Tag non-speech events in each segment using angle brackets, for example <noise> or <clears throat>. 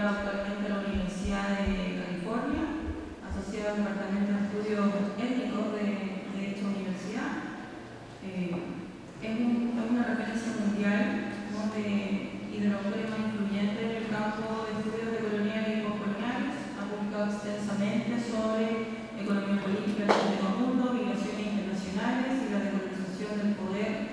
actualmente a la Universidad de California, asociada al Departamento de Estudios Étnicos de, de dicha universidad. Eh, es, un, es, una referencia mundial y de los más influyentes en el campo de estudios de coloniales y postcoloniales. Ha publicado extensamente sobre economía política del mundo, migraciones internacionales y la decolonización del poder,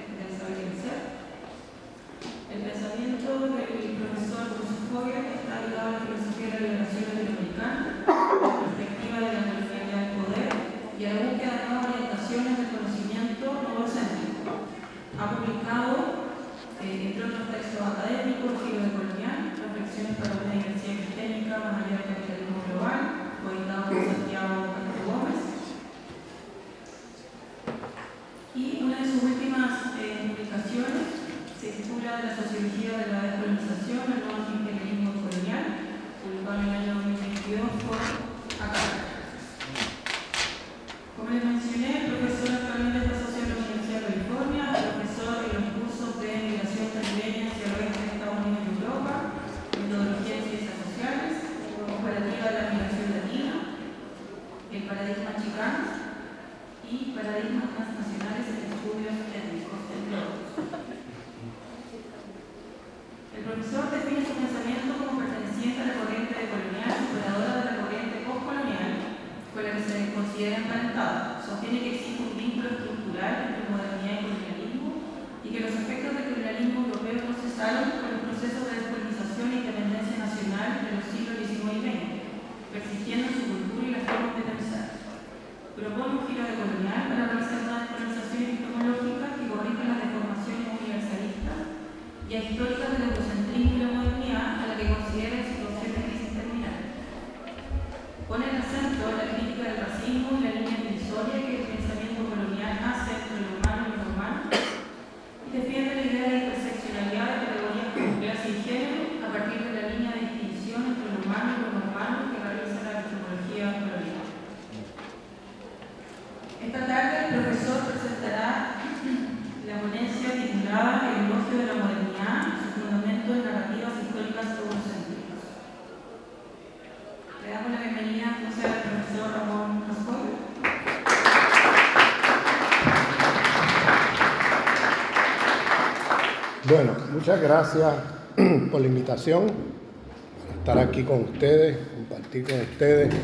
Gracias <clears throat> por la invitación, por estar aquí con ustedes, compartir con ustedes.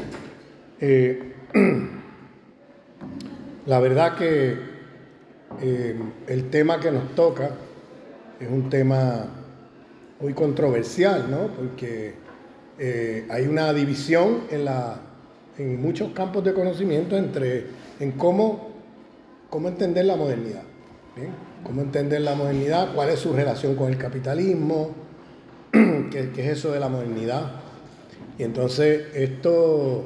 Eh, <clears throat> la verdad que eh, el tema que nos toca es un tema muy controversial, ¿no? Porque eh, hay una división en, la, en muchos campos de conocimiento entre en cómo, cómo entender la modernidad. Cómo entender la modernidad, cuál es su relación con el capitalismo, <clears throat> qué, es eso de la modernidad. Y entonces esto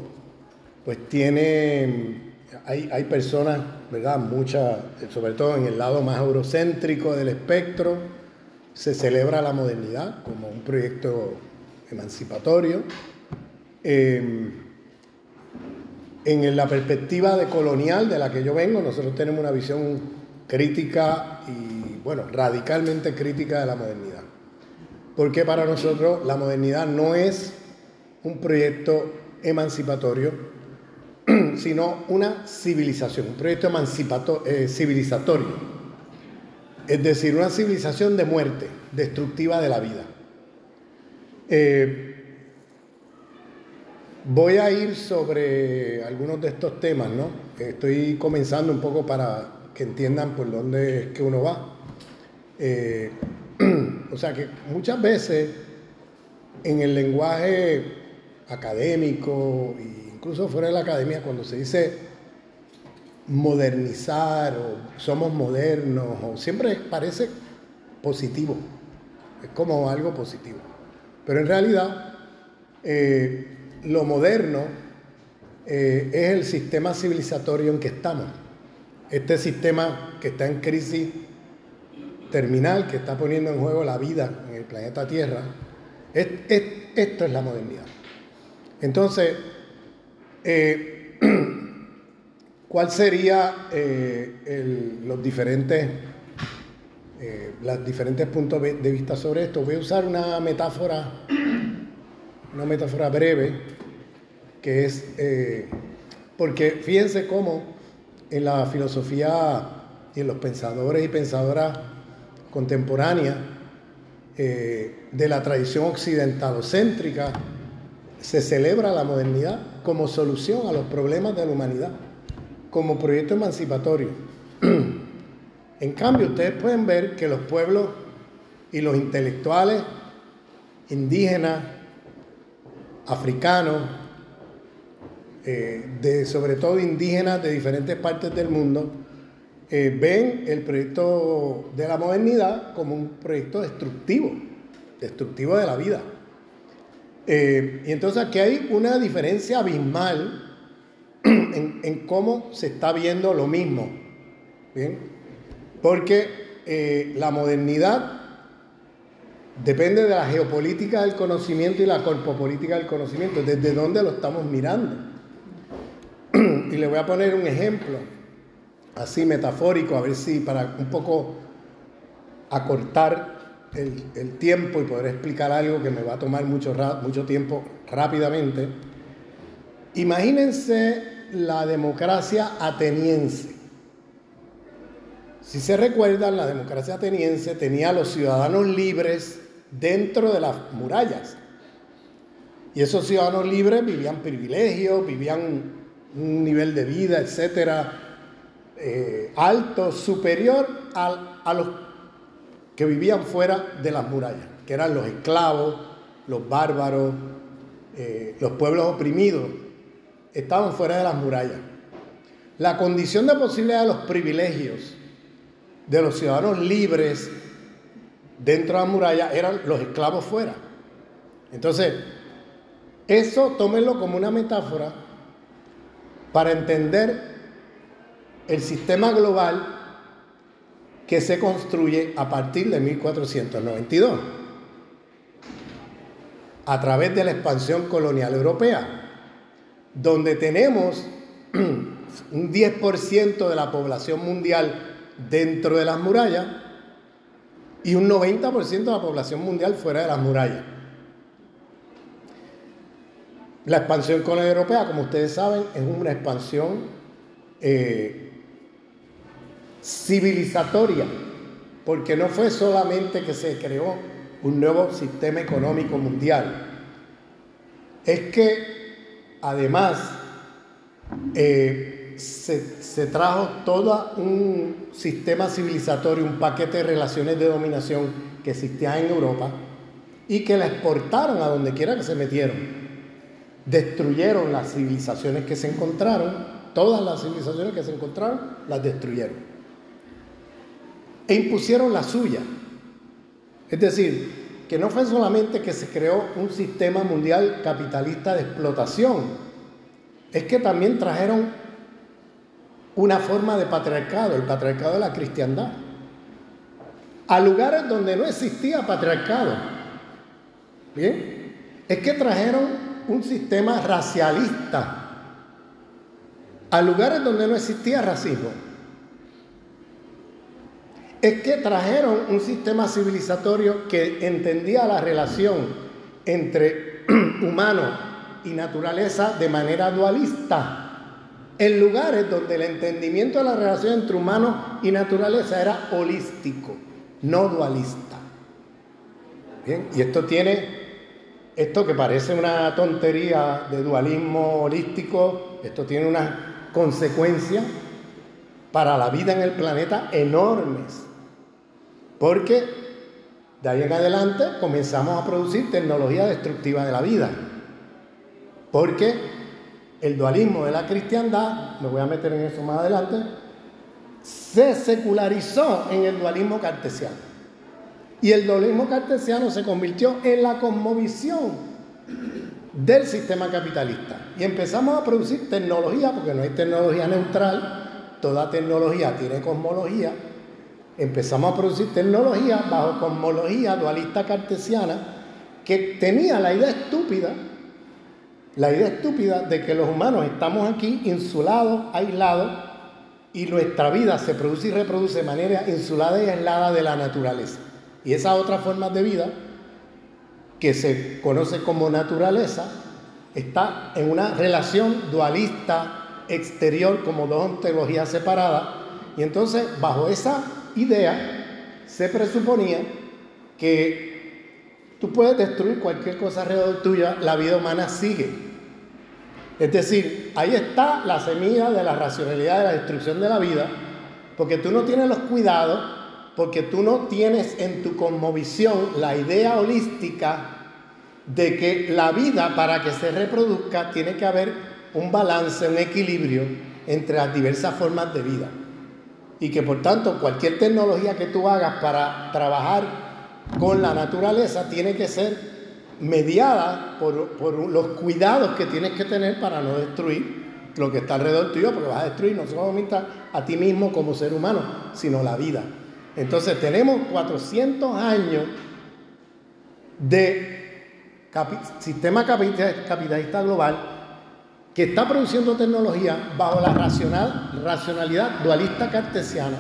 pues tiene hay, hay, personas, ¿verdad? Muchas, sobre todo en el lado más eurocéntrico del espectro, se celebra la modernidad como un proyecto emancipatorio. Eh, en la perspectiva de colonial de la que yo vengo, nosotros tenemos una visión crítica y, bueno, radicalmente crítica de la modernidad. Porque para nosotros la modernidad no es un proyecto emancipatorio, <clears throat> sino una civilización, un proyecto emancipato, eh, civilizatorio. Es decir, una civilización de muerte, destructiva de la vida. Eh, voy a ir sobre algunos de estos temas, ¿no? Estoy comenzando un poco para que entiendan por dónde es que uno va. Eh, <clears throat> o sea que muchas veces en el lenguaje académico e incluso fuera de la academia, cuando se dice modernizar o somos modernos, o siempre parece positivo, es como algo positivo. Pero en realidad eh, lo moderno eh, es el sistema civilizatorio en que estamos. Este sistema que está en crisis terminal, que está poniendo en juego la vida en el planeta Tierra, es, es, esto es la modernidad. Entonces, eh, <clears throat> ¿cuál sería eh, los diferentes, eh, diferentes puntos de vista sobre esto? Voy a usar una metáfora <clears throat> una metáfora breve, que es, eh, porque fíjense cómo en la filosofía y en los pensadores y pensadoras contemporáneas eh, de la tradición occidentalocéntrica, se celebra la modernidad como solución a los problemas de la humanidad, como proyecto emancipatorio. <clears throat> en cambio, ustedes pueden ver que los pueblos y los intelectuales indígenas, africanos, eh, de, sobre todo indígenas de diferentes partes del mundo, eh, ven el proyecto de la modernidad como un proyecto destructivo, destructivo de la vida. Eh, y entonces aquí hay una diferencia abismal <clears throat> en, cómo se está viendo lo mismo. ¿bien? Porque la modernidad depende de la geopolítica del conocimiento y la corpopolítica del conocimiento, desde dónde lo estamos mirando. Y le voy a poner un ejemplo, así metafórico, a ver si para un poco acortar el, tiempo y poder explicar algo que me va a tomar mucho, mucho tiempo rápidamente. Imagínense la democracia ateniense. Si se recuerdan, la democracia ateniense tenía a los ciudadanos libres dentro de las murallas. Y esos ciudadanos libres vivían privilegios, vivían un nivel de vida, etcétera, eh, alto, superior a, los que vivían fuera de las murallas, que eran los esclavos, los bárbaros, eh, los pueblos oprimidos, estaban fuera de las murallas. La condición de posibilidad de los privilegios de los ciudadanos libres dentro de la muralla eran los esclavos fuera. Entonces, eso tómenlo como una metáfora para entender el sistema global que se construye a partir de 1492, a través de la expansión colonial europea, donde tenemos <clears throat> un 10% de la población mundial dentro de las murallas, y un 90% de la población mundial fuera de las murallas. La expansión con la europea, como ustedes saben, es una expansión eh, civilizatoria, porque no fue solamente que se creó un nuevo sistema económico mundial, es que además eh, se, trajo todo un sistema civilizatorio, un paquete de relaciones de dominación que existía en Europa y que la exportaron a donde quiera que se metieron. Destruyeron las civilizaciones que se encontraron, todas las civilizaciones que se encontraron, las destruyeron. E impusieron la suya. Es decir, que no fue solamente que se creó un sistema mundial capitalista de explotación, es que también trajeron una forma de patriarcado, el patriarcado de la cristiandad, a lugares donde no existía patriarcado. Bien, es que trajeron un sistema racialista a lugares donde no existía racismo. Es que trajeron un sistema civilizatorio que entendía la relación entre <clears throat> humano y naturaleza de manera dualista en lugares donde el entendimiento de la relación entre humano y naturaleza era holístico, no dualista. Bien, y esto tiene, esto que parece una tontería de dualismo holístico, esto tiene unas consecuencias para la vida en el planeta enormes. Porque de ahí en adelante comenzamos a producir tecnología destructiva de la vida. Porque el dualismo de la cristiandad, me voy a meter en eso más adelante, se secularizó en el dualismo cartesiano. Y el dualismo cartesiano se convirtió en la cosmovisión del sistema capitalista. Y empezamos a producir tecnología, porque no hay tecnología neutral, toda tecnología tiene cosmología. Empezamos a producir tecnología bajo cosmología dualista cartesiana que tenía la idea estúpida la idea estúpida de que los humanos estamos aquí insulados, aislados, y nuestra vida se produce y reproduce de manera insulada y aislada de la naturaleza. Y esas otras formas de vida que se conoce como naturaleza, está en una relación dualista exterior como dos ontologías separadas. Y entonces, bajo esa idea, se presuponía que tú puedes destruir cualquier cosa alrededor tuya, la vida humana sigue. Es decir, ahí está la semilla de la racionalidad de la destrucción de la vida, porque tú no tienes los cuidados, porque tú no tienes en tu conmovisión la idea holística de que la vida para que se reproduzca tiene que haber un balance, un equilibrio entre las diversas formas de vida. Y que por tanto cualquier tecnología que tú hagas para trabajar con la naturaleza tiene que ser mediada por, los cuidados que tienes que tener para no destruir lo que está alrededor tuyo, porque vas a destruir no solamente a ti mismo como ser humano, sino la vida. Entonces tenemos 400 años de sistema capitalista global que está produciendo tecnología bajo la racional, racionalidad dualista cartesiana,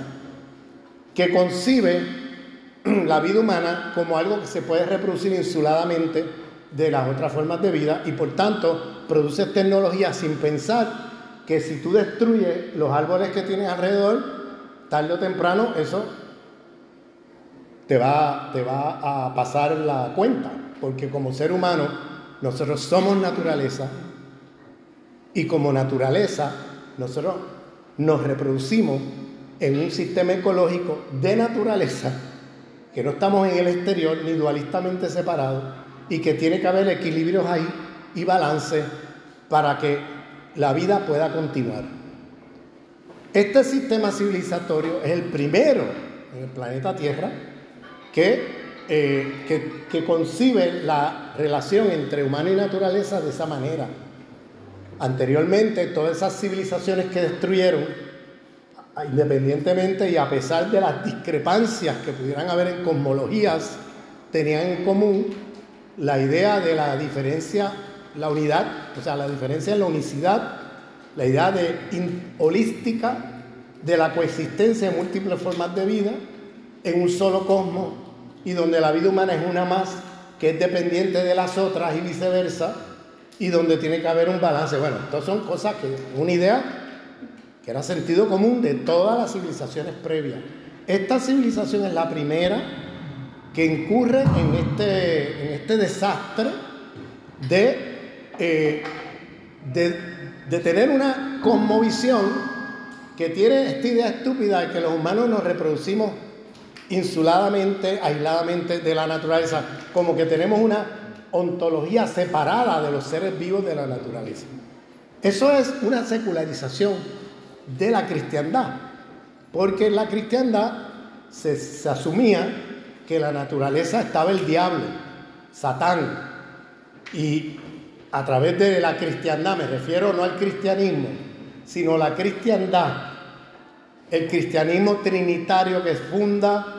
que concibe <clears throat> la vida humana como algo que se puede reproducir insuladamente de las otras formas de vida y por tanto produce tecnología sin pensar que si tú destruyes los árboles que tienes alrededor, tarde o temprano eso te va, te va a pasar la cuenta porque como ser humano nosotros somos naturaleza y como naturaleza nosotros nos reproducimos en un sistema ecológico de naturaleza que no estamos en el exterior ni dualistamente separados y que tiene que haber equilibrios ahí y balance para que la vida pueda continuar. Este sistema civilizatorio es el primero en el planeta Tierra que eh, que, concibe la relación entre humano y naturaleza de esa manera. Anteriormente, todas esas civilizaciones que destruyeron, independientemente y a pesar de las discrepancias que pudieran haber en cosmologías, tenían en común la idea de la diferencia, la unidad, o sea, la diferencia en la unicidad, la idea de holística de la coexistencia de múltiples formas de vida en un solo cosmos y donde la vida humana es una más que es dependiente de las otras y viceversa, y donde tiene que haber un balance. Bueno, estas son cosas que, una idea que era sentido común de todas las civilizaciones previas. Esta civilización es la primera que incurre en este, en este desastre de, eh, de, de tener una cosmovisión que tiene esta idea estúpida de que los humanos nos reproducimos insuladamente, aisladamente de la naturaleza, como que tenemos una ontología separada de los seres vivos de la naturaleza. Eso es una secularización de la cristiandad, porque en la cristiandad se, asumía que la naturaleza estaba el diablo, Satán, y a través de la cristiandad, me refiero no al cristianismo, sino la cristiandad, el cristianismo trinitario que funda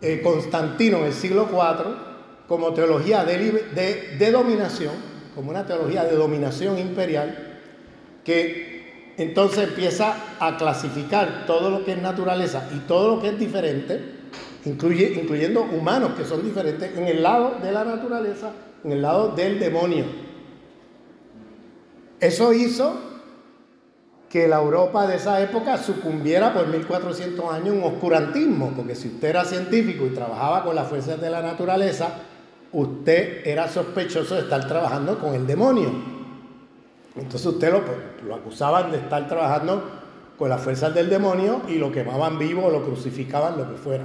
eh, Constantino en el siglo IV como teología de, dominación, como una teología de dominación imperial, que entonces empieza a clasificar todo lo que es naturaleza y todo lo que es diferente, incluye, incluyendo humanos que son diferentes, en el lado de la naturaleza, en el lado del demonio. Eso hizo que la Europa de esa época sucumbiera por 1400 años en oscurantismo, porque si usted era científico y trabajaba con las fuerzas de la naturaleza, usted era sospechoso de estar trabajando con el demonio. Entonces usted lo, lo acusaban de estar trabajando con las fuerzas del demonio y lo quemaban vivo o lo crucificaban, lo que fuera.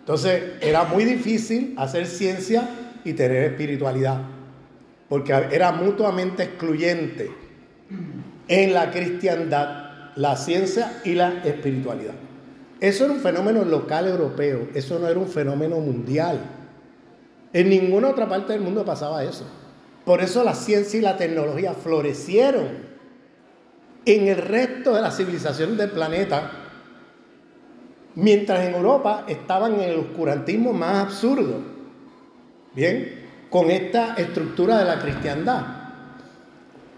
Entonces era muy difícil hacer ciencia y tener espiritualidad, porque era mutuamente excluyente en la cristiandad, la ciencia y la espiritualidad. Eso era un fenómeno local europeo, eso no era un fenómeno mundial. En ninguna otra parte del mundo pasaba eso. Por eso la ciencia y la tecnología florecieron en el resto de las civilizaciones del planeta, mientras en Europa estaban en el oscurantismo más absurdo. Bien, con esta estructura de la cristiandad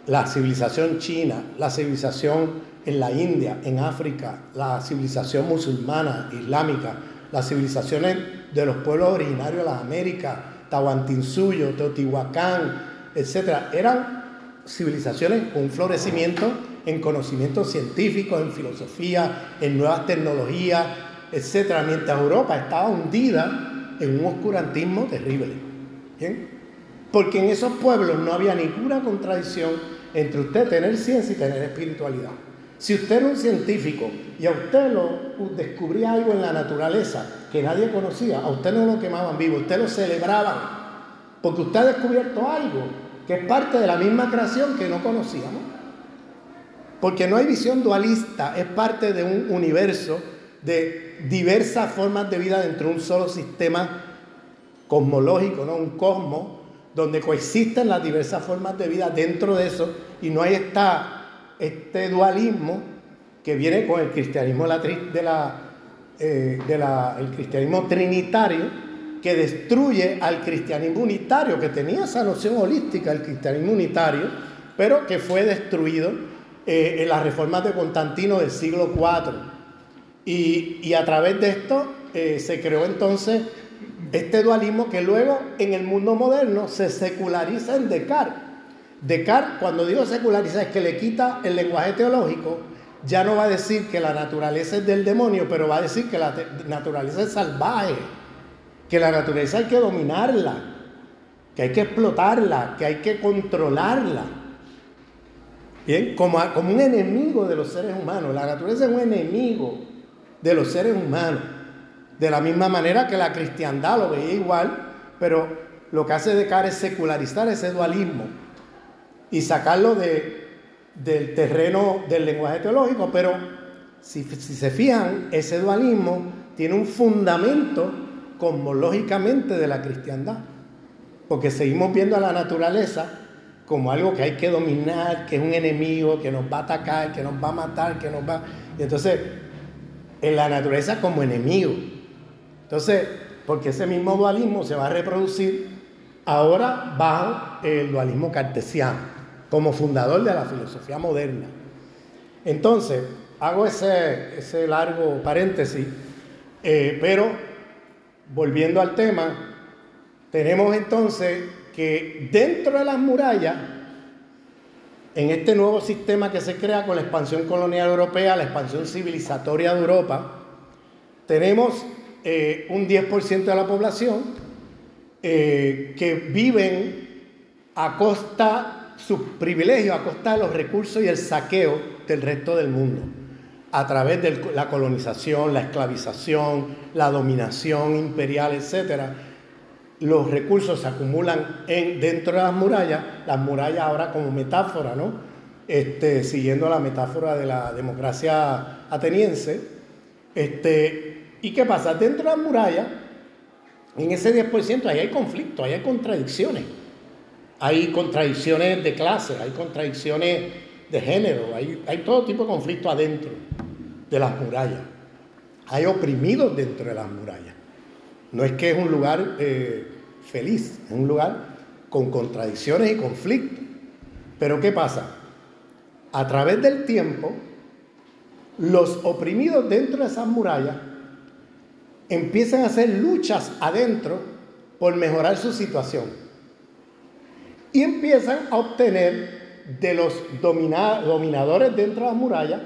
la civilización china, la civilización en la India, en África, la civilización musulmana, islámica, las civilizaciones de los pueblos originarios de las Américas, Tahuantinsuyo, Teotihuacán, etc. Eran civilizaciones con un florecimiento en conocimiento científico, en filosofía, en nuevas tecnologías, etc. Mientras Europa estaba hundida en un oscurantismo terrible. Porque en esos pueblos no había ninguna contradicción entre usted tener ciencia y tener espiritualidad. Si usted era un científico y a usted lo descubría algo en la naturaleza que nadie conocía, a usted no lo quemaban vivo, usted lo celebraban, porque usted ha descubierto algo que es parte de la misma creación que no conocíamos. Porque no hay visión dualista, es parte de un universo de diversas formas de vida dentro de un solo sistema cosmológico, ¿no? un cosmos, donde coexisten las diversas formas de vida dentro de eso y no hay esta este dualismo que viene con el cristianismo de la, eh, cristianismo trinitario que destruye al cristianismo unitario, que tenía esa noción holística, el cristianismo unitario, pero que fue destruido eh, en las reformas de Constantino del siglo IV. Y, a través de esto eh, se creó entonces este dualismo que luego en el mundo moderno se seculariza en Descartes Descartes, cuando digo secularizar, es que le quita el lenguaje teológico, ya no va a decir que la naturaleza es del demonio, pero va a decir que la naturaleza es salvaje, que la naturaleza hay que dominarla, que hay que explotarla, que hay que controlarla. Bien, como un enemigo de los seres humanos. La naturaleza es un enemigo de los seres humanos. De la misma manera que la cristiandad lo veía igual, pero lo que hace Descartes es secularizar ese dualismo y sacarlo del terreno del lenguaje teológico, pero si, se fijan, ese dualismo tiene un fundamento cosmológicamente de la cristiandad, porque seguimos viendo a la naturaleza como algo que hay que dominar, que es un enemigo, que nos va a atacar, que nos va a matar, que nos va... Y entonces, en la naturaleza como enemigo. Entonces, porque ese mismo dualismo se va a reproducir ahora bajo el dualismo cartesiano como fundador de la filosofía moderna. Entonces, hago ese, ese largo paréntesis, eh, pero volviendo al tema, tenemos entonces que dentro de las murallas, en este nuevo sistema que se crea con la expansión colonial europea, la expansión civilizatoria de Europa, tenemos eh, un 10% de la población eh, que viven a costa sus privilegios a costa de los recursos y el saqueo del resto del mundo, a través de la colonización, la esclavización, la dominación imperial, etc. Los recursos se acumulan en, dentro de las murallas, las murallas ahora como metáfora, ¿no? Este, siguiendo la metáfora de la democracia ateniense. Este, ¿Y qué pasa? Dentro de las murallas, en ese 10%, ahí hay conflicto, ahí hay contradicciones hay contradicciones de clase, hay contradicciones de género, hay, todo tipo de conflicto adentro de las murallas. Hay oprimidos dentro de las murallas. No es que es un lugar eh, feliz, es un lugar con contradicciones y conflictos. Pero ¿qué pasa? A través del tiempo, los oprimidos dentro de esas murallas empiezan a hacer luchas adentro por mejorar su situación y empiezan a obtener de los dominadores dentro de las murallas,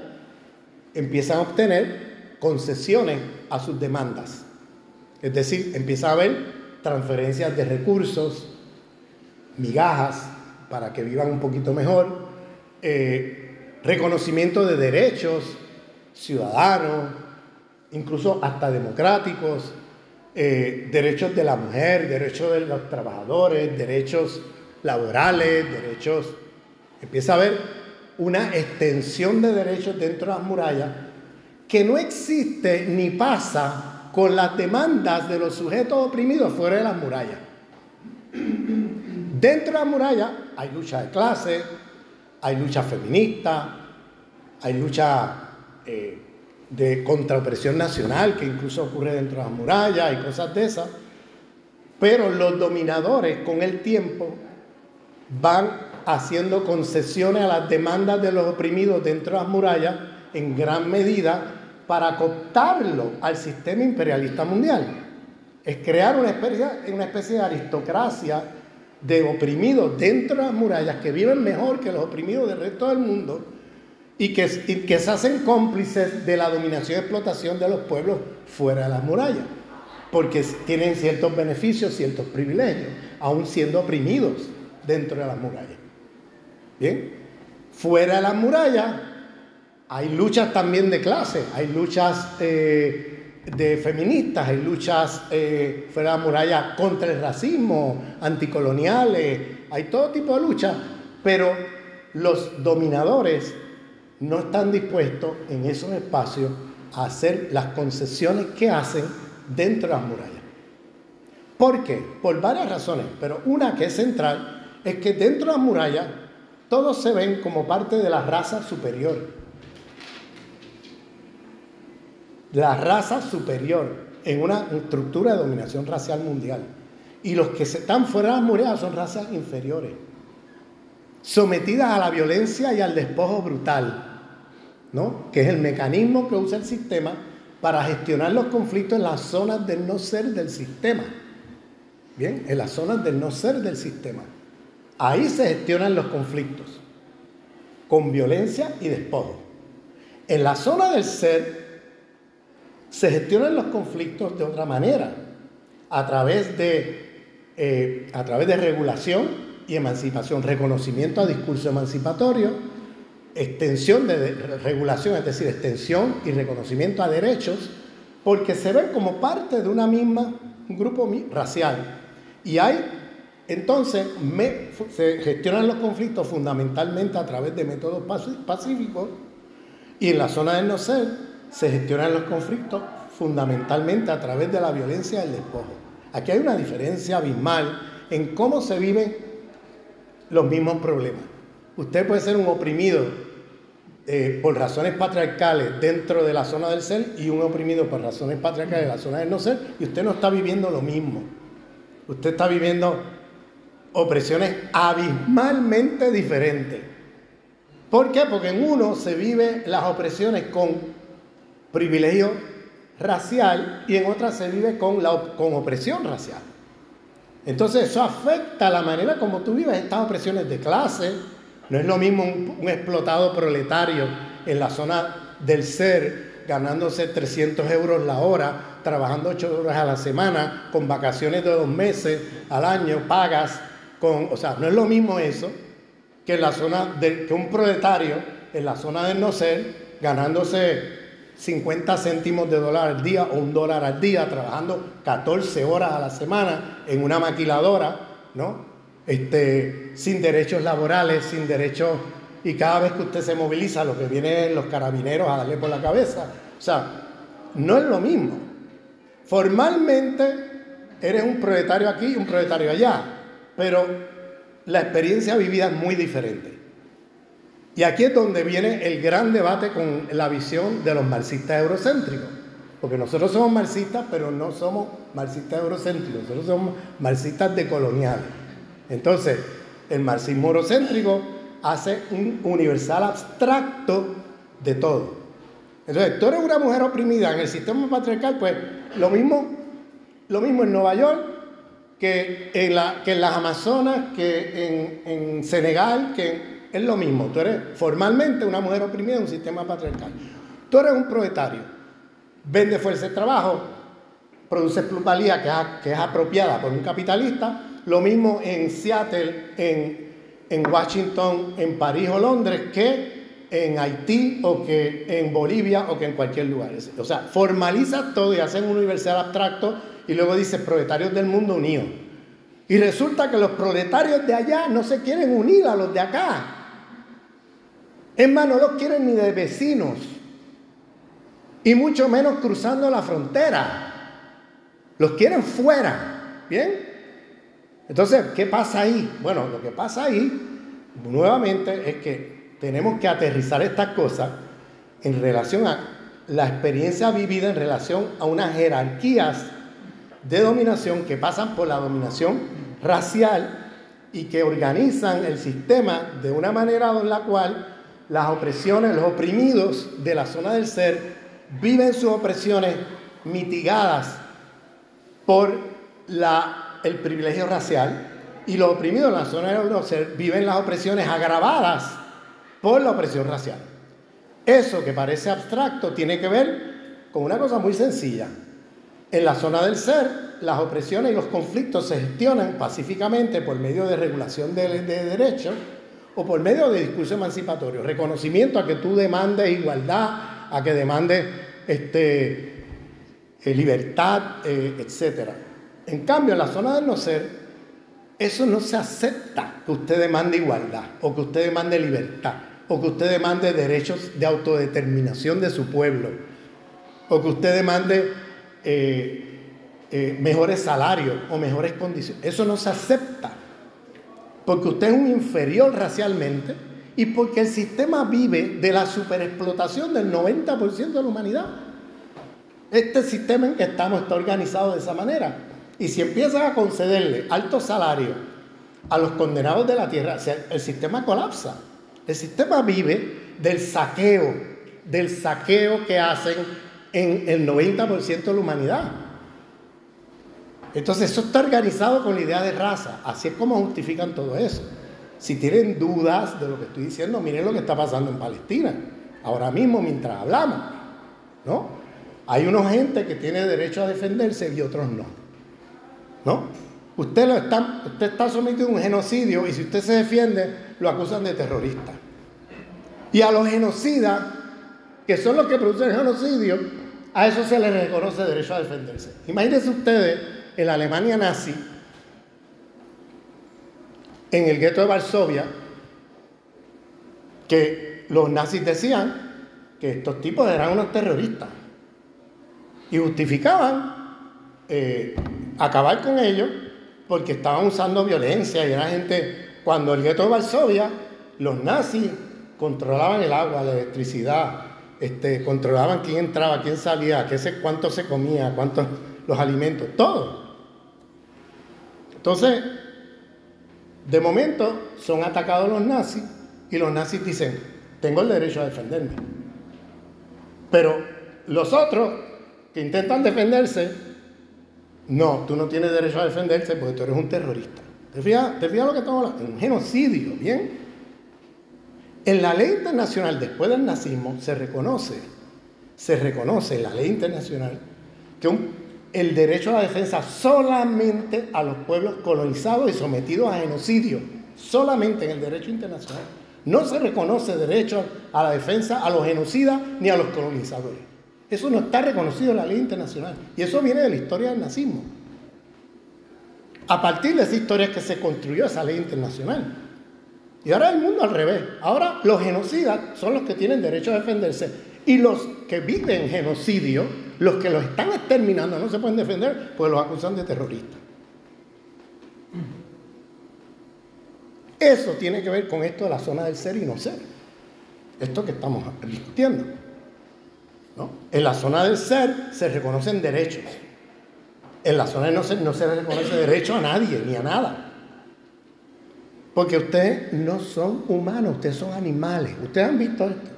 empiezan a obtener concesiones a sus demandas. Es decir, empieza a haber transferencias de recursos, migajas para que vivan un poquito mejor, eh, reconocimiento de derechos ciudadanos, incluso hasta democráticos, eh, derechos de la mujer, derechos de los trabajadores, derechos laborales, derechos. Empieza a haber una extensión de derechos dentro de las murallas que no existe ni pasa con las demandas de los sujetos oprimidos fuera de las murallas. Dentro de las murallas hay lucha de clase, hay lucha feminista, hay lucha eh, de contraopresión nacional que incluso ocurre dentro de las murallas y cosas de esas. Pero los dominadores con el tiempo van haciendo concesiones a las demandas de los oprimidos dentro de las murallas en gran medida para cooptarlo al sistema imperialista mundial. es crear una especie, una especie de aristocracia de oprimidos dentro de las murallas que viven mejor que los oprimidos del resto del mundo y que, que se hacen cómplices de la dominación y explotación de los pueblos fuera de las murallas, porque tienen ciertos beneficios, ciertos privilegios, aún siendo oprimidos dentro de las murallas. Bien, fuera de las murallas hay luchas también de clase, hay luchas eh, de feministas, hay luchas eh, fuera de la muralla contra el racismo, anticoloniales, hay todo tipo de luchas, pero los dominadores no están dispuestos en esos espacios a hacer las concesiones que hacen dentro de las murallas. ¿Por qué? Por varias razones, pero una que es central es que dentro de las murallas todos se ven como parte de la raza superior. La raza superior en una estructura de dominación racial mundial. Y los que están fuera de las murallas son razas inferiores, sometidas a la violencia y al despojo brutal ¿no? que es el mecanismo que usa el sistema para gestionar los conflictos en las zonas del no ser del sistema. Bien, en las zonas del no ser del sistema. Ahí se gestionan los conflictos, con violencia y despojo. En la zona del ser se gestionan los conflictos de otra manera, a través de, eh, a través de regulación y emancipación, reconocimiento a discurso emancipatorio, extensión de regulación, es decir, extensión y reconocimiento a derechos, porque se ven como parte de una misma grupo racial. Y hay, entonces, se gestionan los conflictos fundamentalmente a través de métodos pacíficos y en la zona del no ser se gestionan los conflictos fundamentalmente a través de la violencia y el despojo. Aquí hay una diferencia abismal en cómo se viven los mismos problemas. Usted puede ser un oprimido eh, por razones patriarcales dentro de la zona del ser y un oprimido por razones patriarcales en la zona del no ser y usted no está viviendo lo mismo. Usted está viviendo opresiones abismalmente diferentes. ¿Por qué? Porque en uno se vive las opresiones con privilegio racial y en otra se vive con, la, con opresión racial. Entonces eso afecta la manera como tú vives estas opresiones de clase, no es lo mismo un, explotado proletario en la zona del ser ganándose 300 euros la hora, trabajando 8 horas a la semana, con vacaciones de dos meses al año, pagas, con, o sea, no es lo mismo eso que, la zona de, que un proletario en la zona del no ser ganándose 50 céntimos de dólar al día o un dólar al día, trabajando 14 horas a la semana en una maquiladora, ¿no? Este, sin derechos laborales, sin derechos, y cada vez que usted se moviliza, lo que vienen los carabineros a darle por la cabeza. O sea, no es lo mismo. Formalmente eres un proletario aquí y un proletario allá, pero la experiencia vivida es muy diferente. Y aquí es donde viene el gran debate con la visión de los marxistas eurocéntricos. Porque nosotros somos marxistas, pero no somos marxistas eurocéntricos, nosotros somos marxistas decoloniales. Entonces, el marxismo eurocéntrico hace un universal abstracto de todo. Entonces, tú eres una mujer oprimida en el sistema patriarcal, pues lo mismo, lo mismo en Nueva York que en, la, las Amazonas, que en, en Senegal, que es lo mismo. Tú eres formalmente una mujer oprimida en un sistema patriarcal. Tú eres un proletario, vende fuerza de trabajo, produce plusvalía que es apropiada por un capitalista, lo mismo en Seattle, en, Washington, en París o Londres, que en Haití o que en Bolivia o que en cualquier lugar. O sea, formaliza todo y hacen un universal abstracto y luego dice proletarios del mundo unidos. Y resulta que los proletarios de allá no se quieren unir a los de acá. Es más, no los quieren ni de vecinos. Y mucho menos cruzando la frontera. Los quieren fuera. ¿Bien? Entonces, ¿qué pasa ahí? Bueno, lo que pasa ahí, nuevamente, es que tenemos que aterrizar estas cosas en relación a la experiencia vivida en relación a unas jerarquías de dominación que pasan por la dominación racial y que organizan el sistema de una manera en la cual las opresiones, los oprimidos de la zona del ser viven sus opresiones mitigadas por la, el privilegio racial y los oprimidos en la zona del Nocer viven las opresiones agravadas por la opresión racial. Eso que parece abstracto tiene que ver con una cosa muy sencilla. En la zona del ser, las opresiones y los conflictos se gestionan pacíficamente por medio de regulación de, derechos o por medio de discurso emancipatorio, reconocimiento a que tú demandes igualdad, a que demandes este, eh, libertad, eh, etc. En cambio, en la zona del no ser, eso no se acepta que usted demande igualdad o que usted demande libertad o que usted demande derechos de autodeterminación de su pueblo o que usted demande eh, eh, mejores salarios o mejores condiciones. Eso no se acepta. Porque usted es un inferior racialmente y porque el sistema vive de la superexplotación del 90% de la humanidad. Este sistema en que estamos está organizado de esa manera. Y si empiezan a concederle altos salarios a los condenados de la tierra, el sistema colapsa. El sistema vive del saqueo, del saqueo que hacen en el 90% de la humanidad. Entonces eso está organizado con la idea de raza. Así es como justifican todo eso. Si tienen dudas de lo que estoy diciendo, miren lo que está pasando en Palestina. Ahora mismo mientras hablamos. ¿No? Hay unos gente que tiene derecho a defenderse y otros no. ¿No? Usted, lo está, usted está sometido a un genocidio y si usted se defiende, lo acusan de terrorista. Y a los genocidas, que son los que producen genocidio, a eso se le reconoce derecho a defenderse. Imagínense ustedes en la Alemania nazi, en el gueto de Varsovia, que los nazis decían que estos tipos eran unos terroristas y justificaban eh, acabar con ellos porque estaban usando violencia y era gente, cuando el gueto de Varsovia, los nazis controlaban el agua, la electricidad, este, controlaban quién entraba, quién salía, qué se, cuánto se comía, cuántos los alimentos, todo. Entonces, de momento son atacados los nazis y los nazis dicen, tengo el derecho a defenderme. Pero los otros que intentan defenderse, no, tú no tienes derecho a defenderse porque tú eres un terrorista. ¿Te fijas, ¿Te fijas lo que estamos hablando? Un genocidio, ¿bien? En la ley internacional, después del nazismo, se reconoce, se reconoce en la ley internacional que el derecho a la defensa solamente a los pueblos colonizados y sometidos a genocidio, solamente en el derecho internacional. No se reconoce derecho a la defensa a los genocidas ni a los colonizadores. Eso no está reconocido en la ley internacional. Y eso viene de la historia del nazismo. A partir de esa historia es que se construyó esa ley internacional. Y ahora el mundo al revés. Ahora los genocidas son los que tienen derecho a defenderse. Y los que viven genocidio, los que los están exterminando, no se pueden defender, pues los acusan de terroristas. Eso tiene que ver con esto de la zona del ser y no ser. Esto que estamos discutiendo. En la zona del ser se reconocen derechos. En la zona del no ser no se reconoce derecho a nadie ni a nada. Porque ustedes no son humanos, ustedes son animales. Ustedes han visto esto.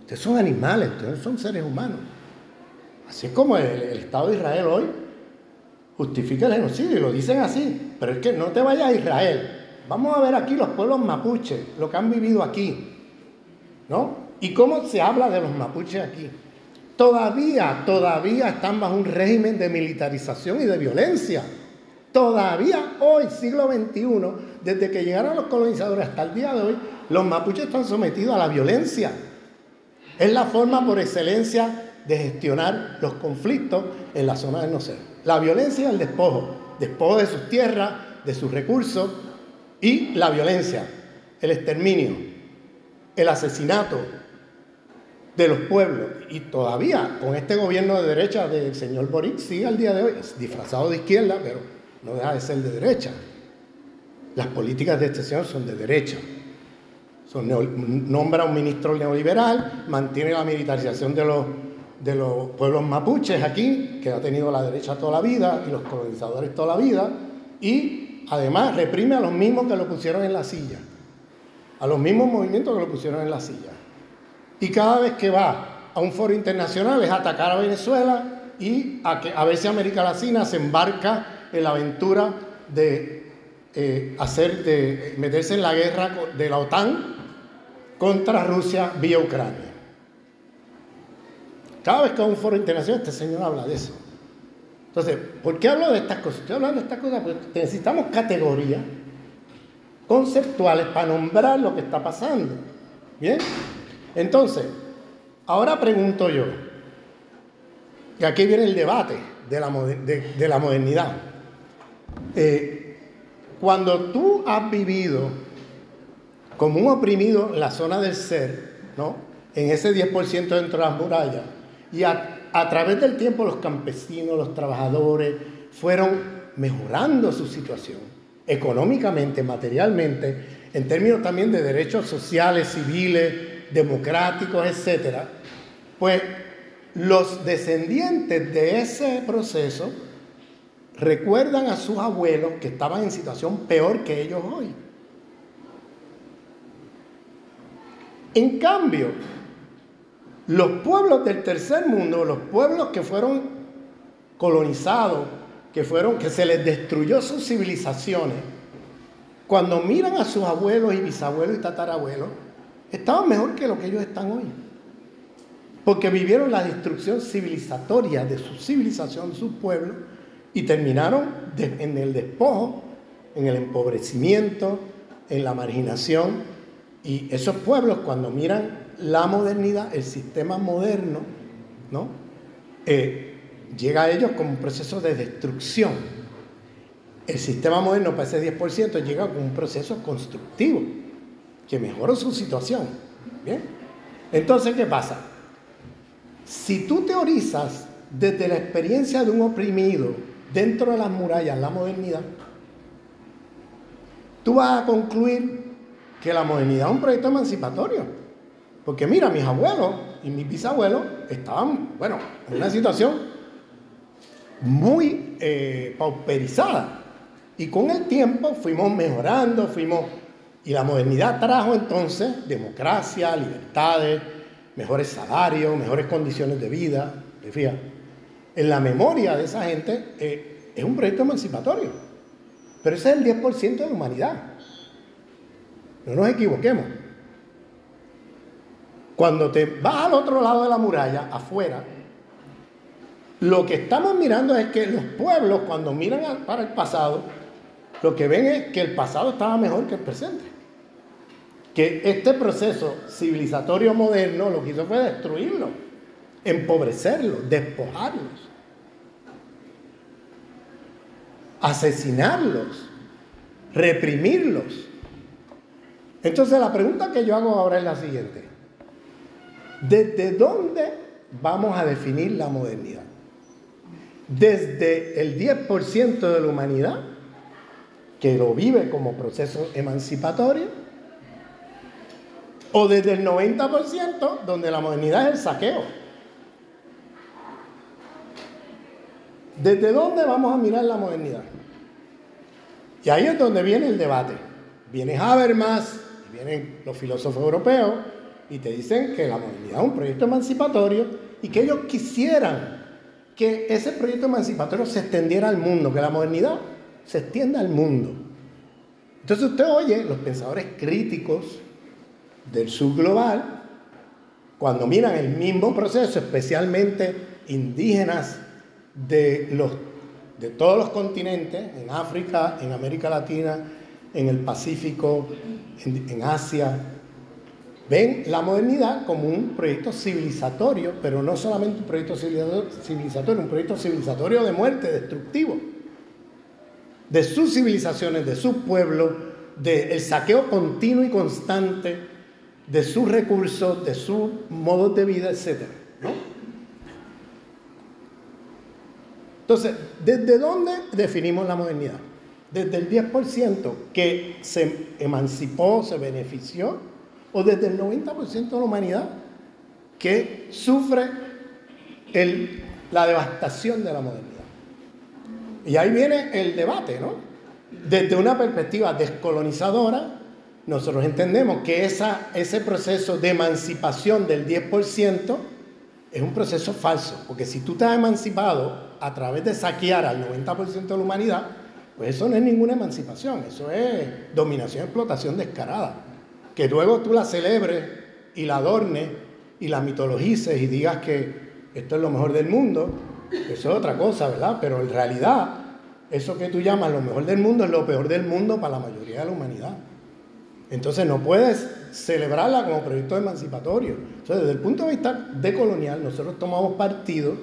Ustedes son animales, ustedes son seres humanos. Así es como el, Estado de Israel hoy justifica el genocidio y lo dicen así. Pero es que no te vayas a Israel. Vamos a ver aquí los pueblos mapuches, lo que han vivido aquí. ¿No? ¿Y cómo se habla de los mapuches aquí? Todavía, todavía están bajo un régimen de militarización y de violencia. Todavía hoy, siglo XXI, desde que llegaron los colonizadores hasta el día de hoy, los mapuches están sometidos a la violencia. Es la forma por excelencia de gestionar los conflictos en la zona del ser. La violencia y el despojo. Despojo de sus tierras, de sus recursos y la violencia, el exterminio, el asesinato de los pueblos. Y todavía con este gobierno de derecha del señor Boric sigue al día de hoy, disfrazado de izquierda, pero no deja de ser de derecha. Las políticas de este señor son de derecha. Son nombra un ministro neoliberal, mantiene la militarización de los, de los pueblos mapuches aquí, que ha tenido la derecha toda la vida y los colonizadores toda la vida, y además reprime a los mismos que lo pusieron en la silla, a los mismos movimientos que lo pusieron en la silla. Y cada vez que va a un foro internacional es atacar a Venezuela, y a, que, a ver si América Latina se embarca en la aventura de eh, hacer, de meterse en la guerra de la OTAN contra Rusia vía Ucrania. Cada vez que hay un foro internacional, este señor habla de eso. Entonces, ¿por qué hablo de estas cosas? Estoy hablando de estas cosas porque necesitamos categorías conceptuales para nombrar lo que está pasando. ¿Bien? Entonces, ahora pregunto yo, y aquí viene el debate de la, de, la modernidad. Eh, cuando tú has vivido como un oprimido en la zona del ser, ¿no? en ese 10% dentro de las murallas, y a, a través del tiempo los campesinos, los trabajadores, fueron mejorando su situación económicamente, materialmente, en términos también de derechos sociales, civiles, democráticos, etc., pues los descendientes de ese proceso recuerdan a sus abuelos que estaban en situación peor que ellos hoy. En cambio, los pueblos del tercer mundo, los pueblos que fueron colonizados, que fueron que se les destruyó sus civilizaciones, cuando miran a sus abuelos y bisabuelos y tatarabuelos, estaban mejor que lo que ellos están hoy. Porque vivieron la destrucción civilizatoria de su civilización, su pueblo, y terminaron en el despojo, en el empobrecimiento, en la marginación. Y esos pueblos cuando miran la modernidad, el sistema moderno, ¿no? Eh, llega a ellos como un proceso de destrucción. El sistema moderno para ese 10% llega como un proceso constructivo, que mejora su situación. ¿Bien? Entonces, ¿qué pasa? Si tú teorizas desde la experiencia de un oprimido dentro de las murallas, la modernidad, tú vas a concluir que la modernidad es un proyecto emancipatorio. Porque mira, mis abuelos y mis bisabuelos estaban, bueno, en una situación muy eh, pauperizada. Y con el tiempo fuimos mejorando, fuimos... Y la modernidad trajo entonces democracia, libertades, mejores salarios, mejores condiciones de vida. Fíjate, en la memoria de esa gente eh, es un proyecto emancipatorio. Pero ese es el 10% de la humanidad. No nos equivoquemos. Cuando te vas al otro lado de la muralla, afuera, lo que estamos mirando es que los pueblos, cuando miran para el pasado, lo que ven es que el pasado estaba mejor que el presente. Que este proceso civilizatorio moderno lo que hizo fue destruirlo, empobrecerlo, despojarlos, asesinarlos, reprimirlos. Entonces la pregunta que yo hago ahora es la siguiente. ¿Desde dónde vamos a definir la modernidad? ¿Desde el 10% de la humanidad que lo vive como proceso emancipatorio? ¿O desde el 90% donde la modernidad es el saqueo? ¿Desde dónde vamos a mirar la modernidad? Y ahí es donde viene el debate. Viene Habermas, vienen los filósofos europeos y te dicen que la modernidad es un proyecto emancipatorio y que ellos quisieran que ese proyecto emancipatorio se extendiera al mundo, que la modernidad se extienda al mundo. Entonces usted oye los pensadores críticos del sur global, cuando miran el mismo proceso, especialmente indígenas de, los, de todos los continentes, en África, en América Latina, en el Pacífico, en, Asia, ven la modernidad como un proyecto civilizatorio, pero no solamente un proyecto civilizatorio, un proyecto civilizatorio de muerte, destructivo, de sus civilizaciones, de su pueblo, del saqueo continuo y constante de sus recursos, de sus modos de vida, etc. Entonces, ¿desde dónde definimos la modernidad? desde el 10% que se emancipó, se benefició, o desde el 90% de la humanidad que sufre la devastación de la modernidad. Y ahí viene el debate, ¿no? Desde una perspectiva descolonizadora, nosotros entendemos que ese proceso de emancipación del 10% es un proceso falso, porque si tú te has emancipado a través de saquear al 90% de la humanidad, pues eso no es ninguna emancipación, eso es dominación explotación descarada. Que luego tú la celebres y la adornes y la mitologices y digas que esto es lo mejor del mundo, eso es otra cosa, ¿verdad? Pero en realidad, eso que tú llamas lo mejor del mundo es lo peor del mundo para la mayoría de la humanidad. Entonces no puedes celebrarla como proyecto emancipatorio. Entonces, desde el punto de vista decolonial, nosotros tomamos partido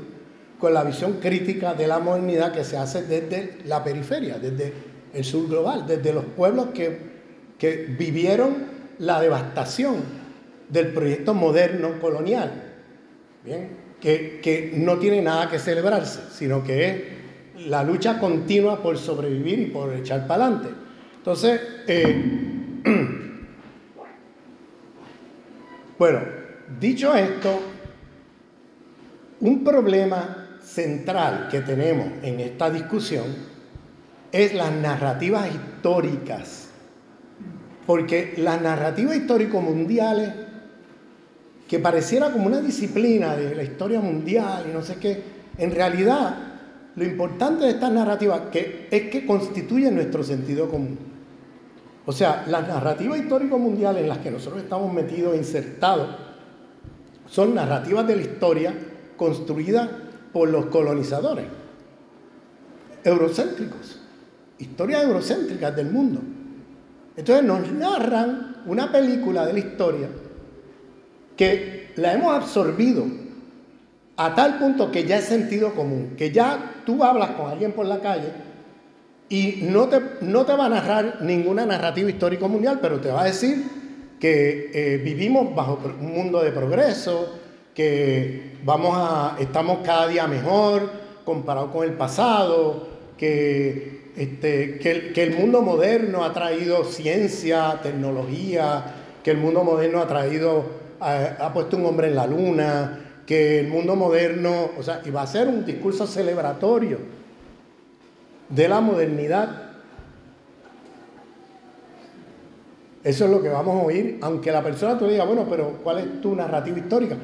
con la visión crítica de la modernidad que se hace desde la periferia, desde el sur global, desde los pueblos que, vivieron la devastación del proyecto moderno colonial, ¿bien? Que, que no tiene nada que celebrarse, sino que es la lucha continua por sobrevivir y por echar para adelante. Entonces, eh, <clears throat> bueno, dicho esto, un problema central que tenemos en esta discusión es las narrativas históricas. Porque las narrativas histórico-mundiales, que pareciera como una disciplina de la historia mundial y no sé qué, en realidad lo importante de estas narrativas que, es que constituyen nuestro sentido común. O sea, las narrativas histórico-mundiales en las que nosotros estamos metidos, insertados, son narrativas de la historia construidas por los colonizadores, eurocéntricos, historias eurocéntricas del mundo. Entonces nos narran una película de la historia que la hemos absorbido a tal punto que ya es sentido común, que ya tú hablas con alguien por la calle y no te, no te va a narrar ninguna narrativa histórico mundial, pero te va a decir que eh, vivimos bajo un mundo de progreso, que vamos a, estamos cada día mejor comparado con el pasado, que, este, que, el mundo moderno ha traído ciencia, tecnología, que el mundo moderno ha traído, ha, ha puesto un hombre en la luna, que el mundo moderno, o sea, y va a ser un discurso celebratorio de la modernidad. Eso es lo que vamos a oír, aunque la persona te diga, bueno, pero ¿cuál es tu narrativa histórica?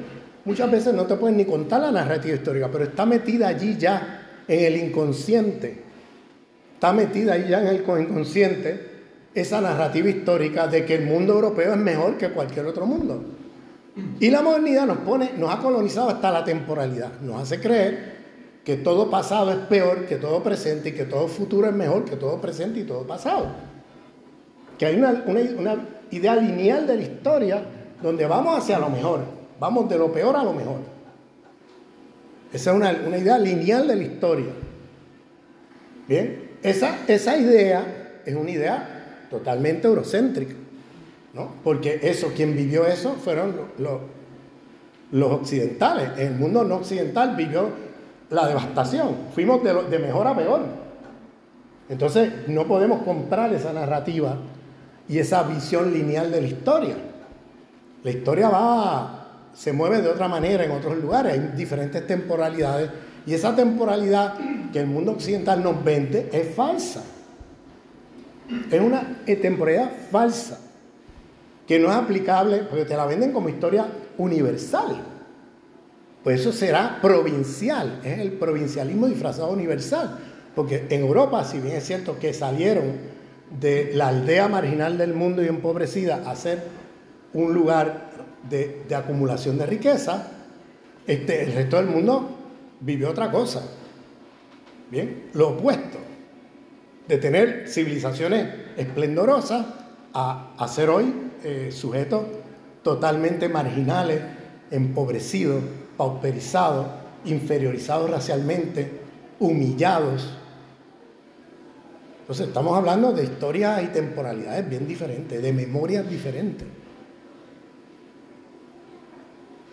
Muchas veces no te pueden ni contar la narrativa histórica, pero está metida allí ya en el inconsciente. Está metida ahí ya en el inconsciente esa narrativa histórica de que el mundo europeo es mejor que cualquier otro mundo. Y la modernidad nos pone, nos ha colonizado hasta la temporalidad, nos hace creer que todo pasado es peor que todo presente y que todo futuro es mejor que todo presente y todo pasado. Que hay una, idea lineal de la historia donde vamos hacia lo mejor, vamos de lo peor a lo mejor. Esa es una, idea lineal de la historia. Bien, esa, esa idea es una idea totalmente eurocéntrica, ¿no? Porque eso, quien vivió eso fueron los, los occidentales. El mundo no occidental vivió la devastación. Fuimos de, de mejor a peor. Entonces no podemos comprar esa narrativa y esa visión lineal de la historia. La historia va, se mueve de otra manera en otros lugares, hay diferentes temporalidades y esa temporalidad que el mundo occidental nos vende es falsa. Es una temporalidad falsa, que no es aplicable, porque te la venden como historia universal pues eso será provincial, es el provincialismo disfrazado universal, porque en Europa, si bien es cierto que salieron de la aldea marginal del mundo y empobrecida a ser un lugar de, acumulación de riqueza, este, el resto del mundo vivió otra cosa. Bien, lo opuesto, de tener civilizaciones esplendorosas a, ser hoy eh, sujetos totalmente marginales, empobrecidos, pauperizados, inferiorizados racialmente, humillados. Entonces estamos hablando de historias y temporalidades bien diferentes, de memorias diferentes.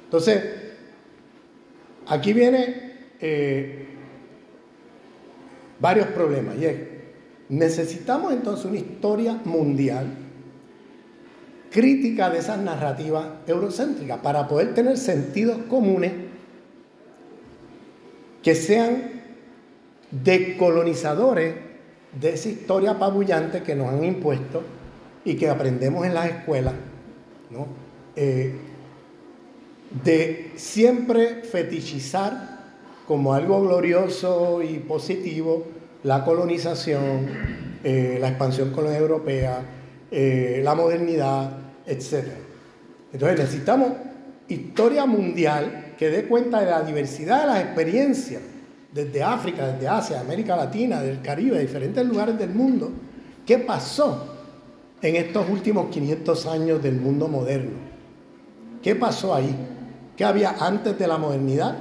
Entonces, aquí viene eh, varios problemas. Y necesitamos entonces una historia mundial crítica de esas narrativas eurocéntricas para poder tener sentidos comunes que sean decolonizadores de esa historia apabullante que nos han impuesto y que aprendemos en las escuelas, de siempre fetichizar como algo glorioso y positivo la colonización, eh, la expansión colonial europea, eh, la modernidad, etc. Entonces necesitamos historia mundial que dé cuenta de la diversidad de las experiencias desde África, desde Asia, América Latina, del Caribe, de diferentes lugares del mundo, qué pasó en estos últimos 500 años del mundo moderno. ¿Qué pasó ahí? ¿Qué había antes de la modernidad?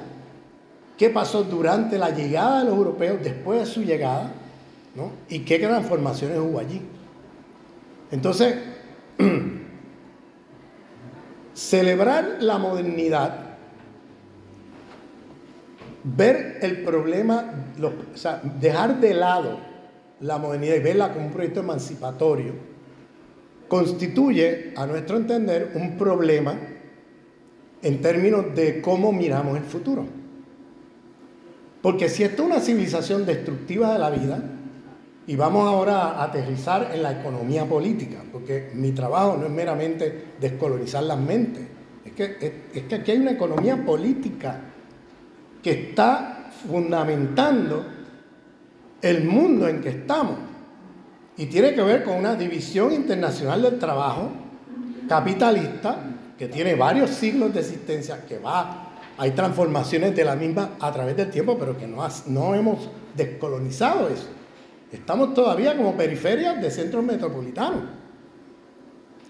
¿Qué pasó durante la llegada de los europeos, después de su llegada? ¿Y qué transformaciones hubo allí? Entonces, <clears throat> celebrar la modernidad, ver el problema, o sea, dejar de lado la modernidad y verla como un proyecto emancipatorio, constituye, a nuestro entender, un problema en términos de cómo miramos el futuro. Porque si esto es una civilización destructiva de la vida, y vamos ahora a aterrizar en la economía política, porque mi trabajo no es meramente descolonizar las mentes, es que, es, que aquí hay una economía política que está fundamentando el mundo en que estamos. Y tiene que ver con una división internacional del trabajo capitalista que tiene varios siglos de existencia, que va, hay transformaciones de la misma a través del tiempo, pero que no, no hemos descolonizado eso. Estamos todavía como periferias de centros metropolitanos.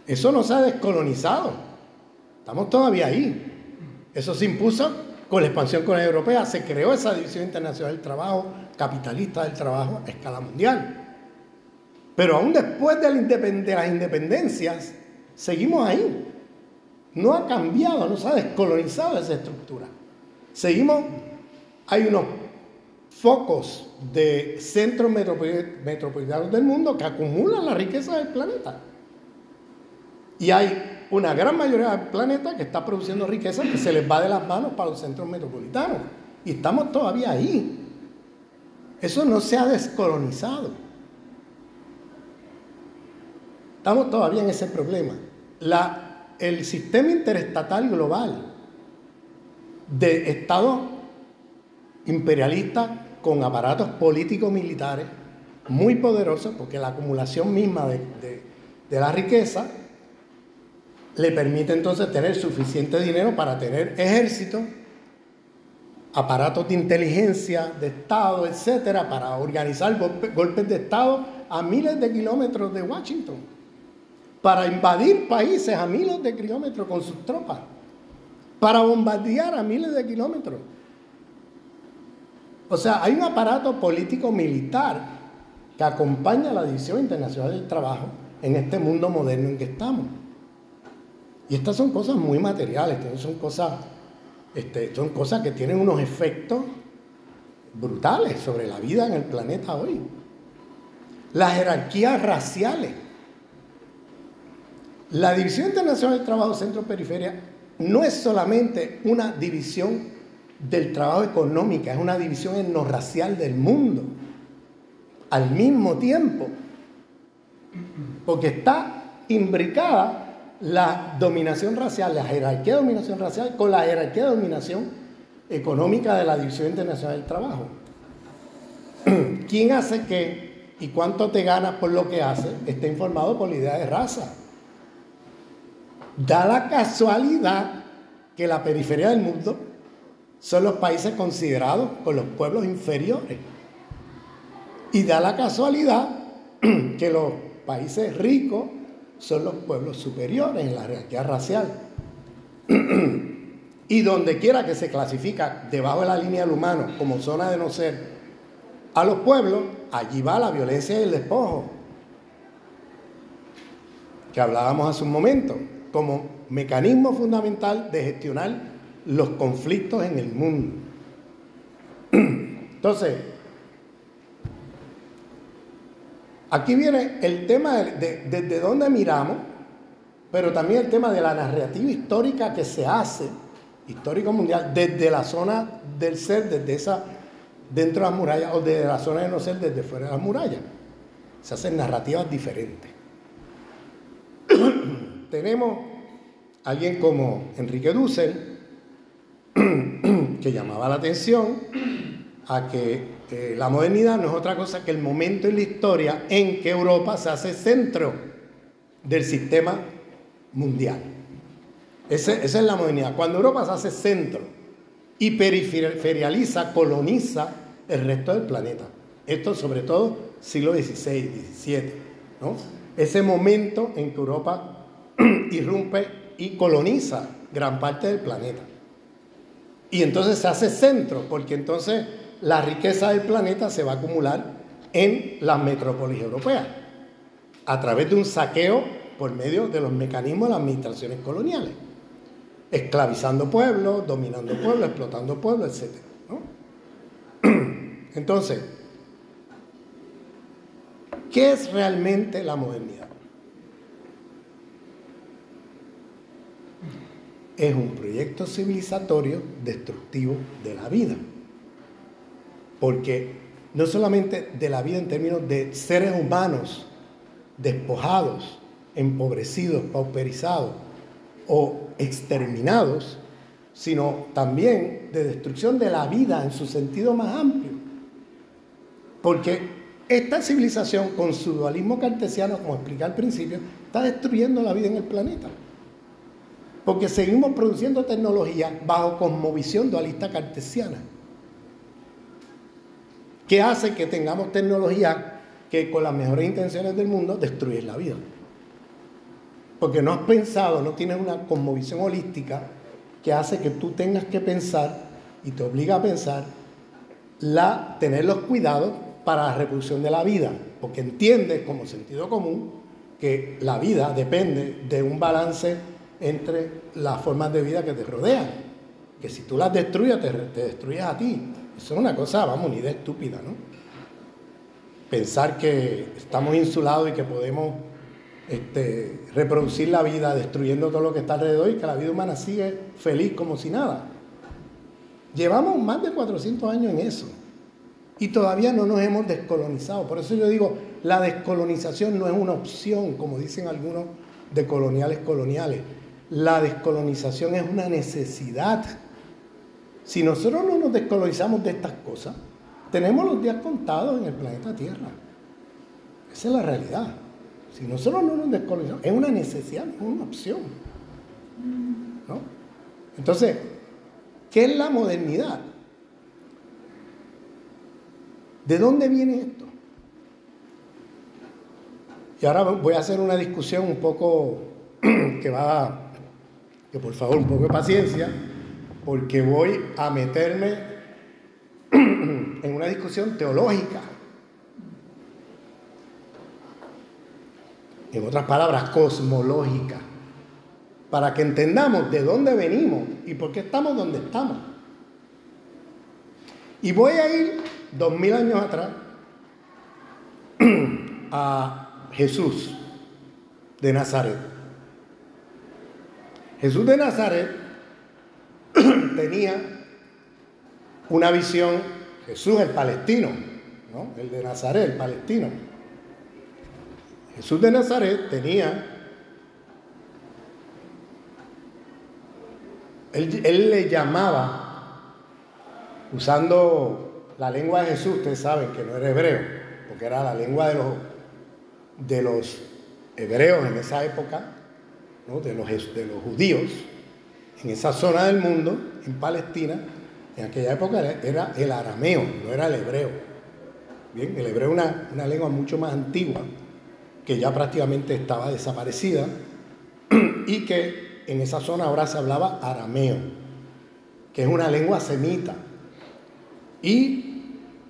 Eso no se ha descolonizado. Estamos todavía ahí. Eso se impuso con la expansión con la europea. Se creó esa división internacional del trabajo, capitalista del trabajo a escala mundial. Pero aún después de, las independencias, seguimos ahí. No ha cambiado, no se ha descolonizado esa estructura. Seguimos, hay unos focos de centros metropolitanos del mundo que acumulan la riqueza del planeta. Y hay una gran mayoría del planeta que está produciendo riqueza que se les va de las manos para los centros metropolitanos. Y estamos todavía ahí. Eso no se ha descolonizado. Estamos todavía en ese problema. La, el sistema interestatal global de Estados imperialistas con aparatos políticos militares muy poderosos, porque la acumulación misma de, la riqueza le permite entonces tener suficiente dinero para tener ejército, aparatos de inteligencia de Estado, etcétera, para organizar golpes de Estado a miles de kilómetros de Washington, para invadir países a miles de kilómetros con sus tropas, para bombardear a miles de kilómetros. O sea, hay un aparato político-militar que acompaña la División Internacional del Trabajo en este mundo moderno en que estamos. Y estas son cosas muy materiales, son cosas, este, son cosas que tienen unos efectos brutales sobre la vida en el planeta hoy. Las jerarquías raciales. La División Internacional del Trabajo Centro-Periferia no es solamente una división del trabajo económico, es una división etnorracial del mundo. Al mismo tiempo, porque está imbricada la dominación racial, la jerarquía de dominación racial con la jerarquía de dominación económica de la División Internacional del Trabajo. <clears throat> ¿Quién hace qué y cuánto te ganas por lo que hace? Está informado por la idea de raza. Da la casualidad que la periferia del mundo son los países considerados por los pueblos inferiores. Y da la casualidad <clears throat> que los países ricos son los pueblos superiores en la jerarquía racial. <clears throat> y donde quiera que se clasifica debajo de la línea del humano como zona de no ser a los pueblos, allí va la violencia y el despojo, que hablábamos hace un momento, como mecanismo fundamental de gestionar los conflictos en el mundo. <clears throat> Entonces, aquí viene el tema de desde dónde miramos, pero también el tema de la narrativa histórica que se hace, histórico mundial, desde la zona del ser, desde esa, dentro de las murallas, o desde la zona de no ser, desde fuera de las murallas. Se hacen narrativas diferentes. <clears throat> Tenemos alguien como Enrique Dussel, <clears throat> que llamaba la atención a que eh, la modernidad no es otra cosa que el momento en la historia en que Europa se hace centro del sistema mundial. esa es la modernidad. Cuando Europa se hace centro y periferializa, coloniza el resto del planeta. Esto sobre todo siglo XVI, XVII. ¿no? Ese momento en que Europa <clears throat> irrumpe y coloniza gran parte del planeta. Y entonces se hace centro, porque entonces la riqueza del planeta se va a acumular en las metrópolis europeas, a través de un saqueo por medio de los mecanismos de las administraciones coloniales, esclavizando pueblos, dominando pueblos, explotando pueblos, etc. <clears throat> Entonces, ¿qué es realmente la modernidad? Es un proyecto civilizatorio destructivo de la vida. Porque no solamente de la vida en términos de seres humanos despojados, empobrecidos, pauperizados o exterminados, sino también de destrucción de la vida en su sentido más amplio. Porque esta civilización, con su dualismo cartesiano, como expliqué al principio, está destruyendo la vida en el planeta. Porque seguimos produciendo tecnología bajo cosmovisión dualista cartesiana. Que hace que tengamos tecnología que con las mejores intenciones del mundo destruye la vida. Porque no has pensado, no tienes una cosmovisión holística que hace que tú tengas que pensar y te obliga a pensar tener los cuidados para la reproducción de la vida. Porque entiendes como sentido común que la vida depende de un balance entre las formas de vida que te rodean. Que si tú las destruyes, te, destruyes a ti. Eso es una cosa, vamos, ni de estúpida, ¿no? Pensar que estamos insulados y que podemos este, reproducir la vida destruyendo todo lo que está alrededor y que la vida humana sigue feliz como si nada. Llevamos más de 400 años en eso y todavía no nos hemos descolonizado. Por eso yo digo, la descolonización no es una opción, como dicen algunos de coloniales coloniales la descolonización es una necesidad. Si nosotros no nos descolonizamos de estas cosas, tenemos los días contados en el planeta Tierra. Esa es la realidad. Si nosotros no nos descolonizamos, es una necesidad, no es una opción. ¿No? Entonces, ¿qué es la modernidad? ¿De dónde viene esto? Y ahora voy a hacer una discusión un poco <clears throat> que va que por favor un poco de paciencia, porque voy a meterme <clears throat> en una discusión teológica. En otras palabras, cosmológica, para que entendamos de dónde venimos y por qué estamos donde estamos. Y voy a ir dos mil años atrás <clears throat> a Jesús de Nazaret. Jesús de Nazaret <clears throat> tenía una visión, Jesús el palestino, ¿no? el de Nazaret, el palestino. Jesús de Nazaret tenía, él, él le llamaba, usando la lengua de Jesús, ustedes saben que no era hebreo, porque era la lengua de los, de los hebreos en esa época, de, los, de los judíos en esa zona del mundo, en Palestina, en aquella época era el arameo, no era el hebreo. Bien, el hebreo es una, una lengua mucho más antigua, que ya prácticamente estaba desaparecida, <clears throat> y que en esa zona ahora se hablaba arameo, que es una lengua semita. Y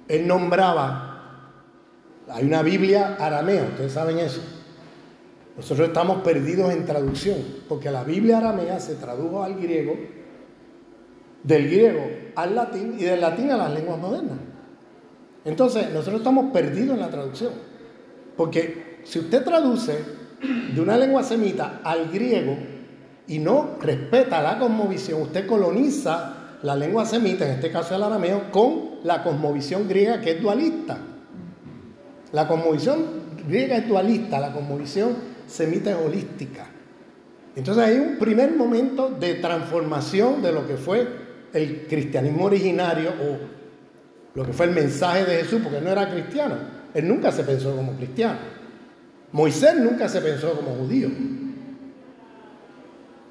él nombraba, hay una Biblia arameo, ustedes saben eso, nosotros estamos perdidos en traducción, porque la Biblia aramea se tradujo al griego, del griego al latín y del latín a las lenguas modernas. Entonces, nosotros estamos perdidos en la traducción, porque si usted traduce de una lengua semita al griego y no respeta la cosmovisión, usted coloniza la lengua semita, en este caso el arameo, con la cosmovisión griega que es dualista. La cosmovisión griega es dualista, la cosmovisión semita holística. Entonces hay un primer momento de transformación de lo que fue el cristianismo originario o lo que fue el mensaje de Jesús, porque no era cristiano. Él nunca se pensó como cristiano. Moisés nunca se pensó como judío.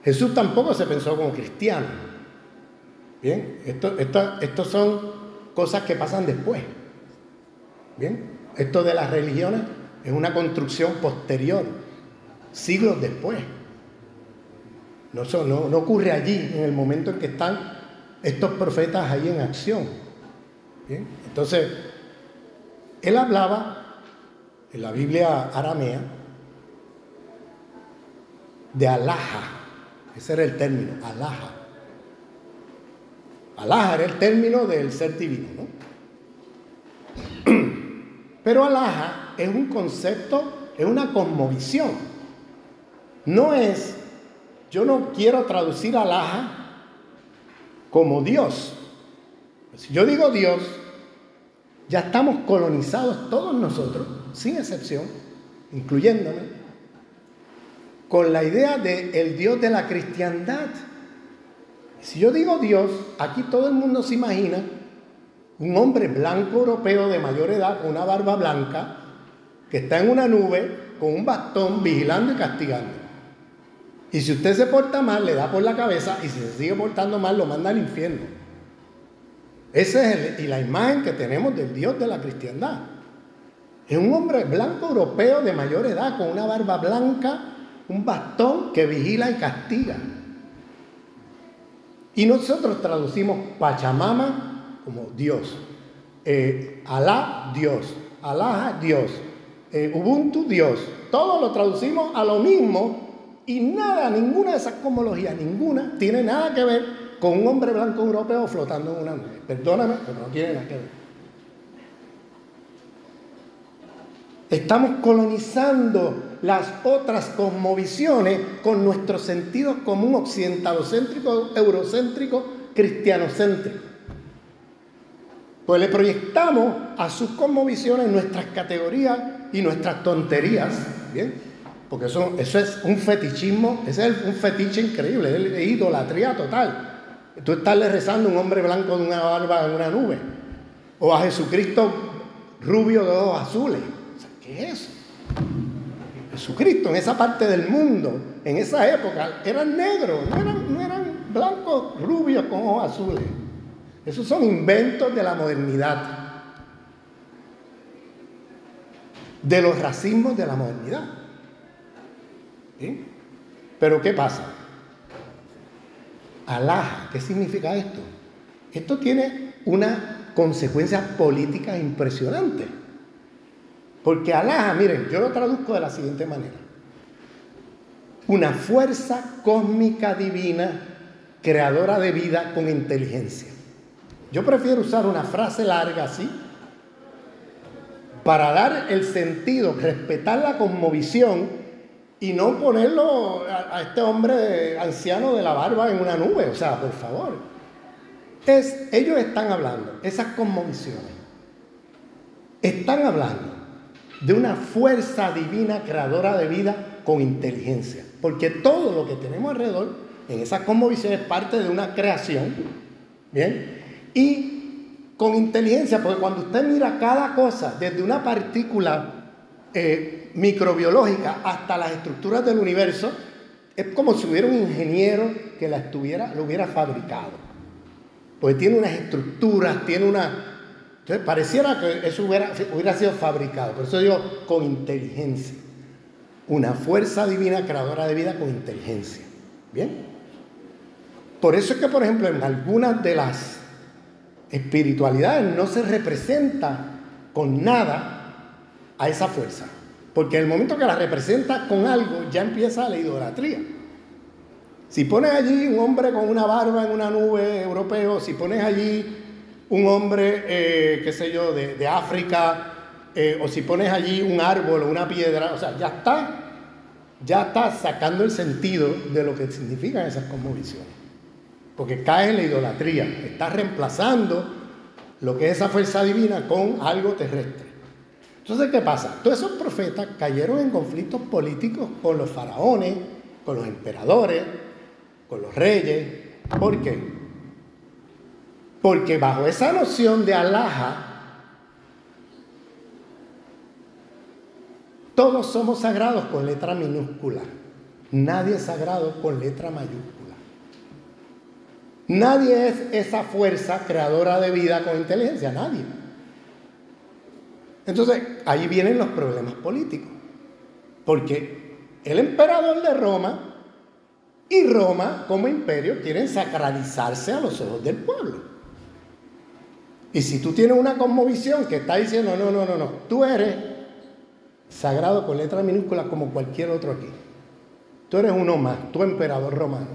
Jesús tampoco se pensó como cristiano. Bien, esto, esto, son cosas que pasan después. Bien, esto de las religiones es una construcción posterior, siglos después. No, no, ocurre allí, en el momento en que están estos profetas ahí en acción. Entonces, él hablaba en la Biblia aramea de alhaja. Ese era el término, alhaja. Alhaja era el término del ser divino, ¿no? <clears throat> Pero alhaja es un concepto, es una cosmovisión. No es, yo no quiero traducir alhaja como Dios. Si yo digo Dios, ya estamos colonizados todos nosotros, sin excepción, incluyéndome, con la idea de el Dios de la cristiandad. Si yo digo Dios, aquí todo el mundo se imagina un hombre blanco europeo de mayor edad con una barba blanca que está en una nube con un bastón vigilando y castigando. Y si usted se porta mal, le da por la cabeza y si se sigue portando mal, lo manda al infierno. Esa es y la imagen que tenemos del Dios de la cristiandad. Es un hombre blanco europeo de mayor edad con una barba blanca un bastón que vigila y castiga. Y nosotros traducimos Pachamama como Dios, eh, Alá Dios, Alá Dios, eh, Ubuntu Dios. Todo lo traducimos a lo mismo y nada, ninguna de esas cosmologías, ninguna, tiene nada que ver con un hombre blanco europeo flotando en una nube. Perdóname, pero no tiene nada que ver. Estamos colonizando las otras cosmovisiones con nuestro sentido común occidentalocéntrico, eurocéntrico, cristianocéntrico. Pues le proyectamos a sus cosmovisiones nuestras categorías y nuestras tonterías, ¿bien? Porque eso, es un fetichismo, ese es un fetiche increíble, es idolatría total. Tú estarle rezando a un hombre blanco de una barba en una nube, o a Jesucristo rubio de ojos azules. ¿Qué es eso? Jesucristo en esa parte del mundo, en esa época, eran negros, no eran blancos, rubios con ojos azules. Esos son inventos de la modernidad, de los racismos de la modernidad. Pero ¿qué pasa? Alá, ¿qué significa esto? Esto tiene una consecuencia política impresionante. Porque Alá, miren, yo lo traduzco de la siguiente manera. Una fuerza cósmica divina, creadora de vida con inteligencia. Yo prefiero usar una frase larga así para dar el sentido, respetar la cosmovisión y no ponerlo a, este hombre anciano de la barba en una nube. O sea, por favor. Es, ellos están hablando, esas cosmovisiones, están hablando de una fuerza divina creadora de vida con inteligencia. Porque todo lo que tenemos alrededor, en esas cosmovisiones, es parte de una creación. ¿Bien? Y con inteligencia, porque cuando usted mira cada cosa, desde una partícula eh, microbiológica hasta las estructuras del universo, es como si hubiera un ingeniero que la estuviera, lo hubiera fabricado. Porque tiene unas estructuras, tiene una, entonces, pareciera que eso hubiera, hubiera sido fabricado. Por eso digo, con inteligencia. Una fuerza divina creadora de vida con inteligencia. ¿Bien? Por eso es que, por ejemplo, en algunas de las espiritualidades no se representa con nada a esa fuerza. Porque en el momento que la representa con algo, ya empieza la idolatría. Si pones allí un hombre con una barba en una nube europeo, si pones allí un hombre, eh, qué sé yo, de, África, eh, o si pones allí un árbol o una piedra, o sea, ya está, ya está sacando el sentido de lo que significan esas cosmovisiones. Porque cae en la idolatría, está reemplazando lo que es esa fuerza divina con algo terrestre. Entonces, ¿qué pasa? Todos esos profetas cayeron en conflictos políticos con los faraones, con los emperadores, con los reyes. ¿Por qué? Porque bajo esa noción de alhaja, todos somos sagrados con letra minúscula. Nadie es sagrado con letra mayúscula. Nadie es esa fuerza creadora de vida con inteligencia, nadie. Entonces, ahí vienen los problemas políticos. Porque el emperador de Roma y Roma como imperio quieren sacralizarse a los ojos del pueblo. Y si tú tienes una cosmovisión que está diciendo, no, no, no, no, tú eres sagrado con letra minúscula como cualquier otro aquí. Tú eres uno más, tú emperador romano.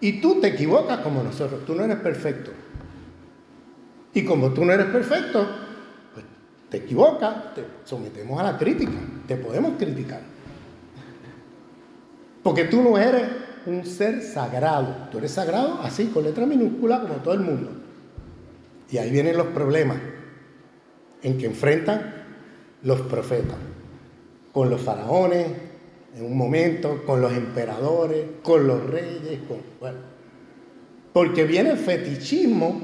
Y tú te equivocas como nosotros, tú no eres perfecto. Y como tú no eres perfecto, te equivocas, te sometemos a la crítica, te podemos criticar. Porque tú no eres un ser sagrado. Tú eres sagrado así, con letra minúscula, como todo el mundo. Y ahí vienen los problemas en que enfrentan los profetas, con los faraones, en un momento, con los emperadores, con los reyes, con, bueno, porque viene el fetichismo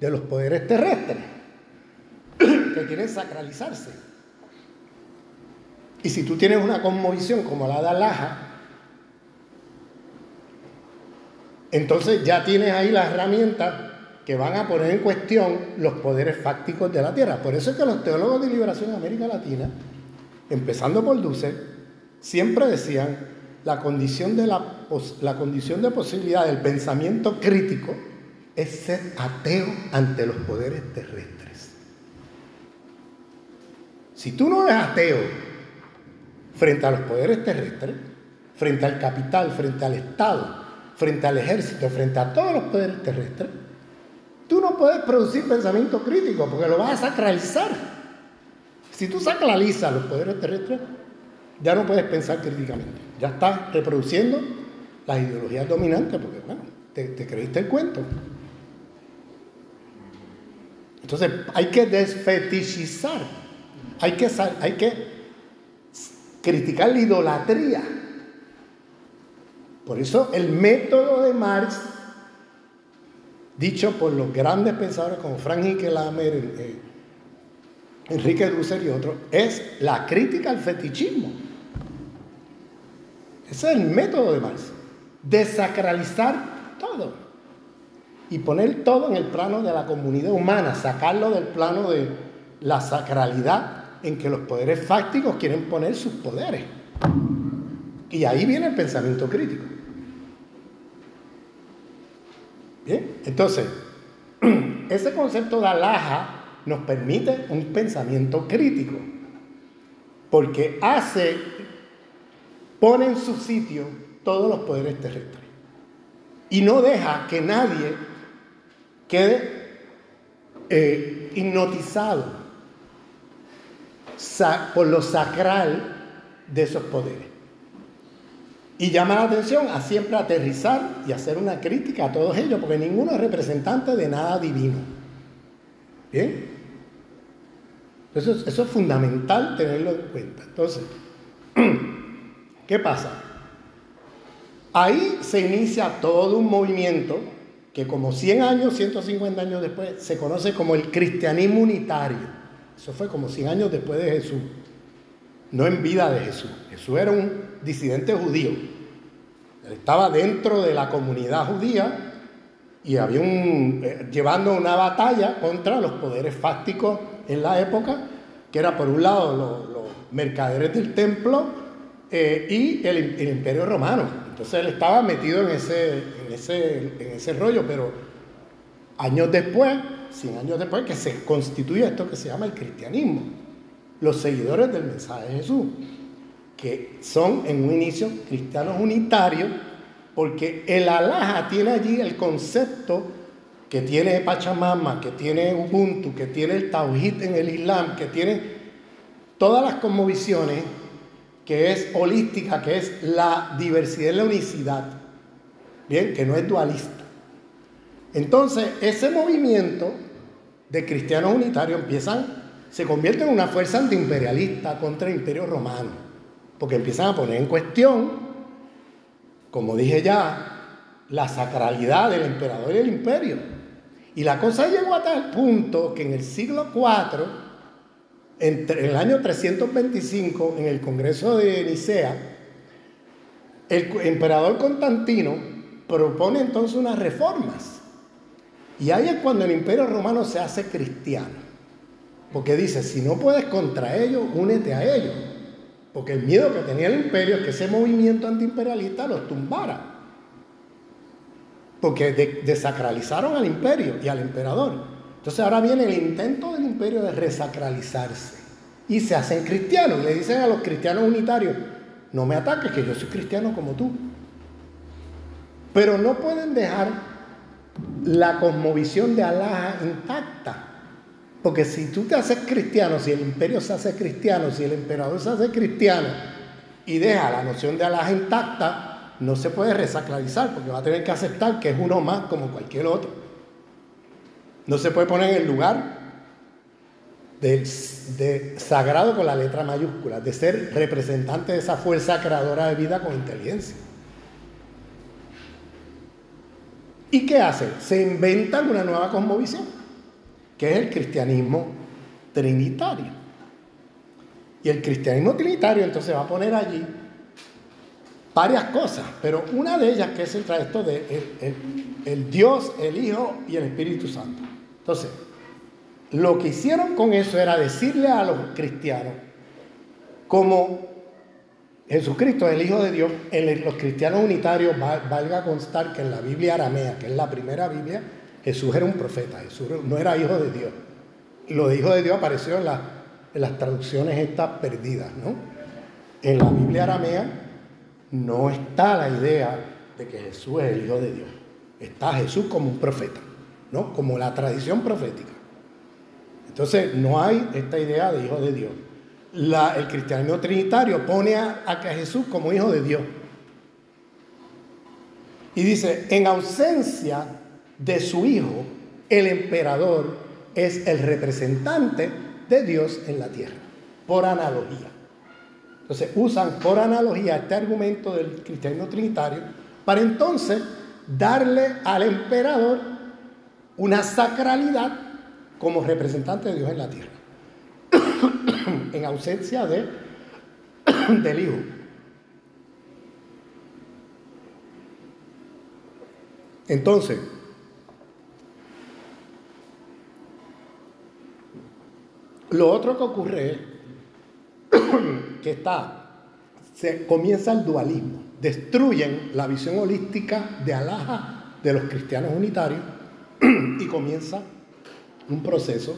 de los poderes terrestres, que quieren sacralizarse. Y si tú tienes una conmovisión como la de Alaja, entonces ya tienes ahí las herramientas que van a poner en cuestión los poderes fácticos de la tierra. Por eso es que los teólogos de liberación en América Latina, empezando por Dussel, siempre decían la condición de, la, la condición de posibilidad del pensamiento crítico es ser ateo ante los poderes terrestres. Si tú no eres ateo frente a los poderes terrestres, frente al capital, frente al Estado, frente al ejército, frente a todos los poderes terrestres, tú no puedes producir pensamiento crítico porque lo vas a sacralizar. Si tú sacralizas los poderes terrestres, ya no puedes pensar críticamente. Ya estás reproduciendo las ideologías dominantes porque, bueno, te, creíste el cuento. Entonces hay que desfetichizar, hay que, criticar la idolatría por eso el método de Marx, dicho por los grandes pensadores como Frank Hickelamer, Enrique Dussel y otros, es la crítica al fetichismo. Ese es el método de Marx. Desacralizar todo. Y poner todo en el plano de la comunidad humana, sacarlo del plano de la sacralidad en que los poderes fácticos quieren poner sus poderes. Y ahí viene el pensamiento crítico. Bien, entonces, <clears throat> ese concepto de alhaja nos permite un pensamiento crítico, porque hace, pone en su sitio todos los poderes terrestres y no deja que nadie quede eh, hipnotizado por lo sacral de esos poderes. Y llama la atención a siempre aterrizar y hacer una crítica a todos ellos, porque ninguno es representante de nada divino. ¿Bien? Entonces, eso es fundamental tenerlo en cuenta. Entonces, <clears throat> ¿qué pasa? Ahí se inicia todo un movimiento que como 100 años, 150 años después, se conoce como el cristianismo unitario. Eso fue como 100 años después de Jesús, no en vida de Jesús. Jesús era un disidente judío. estaba dentro de la comunidad judía y había un, eh, llevando una batalla contra los poderes fácticos en la época, que era por un lado los, mercaderes del templo eh, y el, imperio romano. Entonces él estaba metido en ese, en ese, en ese rollo, pero años después, 100 años después, que se constituye esto que se llama el cristianismo, los seguidores del mensaje de Jesús que son en un inicio cristianos unitarios, porque el alaja tiene allí el concepto que tiene Pachamama, que tiene Ubuntu, que tiene el Tawhid en el Islam, que tiene todas las cosmovisiones, que es holística, que es la diversidad y la unicidad, bien, que no es dualista. Entonces, ese movimiento de cristianos unitarios empiezan, se convierte en una fuerza antiimperialista contra el imperio romano porque empiezan a poner en cuestión, como dije ya, la sacralidad del emperador y el imperio. Y la cosa llegó a tal punto que en el siglo IV, entre el año 325, en el Congreso de Nicea, el emperador Constantino propone entonces unas reformas. Y ahí es cuando el imperio romano se hace cristiano. Porque dice, si no puedes contra ellos, únete a ellos. Porque el miedo que tenía el imperio es que ese movimiento antiimperialista los tumbara. Porque desacralizaron al imperio y al emperador. Entonces ahora viene el intento del imperio de resacralizarse. Y se hacen cristianos. Le dicen a los cristianos unitarios, no me ataques, que yo soy cristiano como tú. Pero no pueden dejar la cosmovisión de Alá intacta. Porque si tú te haces cristiano, si el imperio se hace cristiano, si el emperador se hace cristiano y deja la noción de Alá intacta, no se puede resacralizar porque va a tener que aceptar que es uno más como cualquier otro. No se puede poner en el lugar de, de sagrado con la letra mayúscula, de ser representante de esa fuerza creadora de vida con inteligencia. ¿Y qué hacen? Se inventan una nueva cosmovisión que es el cristianismo trinitario. Y el cristianismo trinitario entonces va a poner allí varias cosas, pero una de ellas que es el esto de el, Dios, el Hijo y el Espíritu Santo. Entonces, lo que hicieron con eso era decirle a los cristianos, como Jesucristo es el Hijo de Dios, en los cristianos unitarios valga constar que en la Biblia aramea, que es la primera Biblia, Jesús era un profeta, Jesús no era hijo de Dios. Lo de hijo de Dios apareció en, las traducciones estas perdidas, ¿no? En la Biblia aramea no está la idea de que Jesús es el hijo de Dios. Está Jesús como un profeta, ¿no? Como la tradición profética. Entonces no hay esta idea de hijo de Dios. El cristianismo trinitario pone a, a Jesús como hijo de Dios. Y dice, en ausencia de su hijo, el emperador es el representante de Dios en la tierra, por analogía. Entonces usan por analogía este argumento del cristianismo trinitario para entonces darle al emperador una sacralidad como representante de Dios en la tierra, <coughs> en ausencia de, <coughs> del hijo. Entonces, Lo otro que ocurre es <coughs> que está, se comienza el dualismo, destruyen la visión holística de Alaja de los cristianos unitarios y comienza un proceso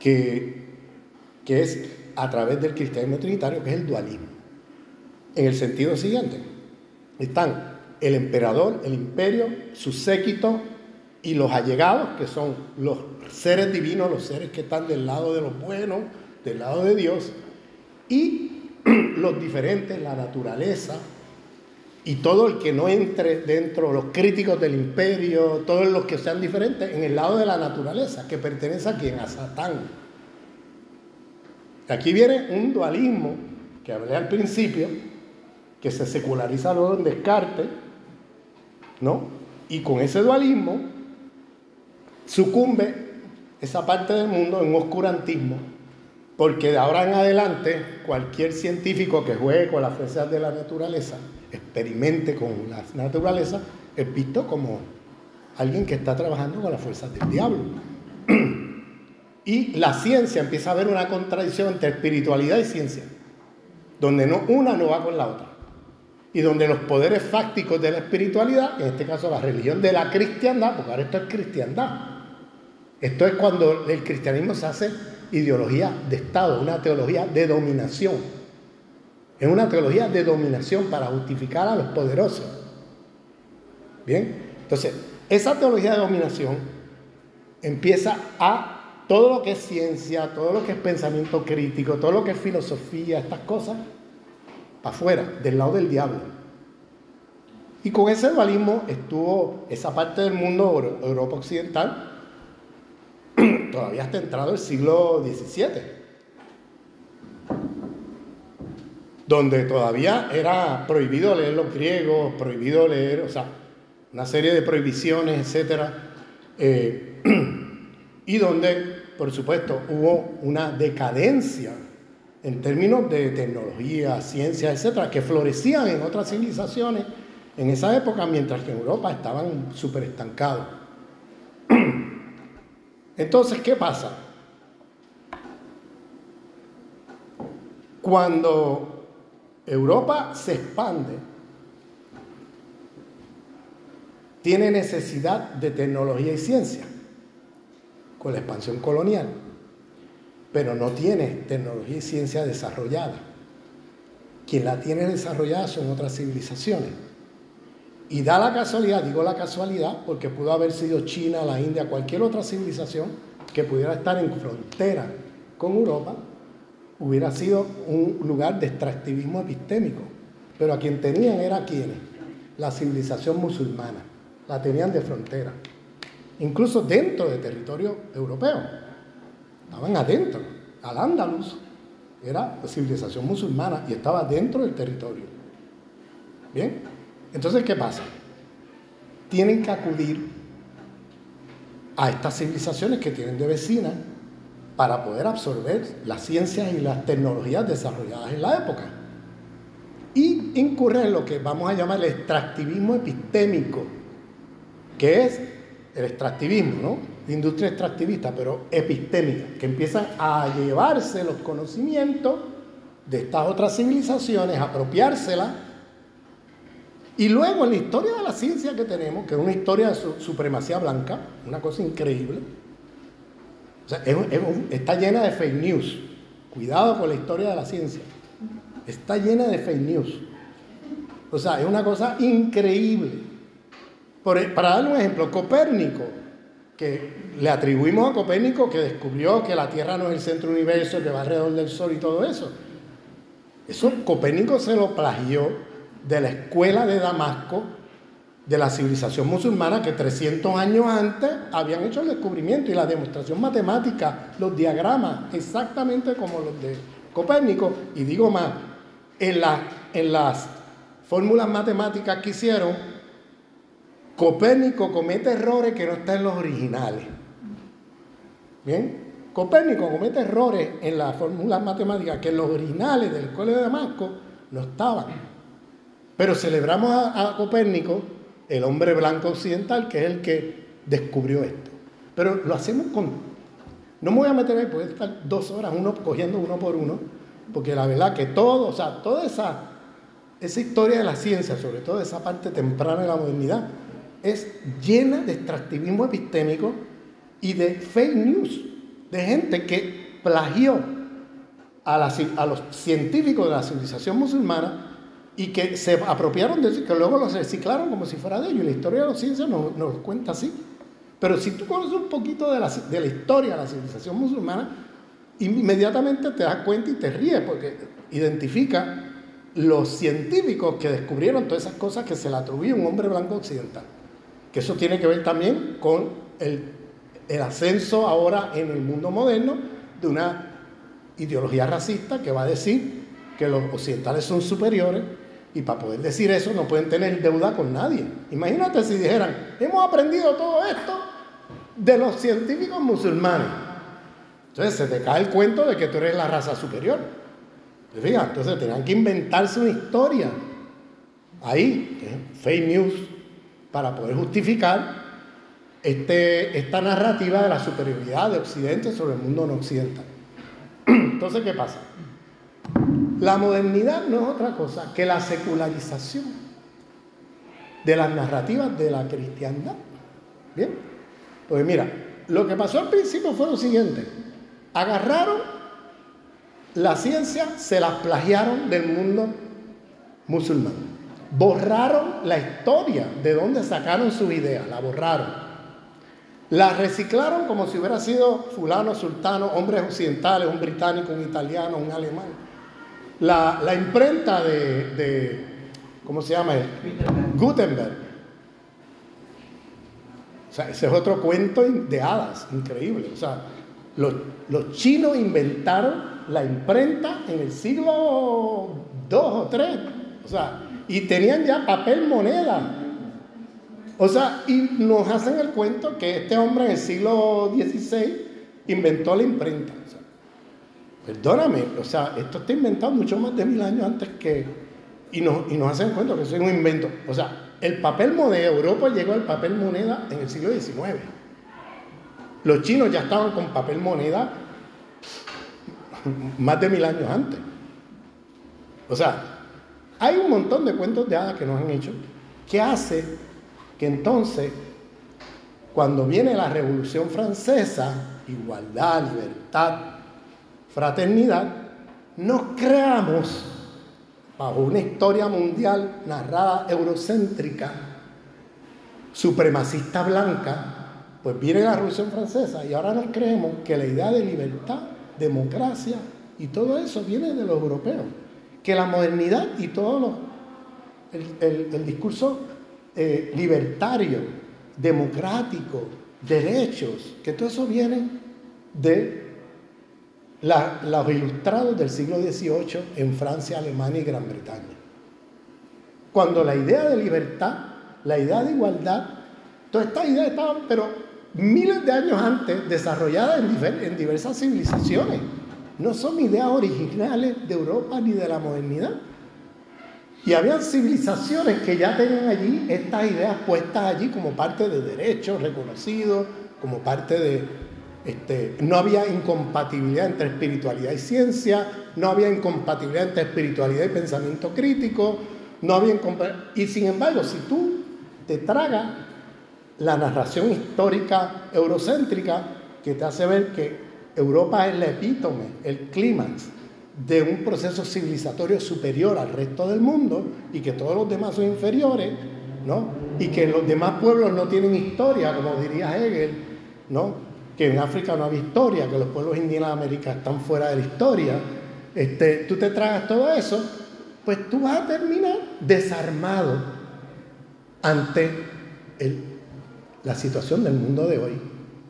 que, que es a través del cristianismo trinitario, que es el dualismo. En el sentido siguiente, están el emperador, el imperio, su séquito y los allegados, que son los seres divinos, los seres que están del lado de los buenos, del lado de Dios, y <clears throat> los diferentes, la naturaleza, y todo el que no entre dentro, los críticos del imperio, todos los que sean diferentes, en el lado de la naturaleza, que pertenece a quien, a Satán. Aquí viene un dualismo que hablé al principio, que se seculariza luego en Descartes, ¿no? Y con ese dualismo sucumbe esa parte del mundo en un oscurantismo, porque de ahora en adelante cualquier científico que juegue con las fuerzas de la naturaleza, experimente con la naturaleza, es visto como alguien que está trabajando con las fuerzas del diablo. <clears throat> Y la ciencia empieza a ver una contradicción entre espiritualidad y ciencia, donde no, una no va con la otra. Y donde los poderes fácticos de la espiritualidad, en este caso la religión de la cristiandad, porque ahora esto es cristiandad, esto es cuando el cristianismo se hace ideología de Estado, una teología de dominación. Es una teología de dominación para justificar a los poderosos. Bien, entonces, esa teología de dominación empieza a todo lo que es ciencia, todo lo que es pensamiento crítico, todo lo que es filosofía, estas cosas, para afuera, del lado del diablo. Y con ese dualismo estuvo esa parte del mundo, Europa Occidental, <clears throat> todavía hasta entrado el siglo XVII, donde todavía era prohibido leer los griegos, prohibido leer, o sea, una serie de prohibiciones, etc. eh, <clears throat> y donde, por supuesto, hubo una decadencia en términos de tecnología, ciencia, etcétera, que florecían en otras civilizaciones en esa época, mientras que en Europa estaban súper estancados. <clears throat> Entonces, ¿qué pasa? Cuando Europa se expande, tiene necesidad de tecnología y ciencia con la expansión colonial, pero no tiene tecnología y ciencia desarrollada. Quien la tiene desarrollada son otras civilizaciones. Y da la casualidad, digo la casualidad, porque pudo haber sido China, la India, cualquier otra civilización que pudiera estar en frontera con Europa, hubiera sido un lugar de extractivismo epistémico. Pero a quien tenían era quienes, la civilización musulmana, la tenían de frontera, incluso dentro de territorio europeo, estaban adentro, al Andaluz era civilización musulmana y estaba dentro del territorio. Bien, entonces, ¿qué pasa? Tienen que acudir a estas civilizaciones que tienen de vecinas para poder absorber las ciencias y las tecnologías desarrolladas en la época. Y incurren en lo que vamos a llamar el extractivismo epistémico, que es el extractivismo, ¿no? industria extractivista, pero epistémica, que empiezan a llevarse los conocimientos de estas otras civilizaciones, apropiárselas y luego en la historia de la ciencia que tenemos, que es una historia de supremacía blanca, una cosa increíble, o sea, está llena de fake news. Cuidado con la historia de la ciencia. Está llena de fake news. O sea, es una cosa increíble. E, para darle un ejemplo, Copérnico, que le atribuimos a Copérnico que descubrió que la Tierra no es el centro universo, que va alrededor del Sol y todo eso. Eso Copérnico se lo plagió de la escuela de Damasco de la civilización musulmana que 300 años antes habían hecho el descubrimiento y la demostración matemática, los diagramas, exactamente como los de Copérnico. Y digo más, en, en las fórmulas matemáticas que hicieron, Copérnico comete errores que no están en los originales. Bien, Copérnico comete errores en las fórmulas matemáticas que en los originales de la escuela de Damasco no estaban. Pero celebramos a, Copérnico, el hombre blanco occidental, que es el que descubrió esto. Pero lo hacemos con... No me voy a meter ahí, puede estar dos horas uno cogiendo uno por uno, porque la verdad que todo, o sea, toda esa, esa historia de la ciencia, sobre todo esa parte temprana de la modernidad, es llena de extractivismo epistémico y de fake news, de gente que plagió a, los científicos de la civilización musulmana y que se apropiaron de eso que luego los reciclaron como si fuera de ellos. Y la historia de la ciencia nos, nos cuenta así. Pero si tú conoces un poquito de la, de la historia de la civilización musulmana, inmediatamente te das cuenta y te ríes porque identifica los científicos que descubrieron todas esas cosas que se le atribuye a un hombre blanco occidental. Que eso tiene que ver también con el, ascenso ahora en el mundo moderno de una ideología racista que va a decir que los occidentales son superiores y para poder decir eso no pueden tener deuda con nadie. Imagínate si dijeran, hemos aprendido todo esto de los científicos musulmanes. Entonces se te cae el cuento de que tú eres la raza superior. Entonces tenían que inventarse una historia ahí, fake news, para poder justificar este, esta narrativa de la superioridad de Occidente sobre el mundo no occidental. <clears throat> Entonces, ¿qué pasa? La modernidad no es otra cosa que la secularización de las narrativas de la cristiandad. Bien, pues mira, lo que pasó al principio fue lo siguiente: agarraron la ciencia, se la plagiaron del mundo musulmán, borraron la historia de donde sacaron sus ideas, la borraron. La reciclaron como si hubiera sido fulano, sultano, hombres occidentales, un británico, un italiano, un alemán la, imprenta de, ¿cómo se llama? Gutenberg. O sea, ese es otro cuento de hadas, increíble. O sea, los, los chinos inventaron la imprenta en el siglo II o III. O sea, y tenían ya papel moneda. O sea, y nos hacen el cuento que este hombre en el siglo XVI inventó la imprenta. perdóname, o sea, esto está inventado mucho más de mil años antes que... Y nos, y nos hacen el cuento que eso es un invento. O sea, el papel moneda, Europa llegó al papel moneda en el siglo XIX. Los chinos ya estaban con papel moneda más de mil años antes. O sea, hay un montón de cuentos de hadas que nos han hecho que hace que entonces, cuando viene la Revolución Francesa, igualdad, libertad, fraternidad, nos creamos bajo una historia mundial narrada eurocéntrica, supremacista blanca, pues viene la Revolución Francesa y ahora nos creemos que la idea de libertad, democracia y todo eso viene de los europeos. Que la modernidad y todo el, discurso eh, libertario, democrático, derechos, que todo eso viene de los ilustrados del siglo XVIII en Francia, Alemania y Gran Bretaña. Cuando la idea de libertad, la idea de igualdad, todas estas ideas estaban, pero miles de años antes desarrolladas en, diversas civilizaciones. No son ideas originales de Europa ni de la modernidad. Y había civilizaciones que ya tenían allí estas ideas puestas allí como parte de derechos reconocidos, como parte de... Este, no había incompatibilidad entre espiritualidad y ciencia, no había incompatibilidad entre espiritualidad y pensamiento crítico, no había... Y sin embargo, si tú te tragas la narración histórica eurocéntrica que te hace ver que Europa es el epítome, el clímax de un proceso civilizatorio superior al resto del mundo y que todos los demás son inferiores, ¿no? Y que los demás pueblos no tienen historia, como diría Hegel, ¿no? Que en África no había historia, que los pueblos indígenas de América están fuera de la historia. Este, tú te tragas todo eso, pues tú vas a terminar desarmado ante la situación del mundo de hoy.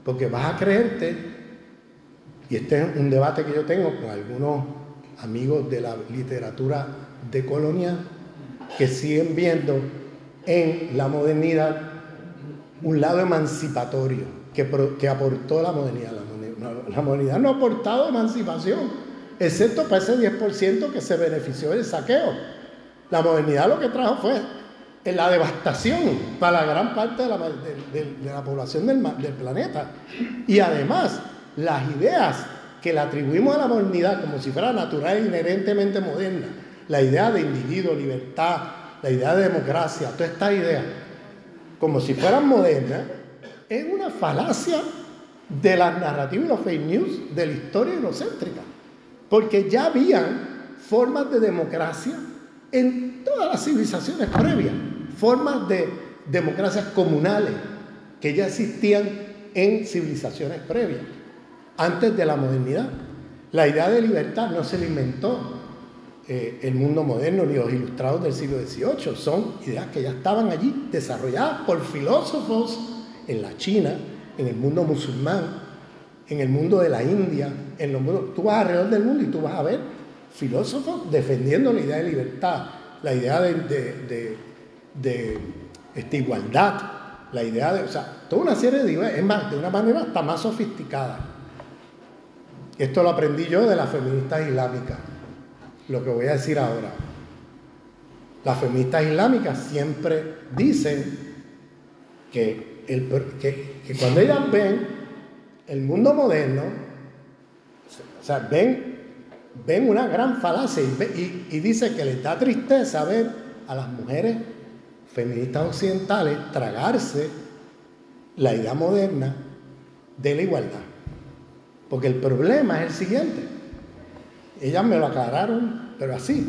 Porque vas a creerte, y este es un debate que yo tengo con algunos amigos de la literatura de colonia que siguen viendo en la modernidad un lado emancipatorio que, que aportó la modernidad. La, modernidad no ha aportado emancipación, excepto para ese 10% que se benefició del saqueo. La modernidad lo que trajo fue la devastación para la gran parte de la, población del, planeta. Y además, las ideas que le atribuimos a la modernidad como si fuera natural e inherentemente moderna, la idea de individuo, libertad, la idea de democracia, toda esta idea, como si fueran modernas, es una falacia de las narrativas y los fake news de la historia eurocéntrica. Porque ya habían formas de democracia en todas las civilizaciones previas. Formas de democracias comunales que ya existían en civilizaciones previas, antes de la modernidad. La idea de libertad no se la inventó eh, el mundo moderno ni los ilustrados del siglo XVIII, son ideas que ya estaban allí desarrolladas por filósofos en la China, en el mundo musulmán, en el mundo de la India, en los mundos. Tú vas alrededor del mundo y tú vas a ver filósofos defendiendo la idea de libertad, la idea de esta igualdad, la idea de, o sea, toda una serie de ideas, es más, de una manera hasta más sofisticada. Esto lo aprendí yo de las feministas islámicas, lo que voy a decir ahora. Las feministas islámicas siempre dicen que, cuando ellas ven el mundo moderno, o sea, ven, ven una gran falacia y, y dice que les da tristeza ver a las mujeres feministas occidentales tragarse la idea moderna de la igualdad. Porque el problema es el siguiente. Ellas me lo aclararon, pero así.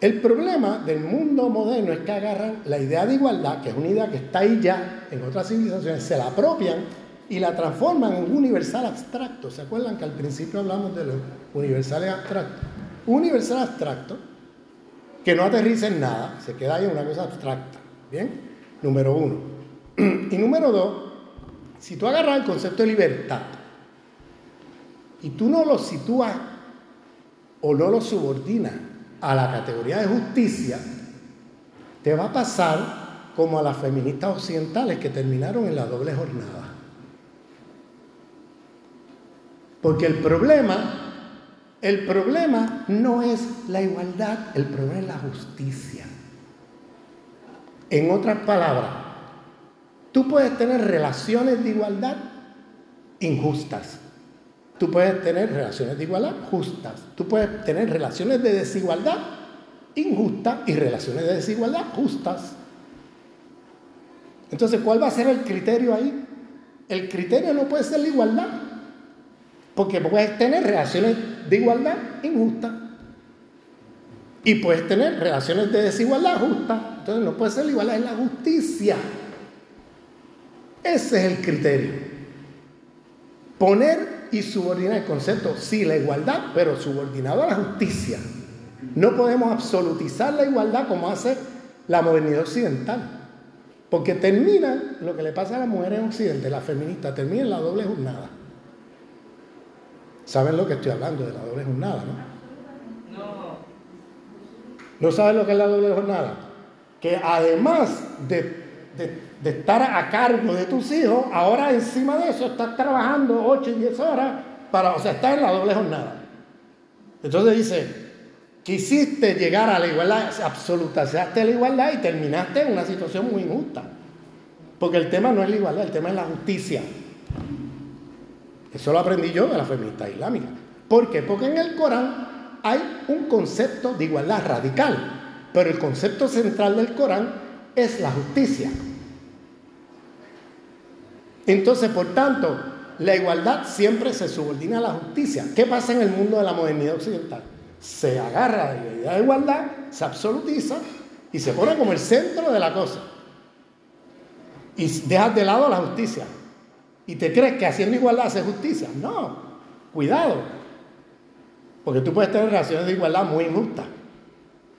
El problema del mundo moderno es que agarran la idea de igualdad, que es una idea que está ahí ya en otras civilizaciones, se la apropian y la transforman en un universal abstracto. ¿Se acuerdan que al principio hablamos de los universales abstractos? Un universal abstracto que no aterriza en nada, se queda ahí en una cosa abstracta. ¿Bien? Número uno. <clears throat> Y número dos, si tú agarras el concepto de libertad y tú no lo sitúas o no lo subordinas a la categoría de justicia, te va a pasar como a las feministas occidentales que terminaron en la doble jornada. Porque el problema, el problema no es la igualdad, el problema es la justicia. En otras palabras, tú puedes tener relaciones de igualdad injustas. Tú puedes tener relaciones de igualdad justas. Tú puedes tener relaciones de desigualdad injustas y relaciones de desigualdad justas. Entonces, ¿cuál va a ser el criterio ahí? El criterio no puede ser la igualdad, porque puedes tener relaciones de igualdad injustas y puedes tener relaciones de desigualdad justas. Entonces, no puede ser la igualdad, es la justicia. Ese es el criterio. Poner y subordinar el concepto, sí, la igualdad, pero subordinado a la justicia. No podemos absolutizar la igualdad como hace la modernidad occidental. Porque termina lo que le pasa a las mujeres en Occidente, la feminista, termina en la doble jornada. ¿Saben lo que estoy hablando de la doble jornada, no? No. ¿No saben lo que es la doble jornada? Que además de, de estar a cargo de tus hijos, ahora encima de eso estás trabajando 8 y 10 horas para, o sea, estás en la doble jornada. Entonces dice, quisiste llegar a la igualdad absoluta, a la igualdad y terminaste en una situación muy injusta. Porque el tema no es la igualdad, el tema es la justicia. Eso lo aprendí yo de la feminista islámica. ¿Por qué? Porque en el Corán hay un concepto de igualdad radical, pero el concepto central del Corán es la justicia. Entonces, por tanto, la igualdad siempre se subordina a la justicia. ¿Qué pasa en el mundo de la modernidad occidental? se agarra la idea de igualdad, se absolutiza y se pone como el centro de la cosa. Y dejas de lado la justicia. Y te crees que haciendo igualdad hace justicia. No, cuidado. Porque tú puedes tener relaciones de igualdad muy injustas,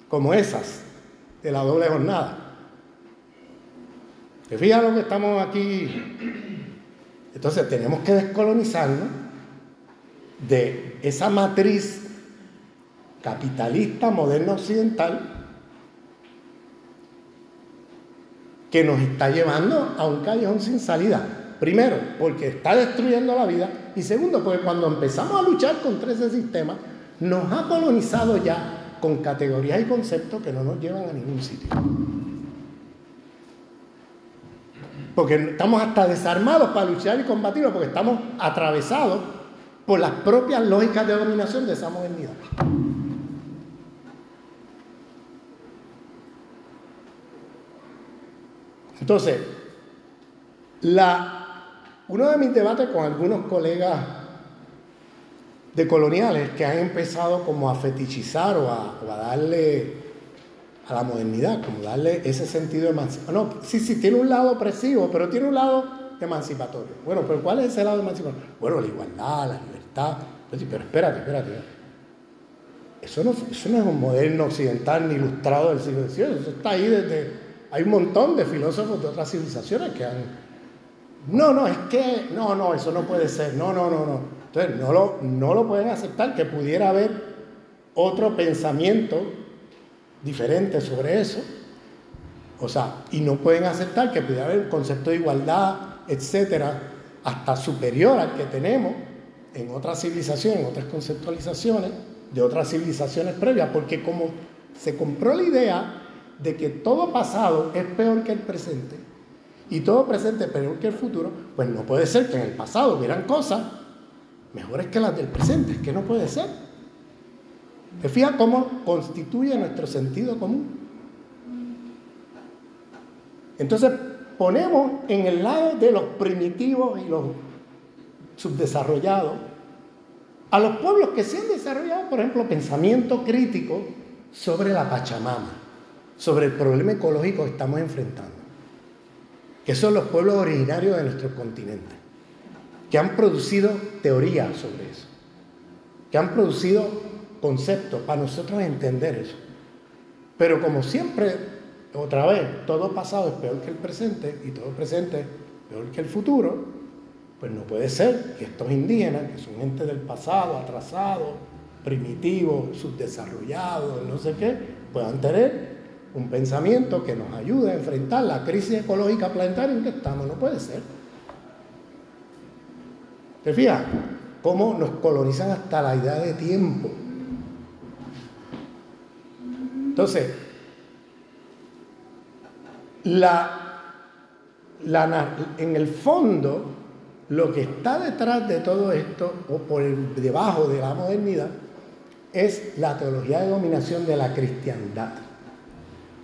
como esas de la doble jornada. ¿Te fijas lo que estamos aquí? Entonces tenemos que descolonizarnos de esa matriz capitalista moderno occidental que nos está llevando a un callejón sin salida. Primero, porque está destruyendo la vida. Y segundo, porque cuando empezamos a luchar contra ese sistema, nos ha colonizado ya con categorías y conceptos que no nos llevan a ningún sitio. Porque estamos hasta desarmados para luchar y combatirlo, porque estamos atravesados por las propias lógicas de dominación de esa modernidad. Entonces, uno de mis debates con algunos colegas de coloniales que han empezado como a fetichizar o a, darle a la modernidad, como darle ese sentido emancipatorio. No, sí, sí, tiene un lado opresivo, pero tiene un lado emancipatorio. Bueno, pero ¿cuál es ese lado emancipatorio? Bueno, la igualdad, la libertad. Pues pero espérate, espérate. Eso no, eso no es un moderno occidental ni ilustrado del siglo XVIII, eso está ahí desde hay un montón de filósofos de otras civilizaciones que han... No, no, es que, no, no, eso no puede ser, no, no, no, no. Entonces, no lo, no lo pueden aceptar que pudiera haber otro pensamiento diferente sobre eso. O sea, y no pueden aceptar que pudiera haber un concepto de igualdad, etcétera, hasta superior al que tenemos en otras civilizaciones, en otras conceptualizaciones de otras civilizaciones previas, porque como se compró la idea de que todo pasado es peor que el presente y todo presente es peor que el futuro, pues no puede ser que en el pasado hubieran cosas mejores que las del presente, es que no puede ser. ¿Te fijas cómo constituye nuestro sentido común? Entonces ponemos en el lado de los primitivos y los subdesarrollados a los pueblos que se han desarrollado, por ejemplo, pensamiento crítico sobre la Pachamama sobre el problema ecológico que estamos enfrentando, que son los pueblos originarios de nuestro continente, que han producido teorías sobre eso, que han producido conceptos para nosotros entender eso. Pero como siempre, otra vez, todo pasado es peor que el presente y todo presente es peor que el futuro, pues no puede ser que estos indígenas, que son gente del pasado, atrasados, primitivos, subdesarrollados, no sé qué, puedan tener un pensamiento que nos ayude a enfrentar la crisis ecológica planetaria en que estamos. No puede ser. ¿Te fijas? Cómo nos colonizan hasta la idea de tiempo. Entonces, en el fondo, lo que está detrás de todo esto, o por debajo de la modernidad, es la teología de dominación de la cristiandad.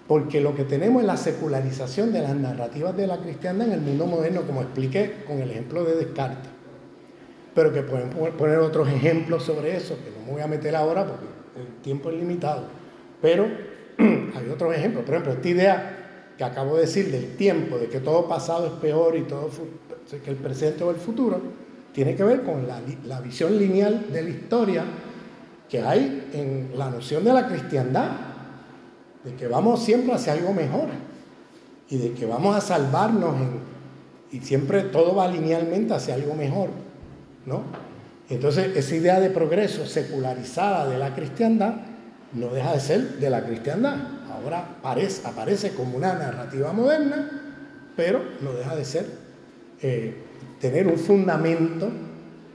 Porque lo que tenemos es la secularización de las narrativas de la cristiandad en el mundo moderno, como expliqué con el ejemplo de Descartes. Pero que pueden poner otros ejemplos sobre eso, que no me voy a meter ahora porque el tiempo es limitado. Pero <clears throat> hay otros ejemplos. Por ejemplo, esta idea que acabo de decir del tiempo, de que todo pasado es peor y todo que el presente o el futuro, tiene que ver con la, la visión lineal de la historia que hay en la noción de la cristiandad, de que vamos siempre hacia algo mejor y de que vamos a salvarnos y siempre todo va linealmente hacia algo mejor, ¿no? Entonces, esa idea de progreso secularizada de la cristiandad no deja de ser de la cristiandad. Ahora aparece, como una narrativa moderna, pero no deja de ser eh, tener un fundamento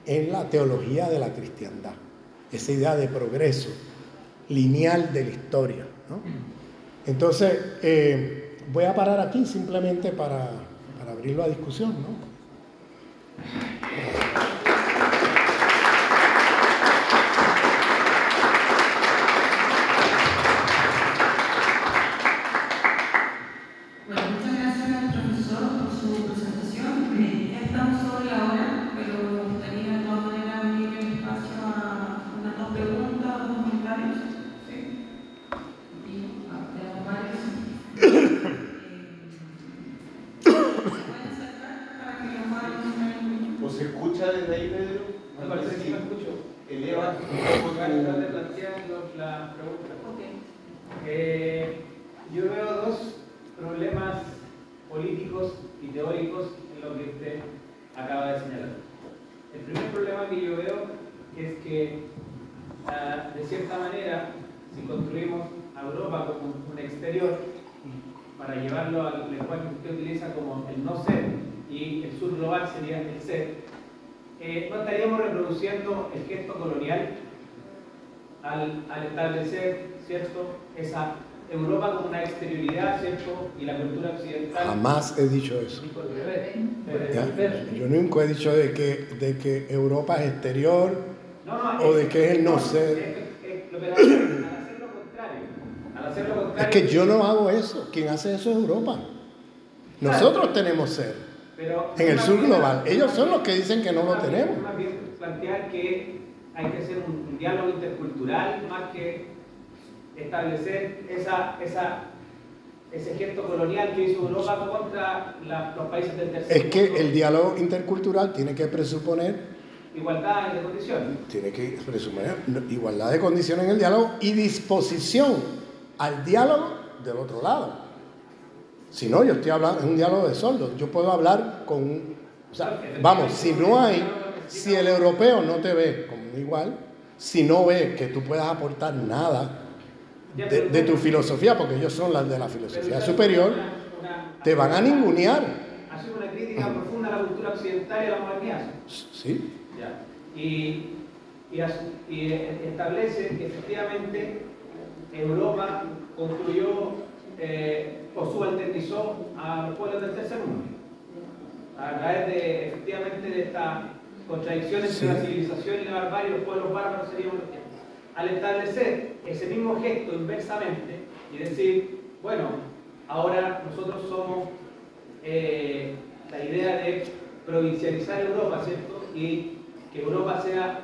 en la teología de la cristiandad esa idea de progreso lineal de la historia. Entonces, eh, voy a parar aquí simplemente para, para abrirlo a discusión. ¿no? Eso. Yo nunca he dicho de que, de que Europa es exterior o de que es el no ser. Es que yo no hago eso. Quien hace eso es Europa. Nosotros tenemos ser. En el sur global. Ellos son los que dicen que no lo tenemos. Plantear que hay que hacer un diálogo intercultural más que establecer esa, esa ese gesto colonial que hizo Europa contra los países del tercer mundo. Es que el diálogo intercultural tiene que presuponer igualdad de condiciones. Tiene que presuponer igualdad de condiciones en el diálogo y disposición al diálogo del otro lado. Si no, yo estoy hablando, es un diálogo de sordos. Yo puedo hablar con, o sea, vamos, si no hay, si el europeo no te ve como igual, si no ve que tú puedas aportar nada de, tu filosofía, porque ellos son las de la filosofía superior, te van a ningunear. Hace una crítica profunda a la cultura occidental y a la modernidad. Sí. Y, y, establece que efectivamente Europa construyó eh, o subalternizó a los pueblos del tercer mundo. A través de, efectivamente, de esta contradicción entre la civilización y la barbarie, los pueblos bárbaros serían al establecer ese mismo gesto inversamente y decir, bueno, ahora nosotros somos eh, la idea de provincializar Europa, ¿cierto? Y que Europa sea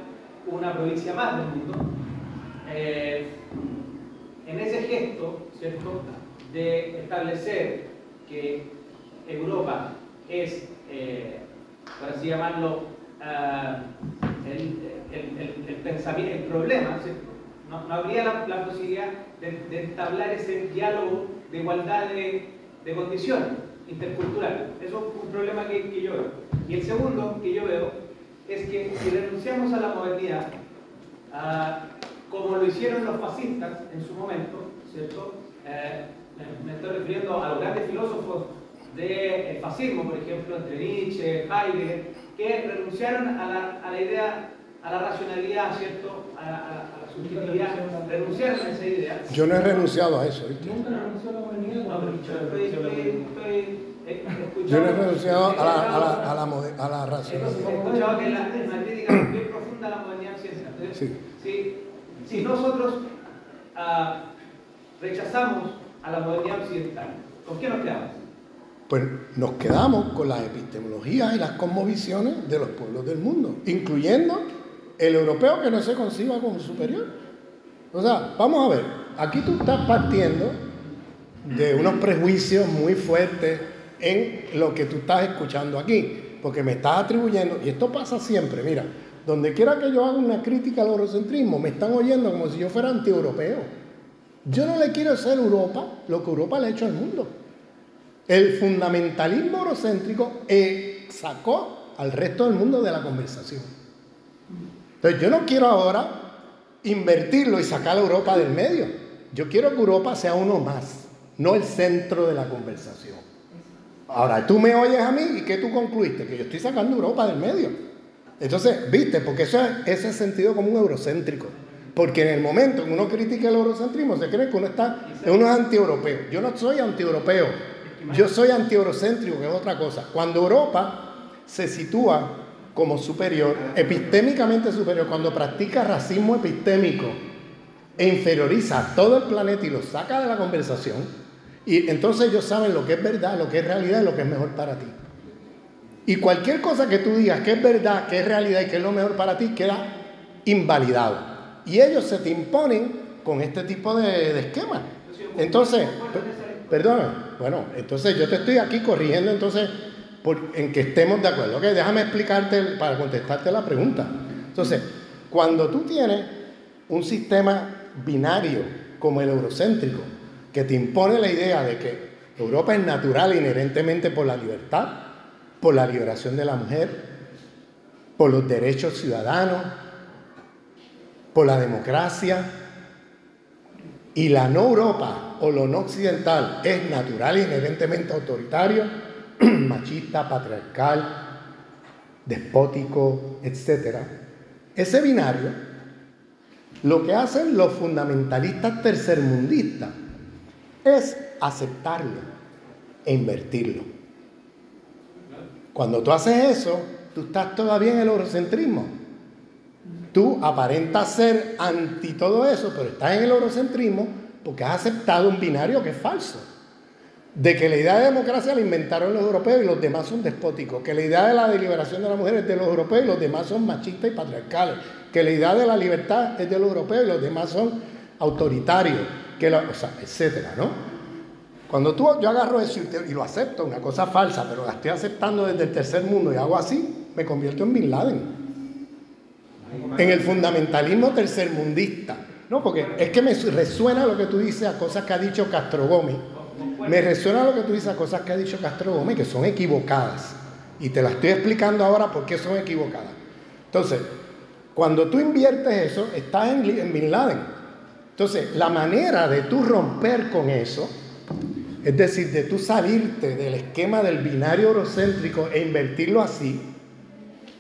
una provincia más del mundo. Eh, en ese gesto, ¿cierto? De establecer que Europa es, eh, por así llamarlo, ah, el, el, pensamiento, el problema, no, no, habría la, posibilidad de, de, entablar ese diálogo de igualdad de, de condiciones intercultural. Eso es un problema que, que, yo veo. Y el segundo que yo veo es que si renunciamos a la modernidad, como lo hicieron los fascistas en su momento, ¿cierto? Eh, me estoy refiriendo a los grandes filósofos del fascismo, por ejemplo, entre Nietzsche, Heidegger, que renunciaron a la, a la idea, a la racionalidad, ¿cierto? A, la, a la subjetividad, renunciaron a esa idea. Yo no he renunciado a eso, ¿viste? Nunca renunció a la humanidad. No, estoy, estoy, estoy yo no he renunciado a la, a la, a la, a la racionalidad. He escuchado que la, en la crítica es bien profunda la modernidad ciencia. Sí. Si, si nosotros uh, rechazamos a la modernidad occidental, ¿con qué nos quedamos? Pues nos quedamos con las epistemologías y las cosmovisiones de los pueblos del mundo, incluyendo el europeo que no se conciba como superior. O sea, vamos a ver, aquí tú estás partiendo de unos prejuicios muy fuertes en lo que tú estás escuchando aquí, porque me estás atribuyendo, y esto pasa siempre, mira, donde quiera que yo haga una crítica al eurocentrismo, me están oyendo como si yo fuera anti-europeo. Yo no le quiero hacer Europa lo que Europa le ha hecho al mundo. El fundamentalismo eurocéntrico eh, sacó al resto del mundo de la conversación. Entonces yo no quiero ahora invertirlo y sacar a Europa del medio. Yo quiero que Europa sea uno más, no el centro de la conversación. Ahora, tú me oyes a mí y ¿qué tú concluiste? Que yo estoy sacando Europa del medio. Entonces, viste, porque eso es ese sentido como un eurocéntrico. Porque en el momento en que uno critica el eurocentrismo, se cree que uno está, uno es anti-europeo. Yo no soy anti-europeo, yo soy anti-eurocéntrico, que es otra cosa. Cuando Europa se sitúa como superior, epistémicamente superior, cuando practica racismo epistémico e inferioriza a todo el planeta y lo saca de la conversación, y entonces ellos saben lo que es verdad, lo que es realidad y lo que es mejor para ti. Y cualquier cosa que tú digas que es verdad, que es realidad y que es lo mejor para ti, queda invalidado. Y ellos se te imponen con este tipo de, de esquema. Entonces, perdona, bueno, entonces yo te estoy aquí corrigiendo entonces en que estemos de acuerdo. Okay, déjame explicarte para contestarte la pregunta. Entonces, cuando tú tienes un sistema binario como el eurocéntrico, que te impone la idea de que Europa es natural inherentemente por la libertad, por la liberación de la mujer, por los derechos ciudadanos, por la democracia, y la no Europa o lo no occidental es natural inherentemente autoritario, <clears throat> machista, patriarcal, despótico, etc. Ese binario, lo que hacen los fundamentalistas tercermundistas es aceptarlo e invertirlo. Cuando tú haces eso, tú estás todavía en el eurocentrismo. Tú aparentas ser anti todo eso, pero estás en el eurocentrismo porque has aceptado un binario que es falso de que la idea de democracia la inventaron los europeos y los demás son despóticos, que la idea de la deliberación de las mujeres es de los europeos y los demás son machistas y patriarcales, que la idea de la libertad es de los europeos y los demás son autoritarios, que o sea, etcétera, ¿no? Cuando tú, yo agarro eso y, lo acepto, una cosa falsa, pero la estoy aceptando desde el tercer mundo y hago así, me convierto en Bin Laden. En el fundamentalismo tercermundista. No, porque es que me resuena lo que tú dices a cosas que ha dicho Castro Gómez me resuena lo que tú dices, cosas que ha dicho Castro Gómez, que son equivocadas. Y te las estoy explicando ahora por qué son equivocadas. Entonces, cuando tú inviertes eso, estás en, Bin Laden. Entonces, la manera de tú romper con eso, es decir, de tú salirte del esquema del binario eurocéntrico e invertirlo así,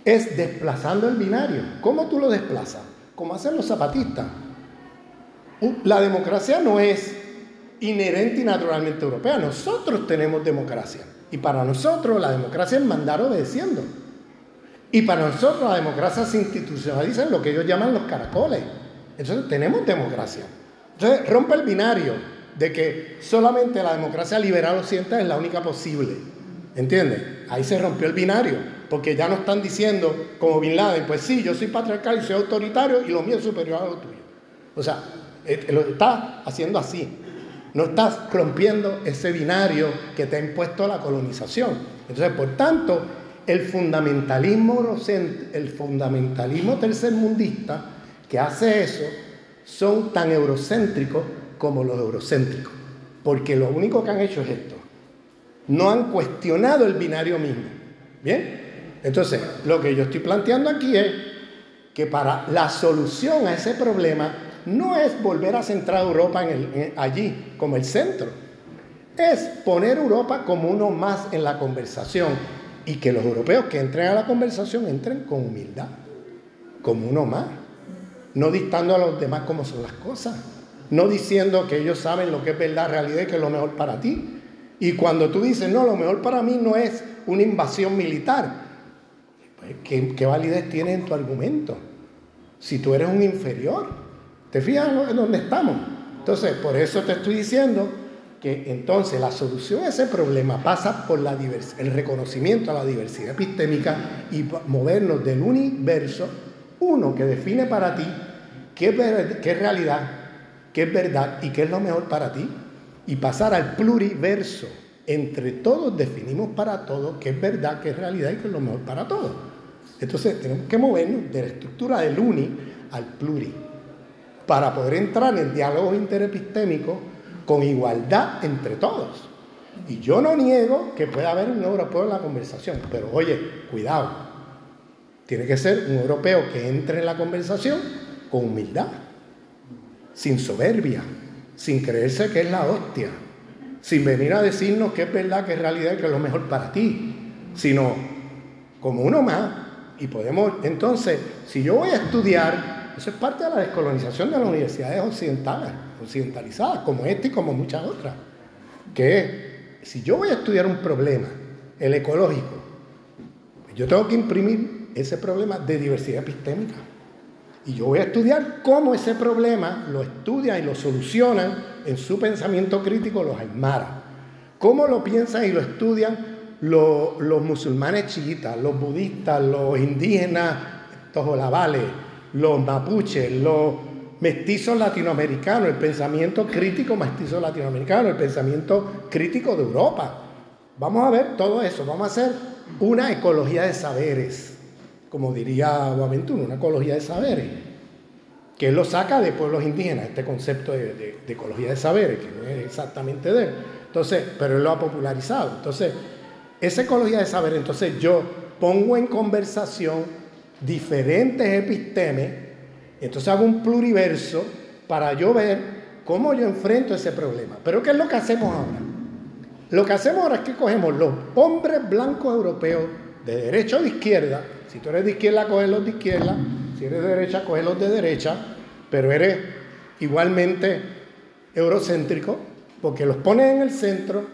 es desplazando el binario. ¿Cómo tú lo desplazas? Como hacen los zapatistas. La democracia no es inherente y naturalmente europea. Nosotros tenemos democracia. Y para nosotros la democracia es mandar obedeciendo. Y para nosotros la democracia se institucionaliza en lo que ellos llaman los caracoles. Entonces tenemos democracia. Entonces rompe el binario de que solamente la democracia liberal occidental es la única posible. ¿Entiendes? Ahí se rompió el binario, porque ya no están diciendo, como Bin Laden, pues sí, yo soy patriarcal y soy autoritario y lo mío es superior a lo tuyo. O sea, lo está haciendo así. No estás rompiendo ese binario que te ha impuesto la colonización. Entonces, por tanto, el fundamentalismo, el fundamentalismo tercermundista que hace eso son tan eurocéntricos como los eurocéntricos. Porque lo único que han hecho es esto. No han cuestionado el binario mismo. ¿Bien? Entonces, lo que yo estoy planteando aquí es que para la solución a ese problema no es volver a centrar Europa allí como el centro. es poner Europa como uno más en la conversación y que los europeos que entren a la conversación entren con humildad, como uno más, no dictando a los demás cómo son las cosas, no diciendo que ellos saben lo que es verdad, realidad y que es lo mejor para ti. Y cuando tú dices, no, lo mejor para mí no es una invasión militar, pues, ¿qué, qué validez tiene en tu argumento? Si tú eres un inferior, ¿te fijas en dónde estamos? Entonces, por eso te estoy diciendo que entonces la solución a ese problema pasa por el reconocimiento a la diversidad epistémica y movernos del universo, uno que define para ti qué es, qué es realidad, qué es verdad y qué es lo mejor para ti, y pasar al pluriverso. Entre todos definimos para todos qué es verdad, qué es realidad y qué es lo mejor para todos. Entonces tenemos que movernos de la estructura del uni al pluri para poder entrar en diálogos interepistémicos con igualdad entre todos. Y yo no niego que pueda haber un europeo en la conversación, pero oye, cuidado, tiene que ser un europeo que entre en la conversación con humildad, sin soberbia, sin creerse que es la hostia, sin venir a decirnos que es verdad, que es realidad que es lo mejor para ti, sino como uno más. Y podemos, entonces, si yo voy a estudiar, eso es parte de la descolonización de las universidades occidentales occidentalizadas, como esta y como muchas otras, que si yo voy a estudiar un problema, el ecológico, yo tengo que imprimir ese problema de diversidad epistémica. Y yo voy a estudiar cómo ese problema lo estudian y lo solucionan en su pensamiento crítico los aymaras. Cómo lo piensan y lo estudian los, los musulmanes chiitas, los budistas, los indígenas tojolabales, los mapuches, los mestizo latinoamericano, el pensamiento crítico mestizo latinoamericano, el pensamiento crítico de Europa. Vamos a ver todo eso, vamos a hacer una ecología de saberes, como diría Boaventura, una ecología de saberes, que él lo saca de pueblos indígenas, este concepto de, ecología de saberes, que no es exactamente de él. Entonces, pero él lo ha popularizado. Entonces, esa ecología de saberes, entonces yo pongo en conversación diferentes epistemes entonces hago un pluriverso para yo ver cómo yo enfrento ese problema. Pero ¿qué es lo que hacemos ahora? Lo que hacemos ahora es que cogemos los hombres blancos europeos de derecha o de izquierda. Si tú eres de izquierda, coges los de izquierda. Si eres de derecha, coges los de derecha. Pero eres igualmente eurocéntrico porque los pones en el centro,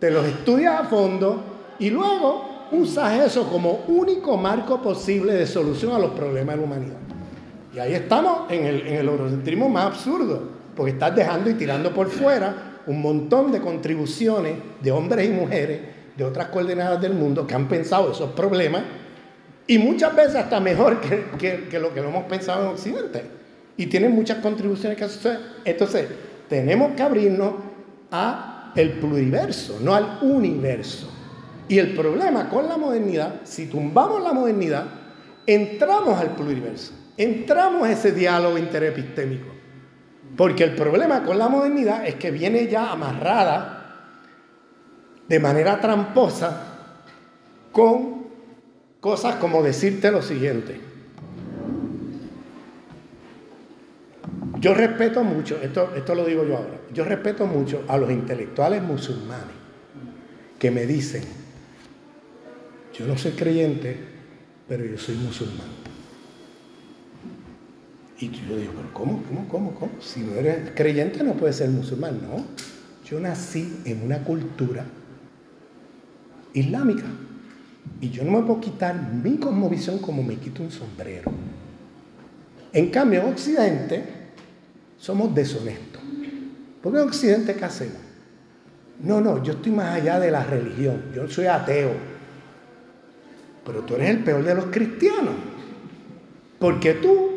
te los estudias a fondo y luego usas eso como único marco posible de solución a los problemas de la humanidad. Y ahí estamos en el, en el eurocentrismo más absurdo, porque estás dejando y tirando por fuera un montón de contribuciones de hombres y mujeres de otras coordenadas del mundo que han pensado esos problemas y muchas veces hasta mejor que, que, lo que lo hemos pensado en Occidente. Y tienen muchas contribuciones que hacer. Entonces, tenemos que abrirnos a el pluriverso, no al universo. Y el problema con la modernidad, si tumbamos la modernidad, entramos al pluriverso entramos a ese diálogo interepistémico. Porque el problema con la modernidad es que viene ya amarrada de manera tramposa con cosas como decirte lo siguiente. Yo respeto mucho, esto, esto lo digo yo ahora, yo respeto mucho a los intelectuales musulmanes que me dicen, yo no soy creyente, pero yo soy musulmán. Y yo digo, pero ¿cómo, cómo, cómo, cómo? Si no eres creyente no puedes ser musulmán. No, yo nací en una cultura islámica. Y yo no me puedo quitar mi cosmovisión como me quito un sombrero. En cambio, en Occidente somos deshonestos. Porque en Occidente, ¿qué hacemos? No, no, yo estoy más allá de la religión. Yo soy ateo. Pero tú eres el peor de los cristianos. Porque tú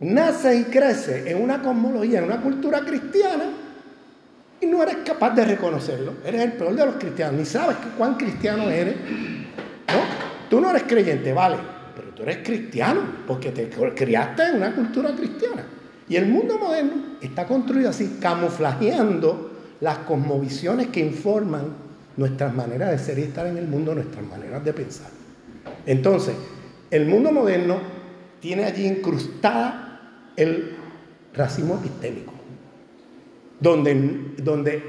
nace y crece en una cosmología, en una cultura cristiana, y no eres capaz de reconocerlo. Eres el peor de los cristianos, ni sabes cuán cristiano eres. ¿no? Tú no eres creyente, vale, pero tú eres cristiano, porque te criaste en una cultura cristiana. Y el mundo moderno está construido así, camuflajeando las cosmovisiones que informan nuestras maneras de ser y estar en el mundo, nuestras maneras de pensar. Entonces, el mundo moderno tiene allí incrustada el racismo epistémico, donde, donde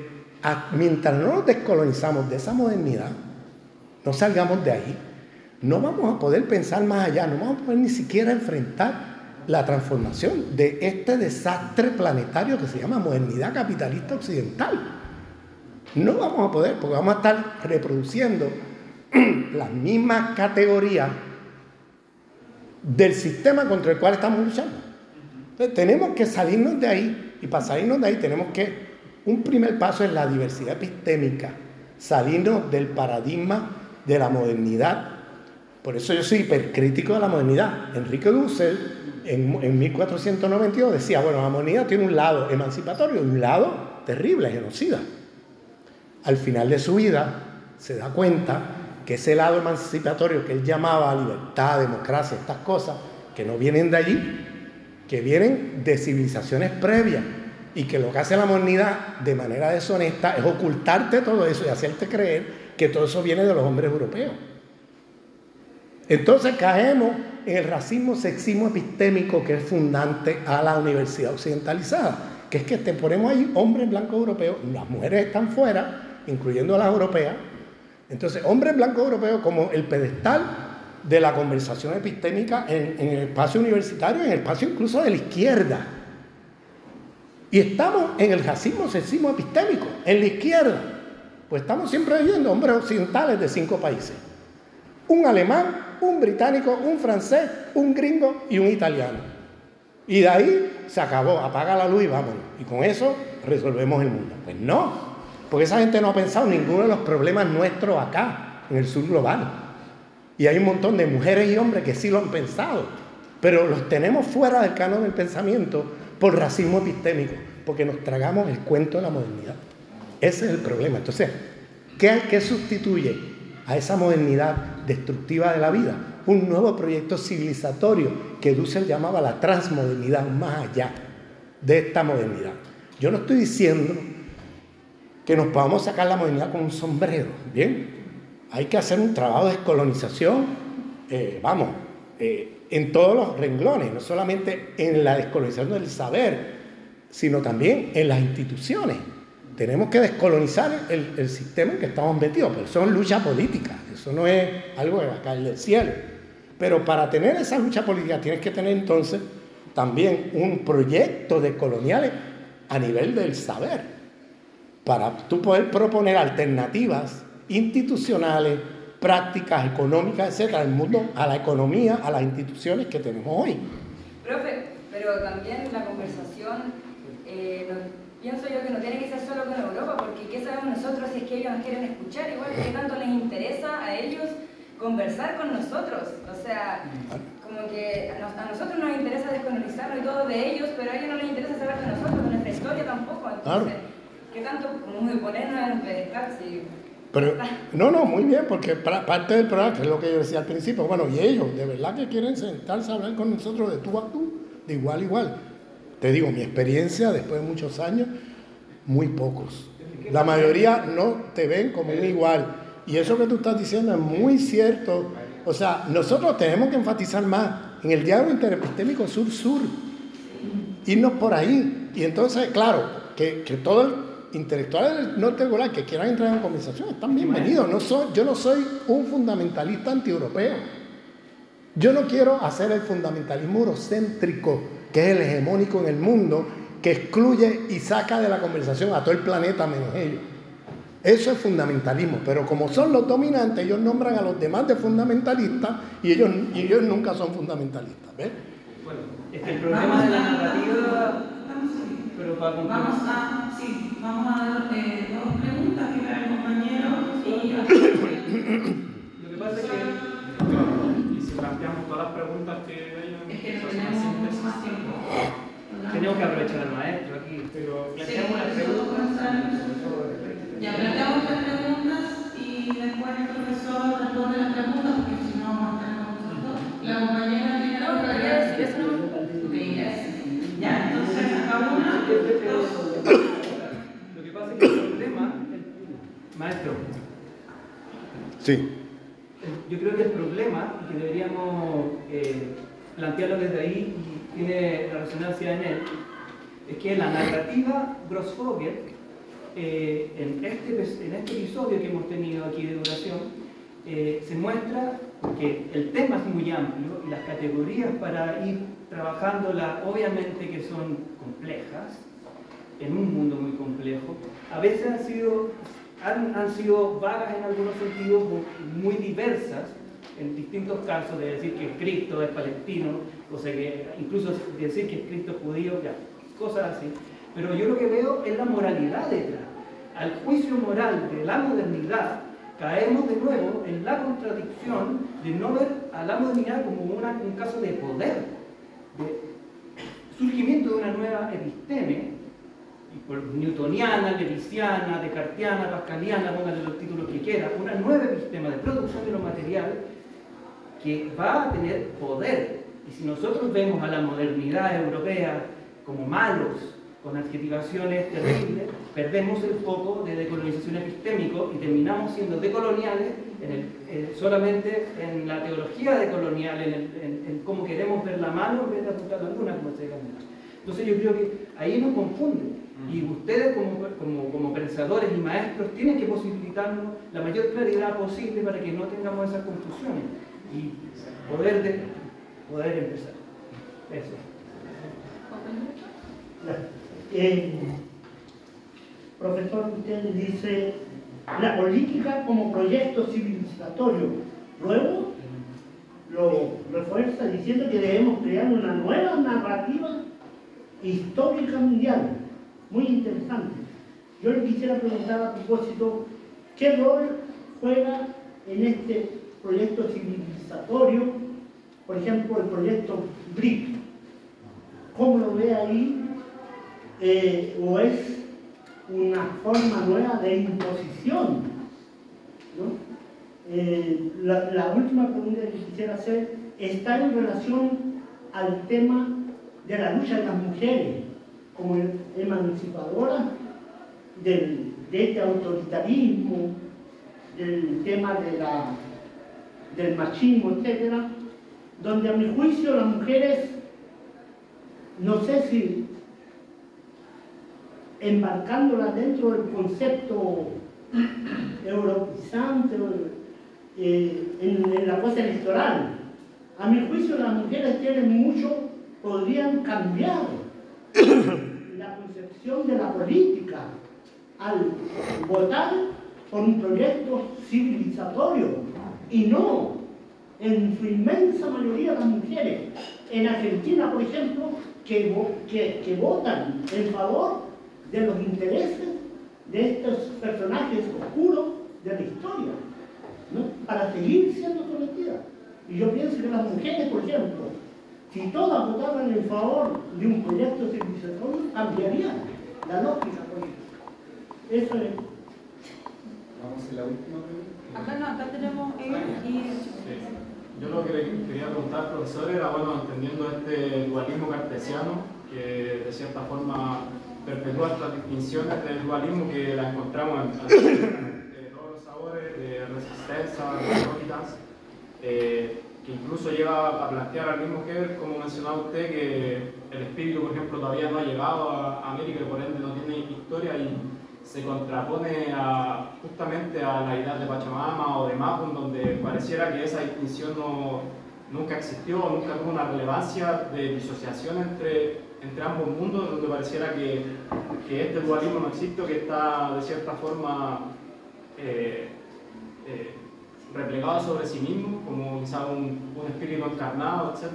mientras no nos descolonizamos de esa modernidad, no salgamos de ahí, no vamos a poder pensar más allá, no vamos a poder ni siquiera enfrentar la transformación de este desastre planetario que se llama modernidad capitalista occidental. No vamos a poder, porque vamos a estar reproduciendo <clears throat> las mismas categorías del sistema contra el cual estamos luchando. Entonces, tenemos que salirnos de ahí y para salirnos de ahí tenemos que, un primer paso es la diversidad epistémica, salirnos del paradigma de la modernidad. Por eso yo soy hipercrítico de la modernidad. Enrique Dussel en, en 1492 decía, bueno, la modernidad tiene un lado emancipatorio y un lado terrible, genocida. Al final de su vida se da cuenta que ese lado emancipatorio que él llamaba libertad, democracia, estas cosas, que no vienen de allí, que vienen de civilizaciones previas y que lo que hace la modernidad de manera deshonesta es ocultarte todo eso y hacerte creer que todo eso viene de los hombres europeos. Entonces caemos en el racismo sexismo epistémico que es fundante a la universidad occidentalizada, que es que te ponemos ahí hombres blancos europeos, las mujeres están fuera, incluyendo a las europeas, entonces, hombre blanco europeo como el pedestal de la conversación epistémica en, el espacio universitario, en el espacio incluso de la izquierda. Y estamos en el racismo, sexismo epistémico, en la izquierda. Pues estamos siempre viendo hombres occidentales de cinco países. Un alemán, un británico, un francés, un gringo y un italiano. Y de ahí se acabó, apaga la luz y vámonos. Y con eso resolvemos el mundo. Pues no, porque esa gente no ha pensado en ninguno de los problemas nuestros acá, en el sur global. Y hay un montón de mujeres y hombres que sí lo han pensado, pero los tenemos fuera del canon del pensamiento por racismo epistémico, porque nos tragamos el cuento de la modernidad. Ese es el problema. Entonces, ¿qué, qué sustituye a esa modernidad destructiva de la vida? Un nuevo proyecto civilizatorio que Dussel llamaba la transmodernidad, más allá de esta modernidad. Yo no estoy diciendo que nos podamos sacar la modernidad con un sombrero. Bien, hay que hacer un trabajo de descolonización, eh, vamos, eh, en todos los renglones, no solamente en la descolonización del saber, sino también en las instituciones. Tenemos que descolonizar el, sistema en que estamos metidos, pero eso es lucha política, eso no es algo que va a caer del cielo. Pero para tener esa lucha política tienes que tener entonces también un proyecto de coloniales a nivel del saber para tú poder proponer alternativas institucionales, prácticas, económicas, etcétera, al mundo, a la economía, a las instituciones que tenemos hoy. Profe, pero también la conversación, eh, pienso yo que no tiene que ser solo con Europa, porque ¿qué sabemos nosotros si es que ellos nos quieren escuchar? Igual, ¿qué tanto les interesa a ellos conversar con nosotros? O sea, como que a, nosotros nos interesa descolonizarlo y todo de ellos, pero a ellos no les interesa saber de nosotros, de nuestra historia tampoco. Entonces, ¿Qué tanto como ponernos en pedestal. Pero, no, no, muy bien, porque parte del programa, que es lo que yo decía al principio, bueno, y ellos, de verdad que quieren sentarse a hablar con nosotros de tú a tú, de igual a igual. Te digo, mi experiencia después de muchos años, muy pocos. La mayoría no te ven como un igual. Y eso que tú estás diciendo es muy cierto. O sea, nosotros tenemos que enfatizar más en el diálogo interepistémico sur-sur. Irnos por ahí. Y entonces, claro, que, que todo el intelectuales del norte global que quieran entrar en conversación están bienvenidos. No soy, yo no soy un fundamentalista antieuropeo. Yo no quiero hacer el fundamentalismo eurocéntrico, que es el hegemónico en el mundo, que excluye y saca de la conversación a todo el planeta menos ellos. Eso es fundamentalismo, pero como son los dominantes, ellos nombran a los demás de fundamentalistas y ellos, y ellos nunca son fundamentalistas. ¿ves? Bueno, es que el problema de la narrativa Vamos a, sí, vamos a dar eh, dos preguntas que el compañero y <coughs> Lo que pasa es que y si cambiamos todas las preguntas que hayan, es que no tenemos más tiempo. Tenemos que aprovechar al maestro aquí, pero planteamos las preguntas. Ya planteamos las preguntas y después el profesor responde las preguntas porque si no vamos a estar con nosotros. La compañera tiene la otra. Ya, entonces acá una, Lo que pasa es que el problema, maestro. Sí. Yo creo que el problema, que deberíamos eh, plantearlo desde ahí y tiene la resonancia en él, es que la narrativa Grossfogel eh, en, este, en este episodio que hemos tenido aquí de duración, eh, se muestra que el tema es muy amplio y las categorías para ir trabajándolas obviamente que son complejas, en un mundo muy complejo, a veces han sido, han, han sido vagas en algunos sentidos, muy diversas, en distintos casos de decir que Cristo es palestino, o sea que incluso decir que Cristo es judío, ya, cosas así. Pero yo lo que veo es la moralidad detrás. Al juicio moral de la modernidad caemos de nuevo en la contradicción de no ver a la modernidad como un caso de poder, de surgimiento de una nueva episteme, newtoniana, levisiana, descartiana, pascaliana, póngale los títulos que quiera, una nueva epistema de producción de lo material que va a tener poder. Y si nosotros vemos a la modernidad europea como malos, con adjetivaciones terribles, perdemos el foco de decolonización epistémico y terminamos siendo decoloniales eh, solamente en la teología decolonial, en, en, cómo queremos ver la mano en vez de apuntar la luna, como se diga. Entonces yo creo que ahí nos confunden. Y ustedes como, como, como, pensadores y maestros tienen que posibilitarnos la mayor claridad posible para que no tengamos esas confusiones y poder, de, poder empezar. Eso. Eh, profesor, usted dice la política como proyecto civilizatorio. Luego lo refuerza diciendo que debemos crear una nueva narrativa histórica mundial. Muy interesante. Yo le quisiera preguntar a propósito, ¿qué rol juega en este proyecto civilizatorio, por ejemplo, el proyecto BRIC? ¿Cómo lo ve ahí eh, o es una forma nueva de imposición. Eh, la, última pregunta que quisiera hacer está en relación al tema de la lucha de las mujeres como emancipadora del, de este autoritarismo, del tema del machismo, etc., donde a mi juicio las mujeres, no sé si embarcándola dentro del concepto europeizante eh, en, la cosa electoral. A mi juicio las mujeres tienen mucho, podrían cambiar concepción de la política al votar por un proyecto civilizatorio y no en su inmensa mayoría las mujeres. En Argentina, por ejemplo, que, que, votan en favor de los intereses de estos personajes oscuros de la historia, para seguir siendo sometidas. Y yo pienso que las mujeres, por ejemplo, si todas votaran en favor de un proyecto civilizatorio, cambiaría la lógica política. Eso es. Vamos a la última pregunta. Acá no, acá tenemos y... Yo lo que le quería preguntar, profesor, era, bueno, entendiendo este dualismo cartesiano, que de cierta forma perpetuar estas distinciones del dualismo que la encontramos en, todos los sabores de resistencia, eh, que incluso llega a plantear al mismo que, como mencionaba usted, que el espíritu, por ejemplo, todavía no ha llegado a América y por ende no tiene historia y se contrapone justamente a la idea de Pachamama o de Mapun, donde pareciera que esa distinción no, nunca existió, nunca tuvo una relevancia de disociación entre ambos mundos, donde pareciera que, que, este dualismo no existe, que está de cierta forma eh, eh, replegado sobre sí mismo, como quizá un, un espíritu encarnado, etc.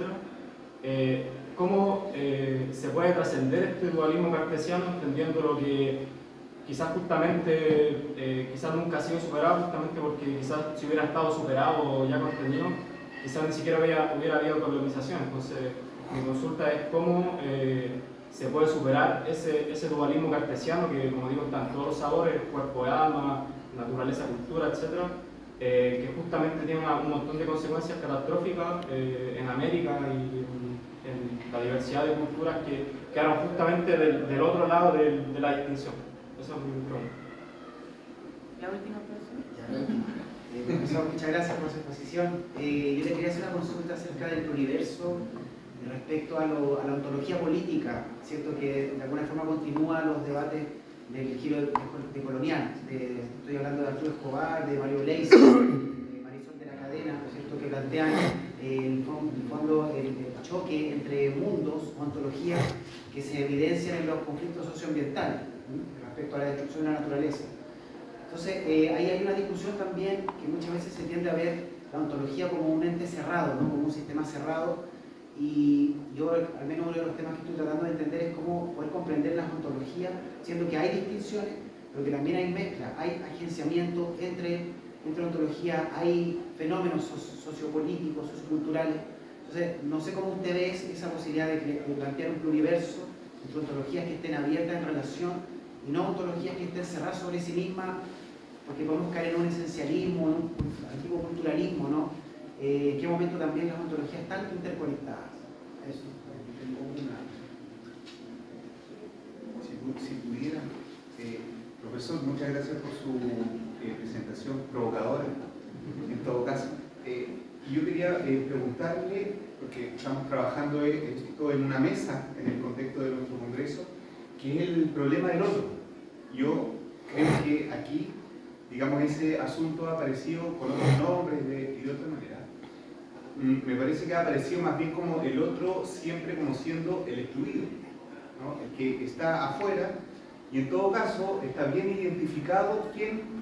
Eh, ¿Cómo se puede trascender este dualismo cartesiano entendiendo lo que quizás justamente, quizás nunca ha sido superado, justamente porque quizás si hubiera estado superado ya contenido, quizás ni siquiera hubiera, hubiera habido colonización. Entonces, mi consulta es cómo eh, se puede superar ese, ese, dualismo cartesiano que, como digo, están todos los sabores, cuerpo, alma, naturaleza, cultura, etc., eh, que justamente tiene un montón de consecuencias catastróficas eh, en América y en, la diversidad de culturas que quedaron justamente del, otro lado de, la distinción. Esa es mi pregunta. La última pregunta. muchas gracias por su exposición. yo le quería hacer una consulta acerca del universo respecto a, la ontología política, ¿cierto? que de alguna forma continúa los debates del giro de, de colonial. De- estoy hablando de Arturo Escobar, de Mario Leis, <coughs> de Marisol de la Cadena, ¿no es cierto?, que plantean eh, en fondo el, el choque entre mundos o ontologías que se evidencian en los conflictos socioambientales ¿m? respecto a la destrucción de la naturaleza. Entonces, eh, ahí hay una discusión también que muchas veces se tiende a ver la ontología como un ente cerrado, ¿no? como un sistema cerrado. Y yo, al menos uno de los temas que estoy tratando de entender es cómo poder comprender las ontologías, siendo que hay distinciones, pero que también hay mezcla, hay agenciamiento entre, entre ontologías, hay fenómenos soci- sociopolíticos, socioculturales. Entonces, no sé cómo usted ve esa posibilidad de plantear un pluriverso entre ontologías que estén abiertas en relación y no ontologías que estén cerradas sobre sí mismas, porque podemos caer en un esencialismo, en un antiguo culturalismo, ¿no? Eh, ¿En qué momento también las ontologías están interconectadas? Eso. tengo una- Si, pu- si pudiera, eh, profesor, muchas gracias por su eh, presentación provocadora, en todo caso. Eh, yo quería eh, preguntarle, porque estamos trabajando eh, en una mesa en el contexto de nuestro congreso, que es el problema del otro. Yo creo que aquí, digamos, ese asunto ha aparecido con otros nombres y de otra manera. Me parece que ha aparecido más bien como el otro siempre como siendo el excluido. ¿no? el que está afuera, y en todo caso está bien identificado quién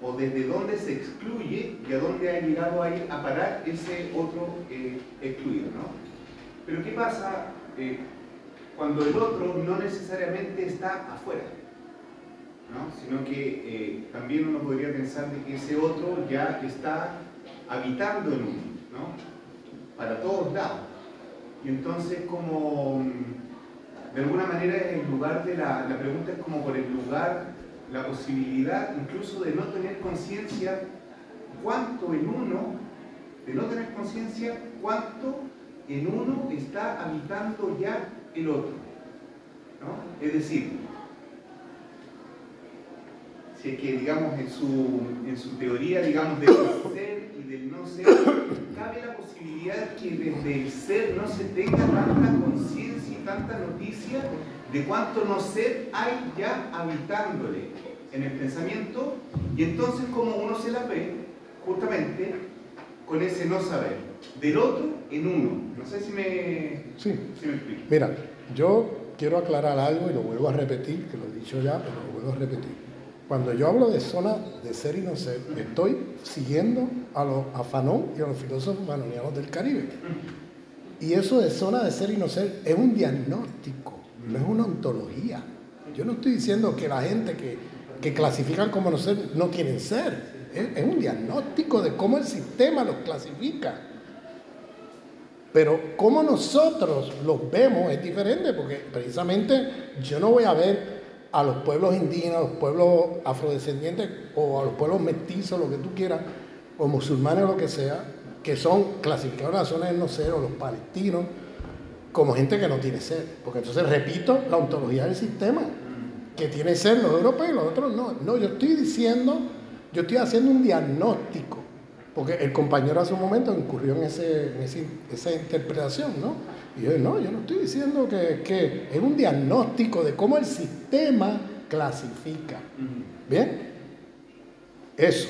o desde dónde se excluye y a dónde ha llegado a ir a parar ese otro eh, excluido. ¿no? Pero ¿qué pasa eh, cuando el otro no necesariamente está afuera? ¿no? Sino que eh, también uno podría pensar de que ese otro ya está habitando en uno, ¿no? Para todos lados. Y entonces como mm, de alguna manera el lugar de la, la pregunta es como por el lugar, la posibilidad incluso de no tener conciencia cuánto en uno, de no tener conciencia cuánto en uno está habitando ya el otro. ¿no? Es decir, si es que digamos en su, en su teoría digamos del ser y del no ser, <coughs> cabe la posibilidad que desde el ser no se tenga tanta conciencia y tanta noticia de cuánto no ser hay ya habitándole en el pensamiento y entonces como uno se la ve justamente con ese no saber del otro en uno. No sé si me, Sí. si me explico. Mira, yo quiero aclarar algo y lo vuelvo a repetir, que lo he dicho ya, pero lo vuelvo a repetir. Cuando yo hablo de zona de ser ser, estoy siguiendo a los a Fanon y a los filósofos fanonianos del Caribe. Y eso de zona de ser ser es un diagnóstico, no es una ontología. Yo no estoy diciendo que la gente que, que clasifican como no ser no quieren ser. Es, es un diagnóstico de cómo el sistema los clasifica. Pero cómo nosotros los vemos es diferente, porque precisamente yo no voy a ver a los pueblos indígenas, a los pueblos afrodescendientes o a los pueblos mestizos, lo que tú quieras, o musulmanes lo que sea, que son clasificados en la zona del no ser, o los palestinos, como gente que no tiene ser. Porque entonces repito la ontología del sistema, que tiene ser los europeos y los otros no. No, yo estoy diciendo, yo estoy haciendo un diagnóstico, porque el compañero hace un momento incurrió en, ese, en ese- esa interpretación, ¿no? Y yo, no, yo no estoy diciendo que, que es un diagnóstico de cómo el sistema clasifica. ¿Bien? Eso.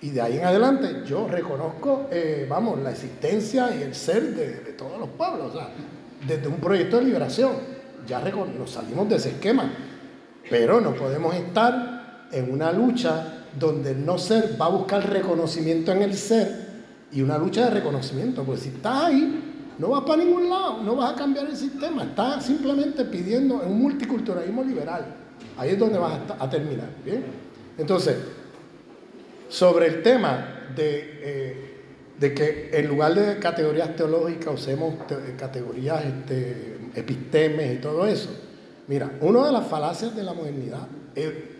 Y de ahí en adelante yo reconozco, eh, vamos, la existencia y el ser de, de todos los pueblos. O sea, desde un proyecto de liberación, ya nos salimos de ese esquema. Pero no podemos estar en una lucha donde el no ser va a buscar reconocimiento en el ser y una lucha de reconocimiento. Porque si estás ahí, no vas para ningún lado, no vas a cambiar el sistema. Estás simplemente pidiendo un multiculturalismo liberal. Ahí es donde vas a, terminar. ¿bien? Entonces, sobre el tema de, eh, de que en lugar de categorías teológicas usemos te- categorías este, epistemes y todo eso. Mira, una de las falacias de la modernidad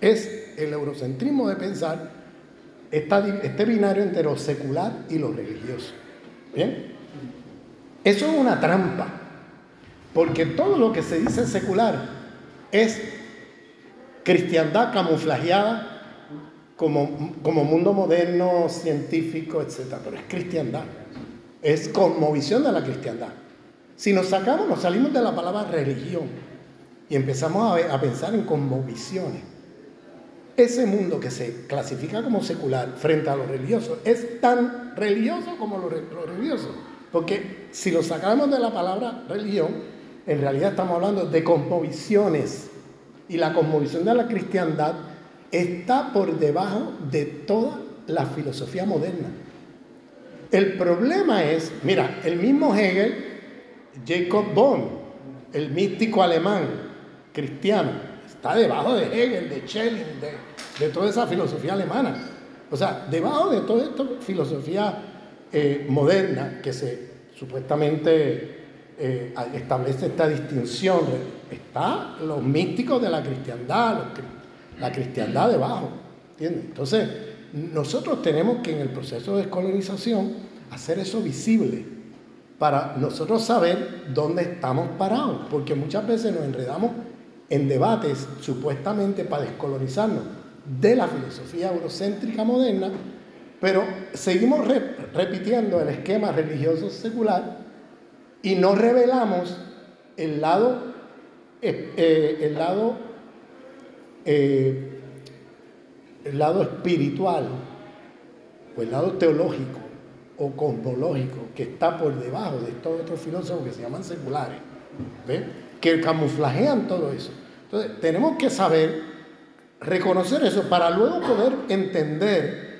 es el eurocentrismo de pensar este binario entre lo secular y lo religioso. ¿Bien? Eso es una trampa, porque todo lo que se dice secular es cristiandad camuflajeada como, como mundo moderno, científico, etc. Pero es cristiandad. Es cosmovisión de la cristiandad. Si nos sacamos, nos salimos de la palabra religión. Y empezamos a, pensar en cosmovisiones. Ese mundo que se clasifica como secular frente a lo religioso es tan religioso como lo, lo religioso. Porque si lo sacamos de la palabra religión, en realidad estamos hablando de cosmovisiones. Y la cosmovisión de la cristiandad está por debajo de toda la filosofía moderna. El problema es, mira, el mismo Hegel, Jacob Bohm, el místico alemán cristiano, está debajo de Hegel, de Schelling, de, de toda esa filosofía alemana. O sea, debajo de toda esta filosofía eh, moderna que se supuestamente eh, establece esta distinción, está los místicos de la cristiandad, la cristiandad debajo. ¿entiendes? Entonces, nosotros tenemos que en el proceso de descolonización hacer eso visible para nosotros saber dónde estamos parados, porque muchas veces nos enredamos en debates supuestamente para descolonizarnos de la filosofía eurocéntrica moderna, pero seguimos re- repitiendo el esquema religioso secular y no revelamos el lado, eh, eh, el lado, eh, el lado espiritual o el lado teológico o cosmológico que está por debajo de estos otros filósofos que se llaman seculares, que camuflajean todo eso. Entonces, tenemos que saber reconocer eso para luego poder entender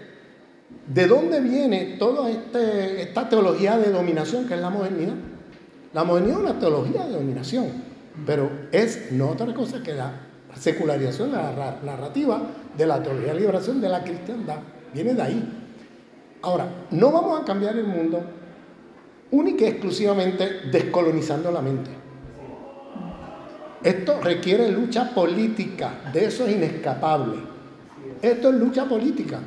de dónde viene toda este- esta teología de dominación que es la modernidad. La modernidad es una teología de dominación, pero es no otra cosa que la secularización, la ra- narrativa de la teología de liberación de la cristiandad. Viene de ahí. Ahora, no vamos a cambiar el mundo única y exclusivamente descolonizando la mente. Esto requiere lucha política, de eso es inescapable. Esto es lucha política.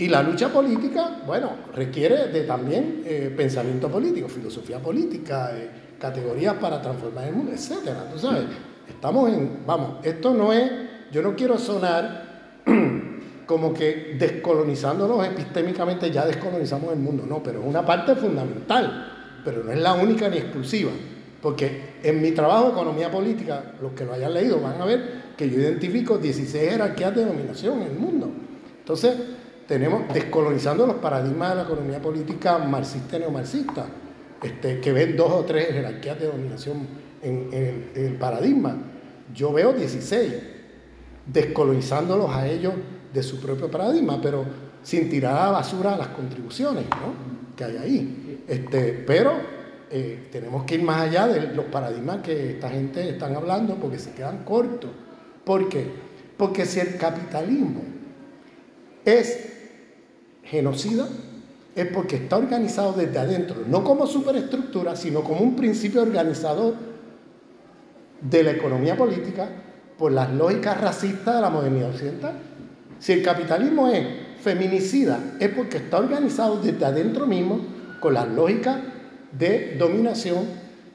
Y la lucha política, bueno, requiere de también eh, pensamiento político, filosofía política, eh, categorías para transformar el mundo, etcétera. Tú sabes, estamos en, vamos, esto no es, yo no quiero sonar <clears throat> como que descolonizándonos epistémicamente ya descolonizamos el mundo, no, pero es una parte fundamental, pero no es la única ni exclusiva, porque en mi trabajo economía política, los que lo hayan leído van a ver que yo identifico 16 jerarquías de dominación en el mundo. Entonces, tenemos descolonizando los paradigmas de la economía política marxista y neomarxista, este, que ven dos o tres jerarquías de dominación en, el paradigma. Yo veo 16, descolonizándolos a ellos de su propio paradigma, pero sin tirar a la basura las contribuciones ¿no? que hay ahí. Este, pero eh, tenemos que ir más allá de los paradigmas que esta gente están hablando porque se quedan cortos. ¿Por qué? Porque si el capitalismo es genocida, es porque está organizado desde adentro, no como superestructura, sino como un principio organizador de la economía política por las lógicas racistas de la modernidad occidental. Si el capitalismo es feminicida, es porque está organizado desde adentro mismo con las lógicas de dominación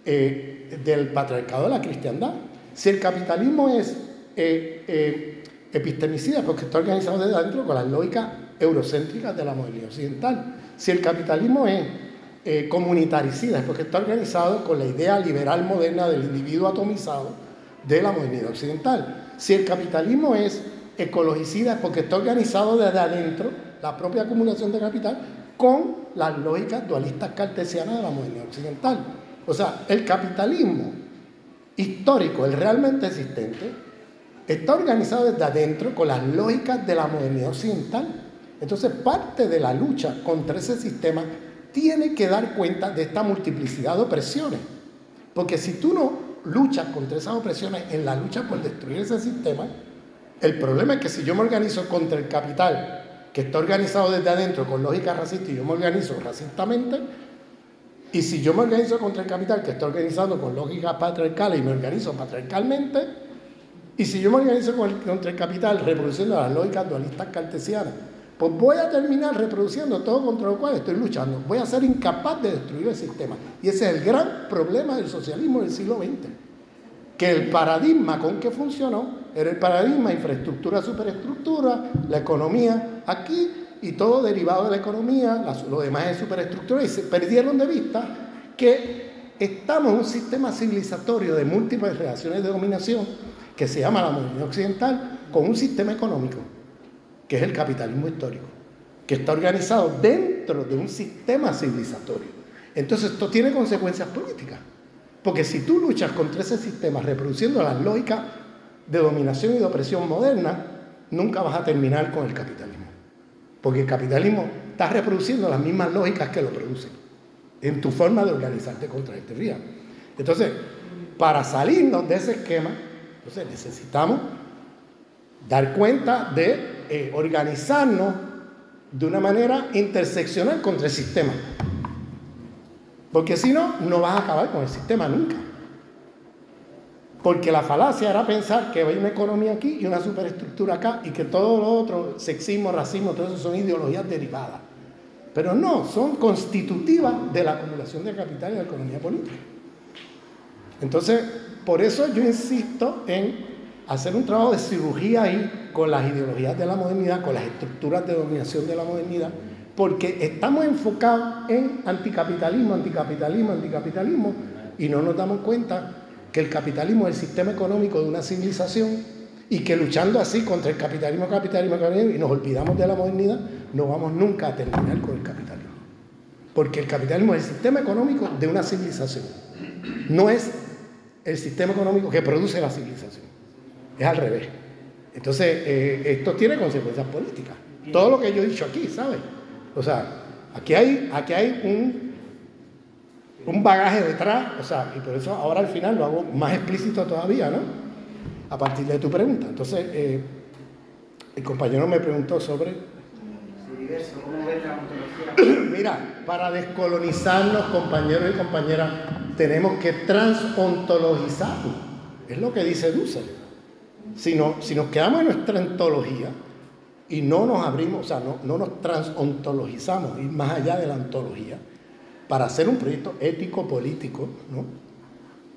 eh, del patriarcado de la cristiandad. Si el capitalismo es eh, eh, epistemicida, porque está organizado desde adentro con las lógicas eurocéntricas de la modernidad occidental. Si el capitalismo es eh, comunitaricida, es porque está organizado con la idea liberal moderna del individuo atomizado de la modernidad occidental. Si el capitalismo es ecologicida, es porque está organizado desde adentro, la propia acumulación de capital, con las lógicas dualistas cartesianas de la modernidad occidental. O sea, el capitalismo histórico, el realmente existente, está organizado desde adentro con las lógicas de la modernidad occidental. Entonces, parte de la lucha contra ese sistema tiene que dar cuenta de esta multiplicidad de opresiones. Porque si tú no luchas contra esas opresiones en la lucha por destruir ese sistema, el problema es que si yo me organizo contra el capital, que está organizado desde adentro con lógica racista, y yo me organizo racistamente, y si yo me organizo contra el capital, que está organizado con lógica patriarcal y me organizo patriarcalmente, y si yo me organizo contra el capital reproduciendo las lógicas dualistas cartesianas, pues voy a terminar reproduciendo todo contra lo cual estoy luchando. Voy a ser incapaz de destruir el sistema. Y ese es el gran problema del socialismo del siglo XX. Que el paradigma con que funcionó era el paradigma infraestructura, superestructura, la economía aquí y todo derivado de la economía, lo demás es superestructura, y se perdieron de vista que estamos en un sistema civilizatorio de múltiples relaciones de dominación que se llama la modernidad occidental con un sistema económico, que es el capitalismo histórico, que está organizado dentro de un sistema civilizatorio. Entonces esto tiene consecuencias políticas, porque si tú luchas contra ese sistema reproduciendo las lógicas de dominación y de opresión moderna, nunca vas a terminar con el capitalismo, porque el capitalismo está reproduciendo las mismas lógicas que lo producen en tu forma de organizarte contra este día. Entonces, para salirnos de ese esquema, entonces necesitamos dar cuenta de eh, organizarnos de una manera interseccional contra el sistema. Porque si no, no vas a acabar con el sistema nunca. Porque la falacia era pensar que hay una economía aquí y una superestructura acá y que todo lo otro, sexismo, racismo, todo eso son ideologías derivadas. Pero no, son constitutivas de la acumulación de capital y de la economía política. Entonces, por eso yo insisto en hacer un trabajo de cirugía ahí con las ideologías de la modernidad, con las estructuras de dominación de la modernidad, porque estamos enfocados en anticapitalismo, anticapitalismo, anticapitalismo, y no nos damos cuenta que el capitalismo es el sistema económico de una civilización y que luchando así contra el capitalismo, capitalismo, capitalismo, y nos olvidamos de la modernidad, no vamos nunca a terminar con el capitalismo. Porque el capitalismo es el sistema económico de una civilización. No es el sistema económico que produce la civilización. Es al revés. Entonces, eh, esto tiene consecuencias políticas. Todo lo que yo he dicho aquí, ¿sabes? O sea, aquí hay, aquí hay un, un bagaje detrás, o sea, y por eso ahora al final lo hago más explícito todavía, ¿no? A partir de tu pregunta. Entonces, eh, el compañero me preguntó sobre... <coughs> Mira, para descolonizarnos, compañeros y compañeras, tenemos que transontologizarnos. Es lo que dice Dussel. Si, si nos quedamos en nuestra ontología y no nos abrimos, o sea, no, no nos transontologizamos, ir más allá de la ontología, para hacer un proyecto ético, político, ¿no?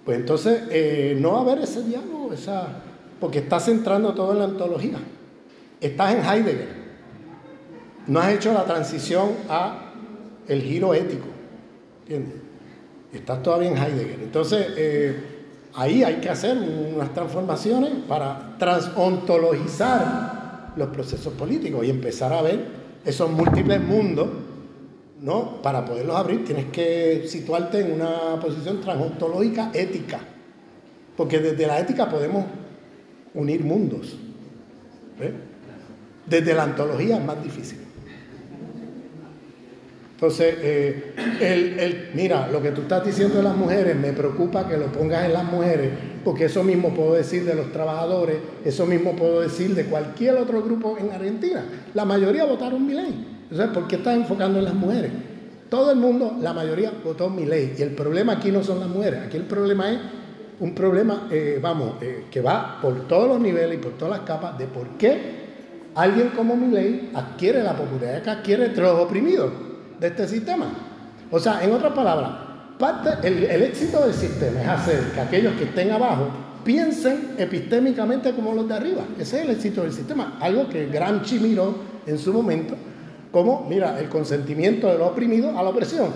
Pues entonces eh, no va a haber ese diálogo, esa, porque estás centrando todo en la ontología. Estás en Heidegger. No has hecho la transición a el giro ético. ¿Entiendes? Estás todavía en Heidegger. Entonces, eh, ahí hay que hacer unas transformaciones para transontologizar los procesos políticos y empezar a ver esos múltiples mundos, ¿no? Para poderlos abrir tienes que situarte en una posición transontológica ética, porque desde la ética podemos unir mundos. Desde la antología es más difícil. Entonces, eh, el, mira, lo que tú estás diciendo de las mujeres, me preocupa que lo pongas en las mujeres, porque eso mismo puedo decir de los trabajadores, eso mismo puedo decir de cualquier otro grupo en Argentina. La mayoría votaron mi ley. Entonces, ¿por qué estás enfocando en las mujeres? Todo el mundo, la mayoría votó mi ley. Y el problema aquí no son las mujeres, aquí el problema es un problema, eh, vamos, eh, que va por todos los niveles y por todas las capas de por qué alguien como mi ley adquiere la popularidad que adquiere entre los oprimidos de este sistema. O sea, en otras palabras, parte, el, éxito del sistema es hacer que aquellos que estén abajo piensen epistémicamente como los de arriba. Ese es el éxito del sistema. Algo que Gramsci miró en su momento como, mira, el consentimiento de los oprimidos a la opresión.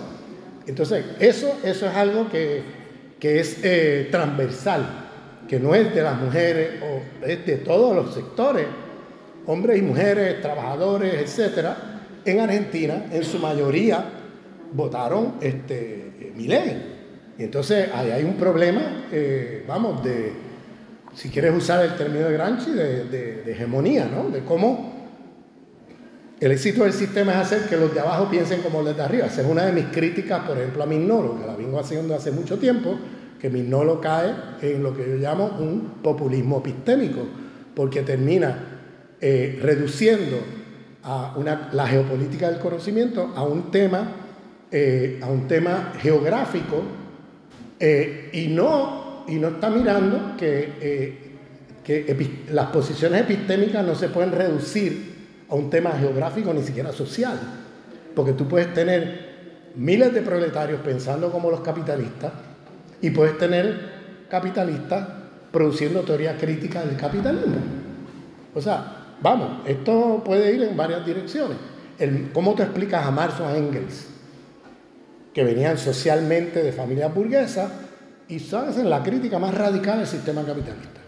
Entonces, eso, eso es algo que, es eh, transversal, que no es de las mujeres, o es de todos los sectores, hombres y mujeres, trabajadores, etcétera, en Argentina, en su mayoría, votaron este. Y entonces ahí hay un problema, eh, vamos, de, si quieres usar el término de Gramsci, de, hegemonía, ¿no? De cómo el éxito del sistema es hacer que los de abajo piensen como los de arriba. Esa es una de mis críticas, por ejemplo, a Mignolo, que la vengo haciendo hace mucho tiempo, que Mignolo cae en lo que yo llamo un populismo epistémico, porque termina eh, reduciendo a una, la geopolítica del conocimiento a un tema, eh, a un tema geográfico eh, y, no, y no está mirando que, eh, que las posiciones epistémicas no se pueden reducir a un tema geográfico ni siquiera social, porque tú puedes tener miles de proletarios pensando como los capitalistas y puedes tener capitalistas produciendo teoría crítica del capitalismo. O sea, Vamos, esto puede ir en varias direcciones. ¿Cómo te explicas a Marx o a Engels? que venían socialmente de familias burguesas y hacen la crítica más radical del sistema capitalista.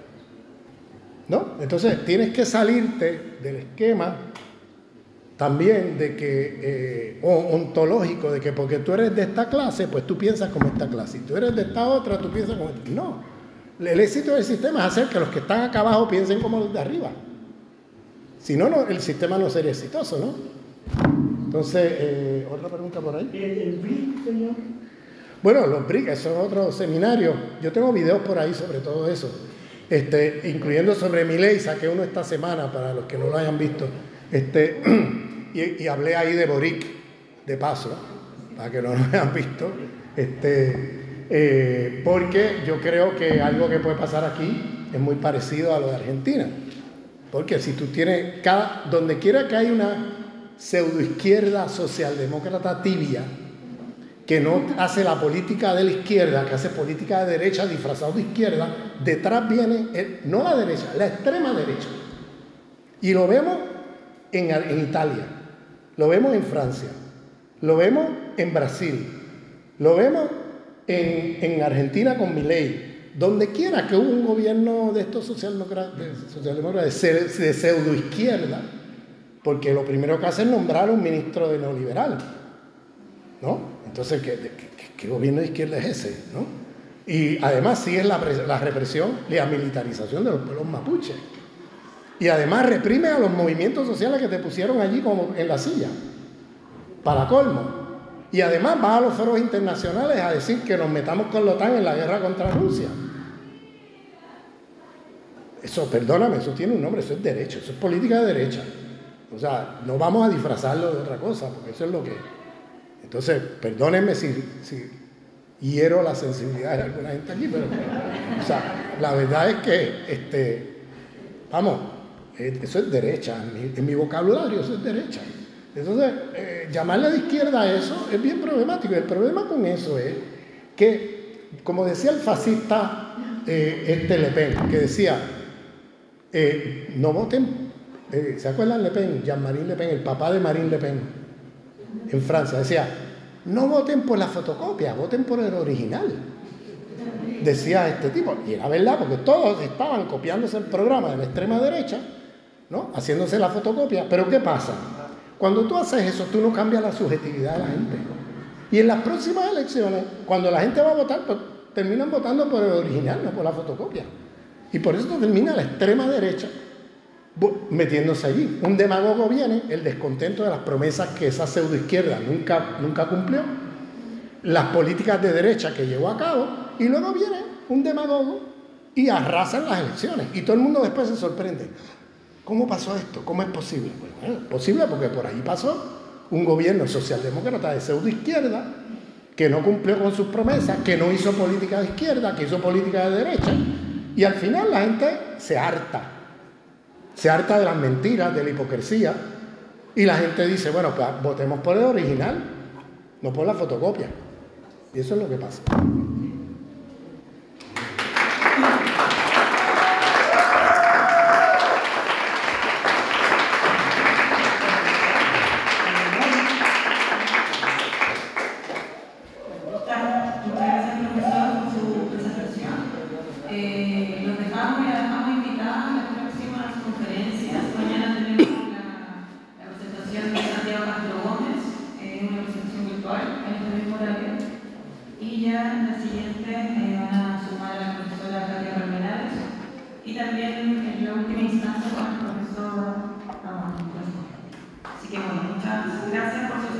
¿No? Entonces tienes que salirte del esquema también de que, eh, ontológico, de que porque tú eres de esta clase, pues tú piensas como esta clase. Si tú eres de esta otra, tú piensas como esta. No. El éxito del sistema es hacer que los que están acá abajo piensen como los de arriba. Si no, no el sistema no sería exitoso, ¿no? Entonces, eh, otra pregunta por ahí. ¿El, BRIC, señor? Bueno, los BRIC, eso es otro seminario. Yo tengo videos por ahí sobre todo eso. Este, incluyendo sobre mi ley, saqué uno esta semana para los que no lo hayan visto. Este, <clears throat> y, hablé ahí de Boric, de paso, para que no lo hayan visto. Este, eh, porque yo creo que algo que puede pasar aquí es muy parecido a lo de Argentina. Porque si tú tienes, cada, donde quiera que hay una pseudoizquierda socialdemócrata tibia, que no hace la política de la izquierda, que hace política de derecha disfrazado de izquierda, detrás viene, no la derecha, la extrema derecha. Y lo vemos en, en Italia, lo vemos en Francia, lo vemos en Brasil, lo vemos en, Argentina con mi ley. Donde quiera que hubo un gobierno de estos socialdemócratas, de, de pseudo izquierda, porque lo primero que hace es nombrar un ministro de neoliberal. ¿No? Entonces, ¿qué, gobierno de izquierda es ese? ¿no? Y además sigue la, la represión la militarización de los pueblos mapuches. Y además reprime a los movimientos sociales que te pusieron allí como en la silla. Para colmo. Y además va a los foros internacionales a decir que nos metamos con la OTAN en la guerra contra Rusia. Eso, perdóname, eso tiene un nombre, eso es derecho, eso es política de derecha. O sea, no vamos a disfrazarlo de otra cosa, porque eso es lo que... Entonces, perdónenme si, hiero la sensibilidad de alguna gente aquí, pero, o sea, la verdad es que, este, vamos, eh, eso es derecha, en mi vocabulario eso es derecha. Entonces, eh, llamarle de izquierda a eso es bien problemático. El problema con eso es que, como decía el fascista eh, este Le Pen, que decía, eh, no voten, ¿se acuerdan Le Pen? Jean-Marie Le Pen, el papá de Marine Le Pen, en Francia, decía, no voten por la fotocopia, voten por el original. Decía este tipo, y era verdad, porque todos estaban copiándose el programa de la extrema derecha, ¿no? Haciéndose la fotocopia, pero ¿qué pasa? Cuando tú haces eso, tú no cambias la subjetividad de la gente. Y en las próximas elecciones, cuando la gente va a votar, pues terminan votando por el original, no por la fotocopia. Y por eso termina la extrema derecha metiéndose allí. Un demagogo viene, el descontento de las promesas que esa pseudoizquierda nunca, nunca cumplió, las políticas de derecha que llevó a cabo, y luego viene un demagogo y arrasan las elecciones. Y todo el mundo después se sorprende. ¿Cómo pasó esto? ¿Cómo es posible? Bueno, posible porque por ahí pasó un gobierno socialdemócrata de pseudo izquierda que no cumplió con sus promesas, que no hizo política de izquierda, que hizo política de derecha, y al final la gente se harta, se harta de las mentiras, de la hipocresía, y la gente dice, bueno, pues votemos por el original, no por la fotocopia. Y eso es lo que pasa. Gracias por su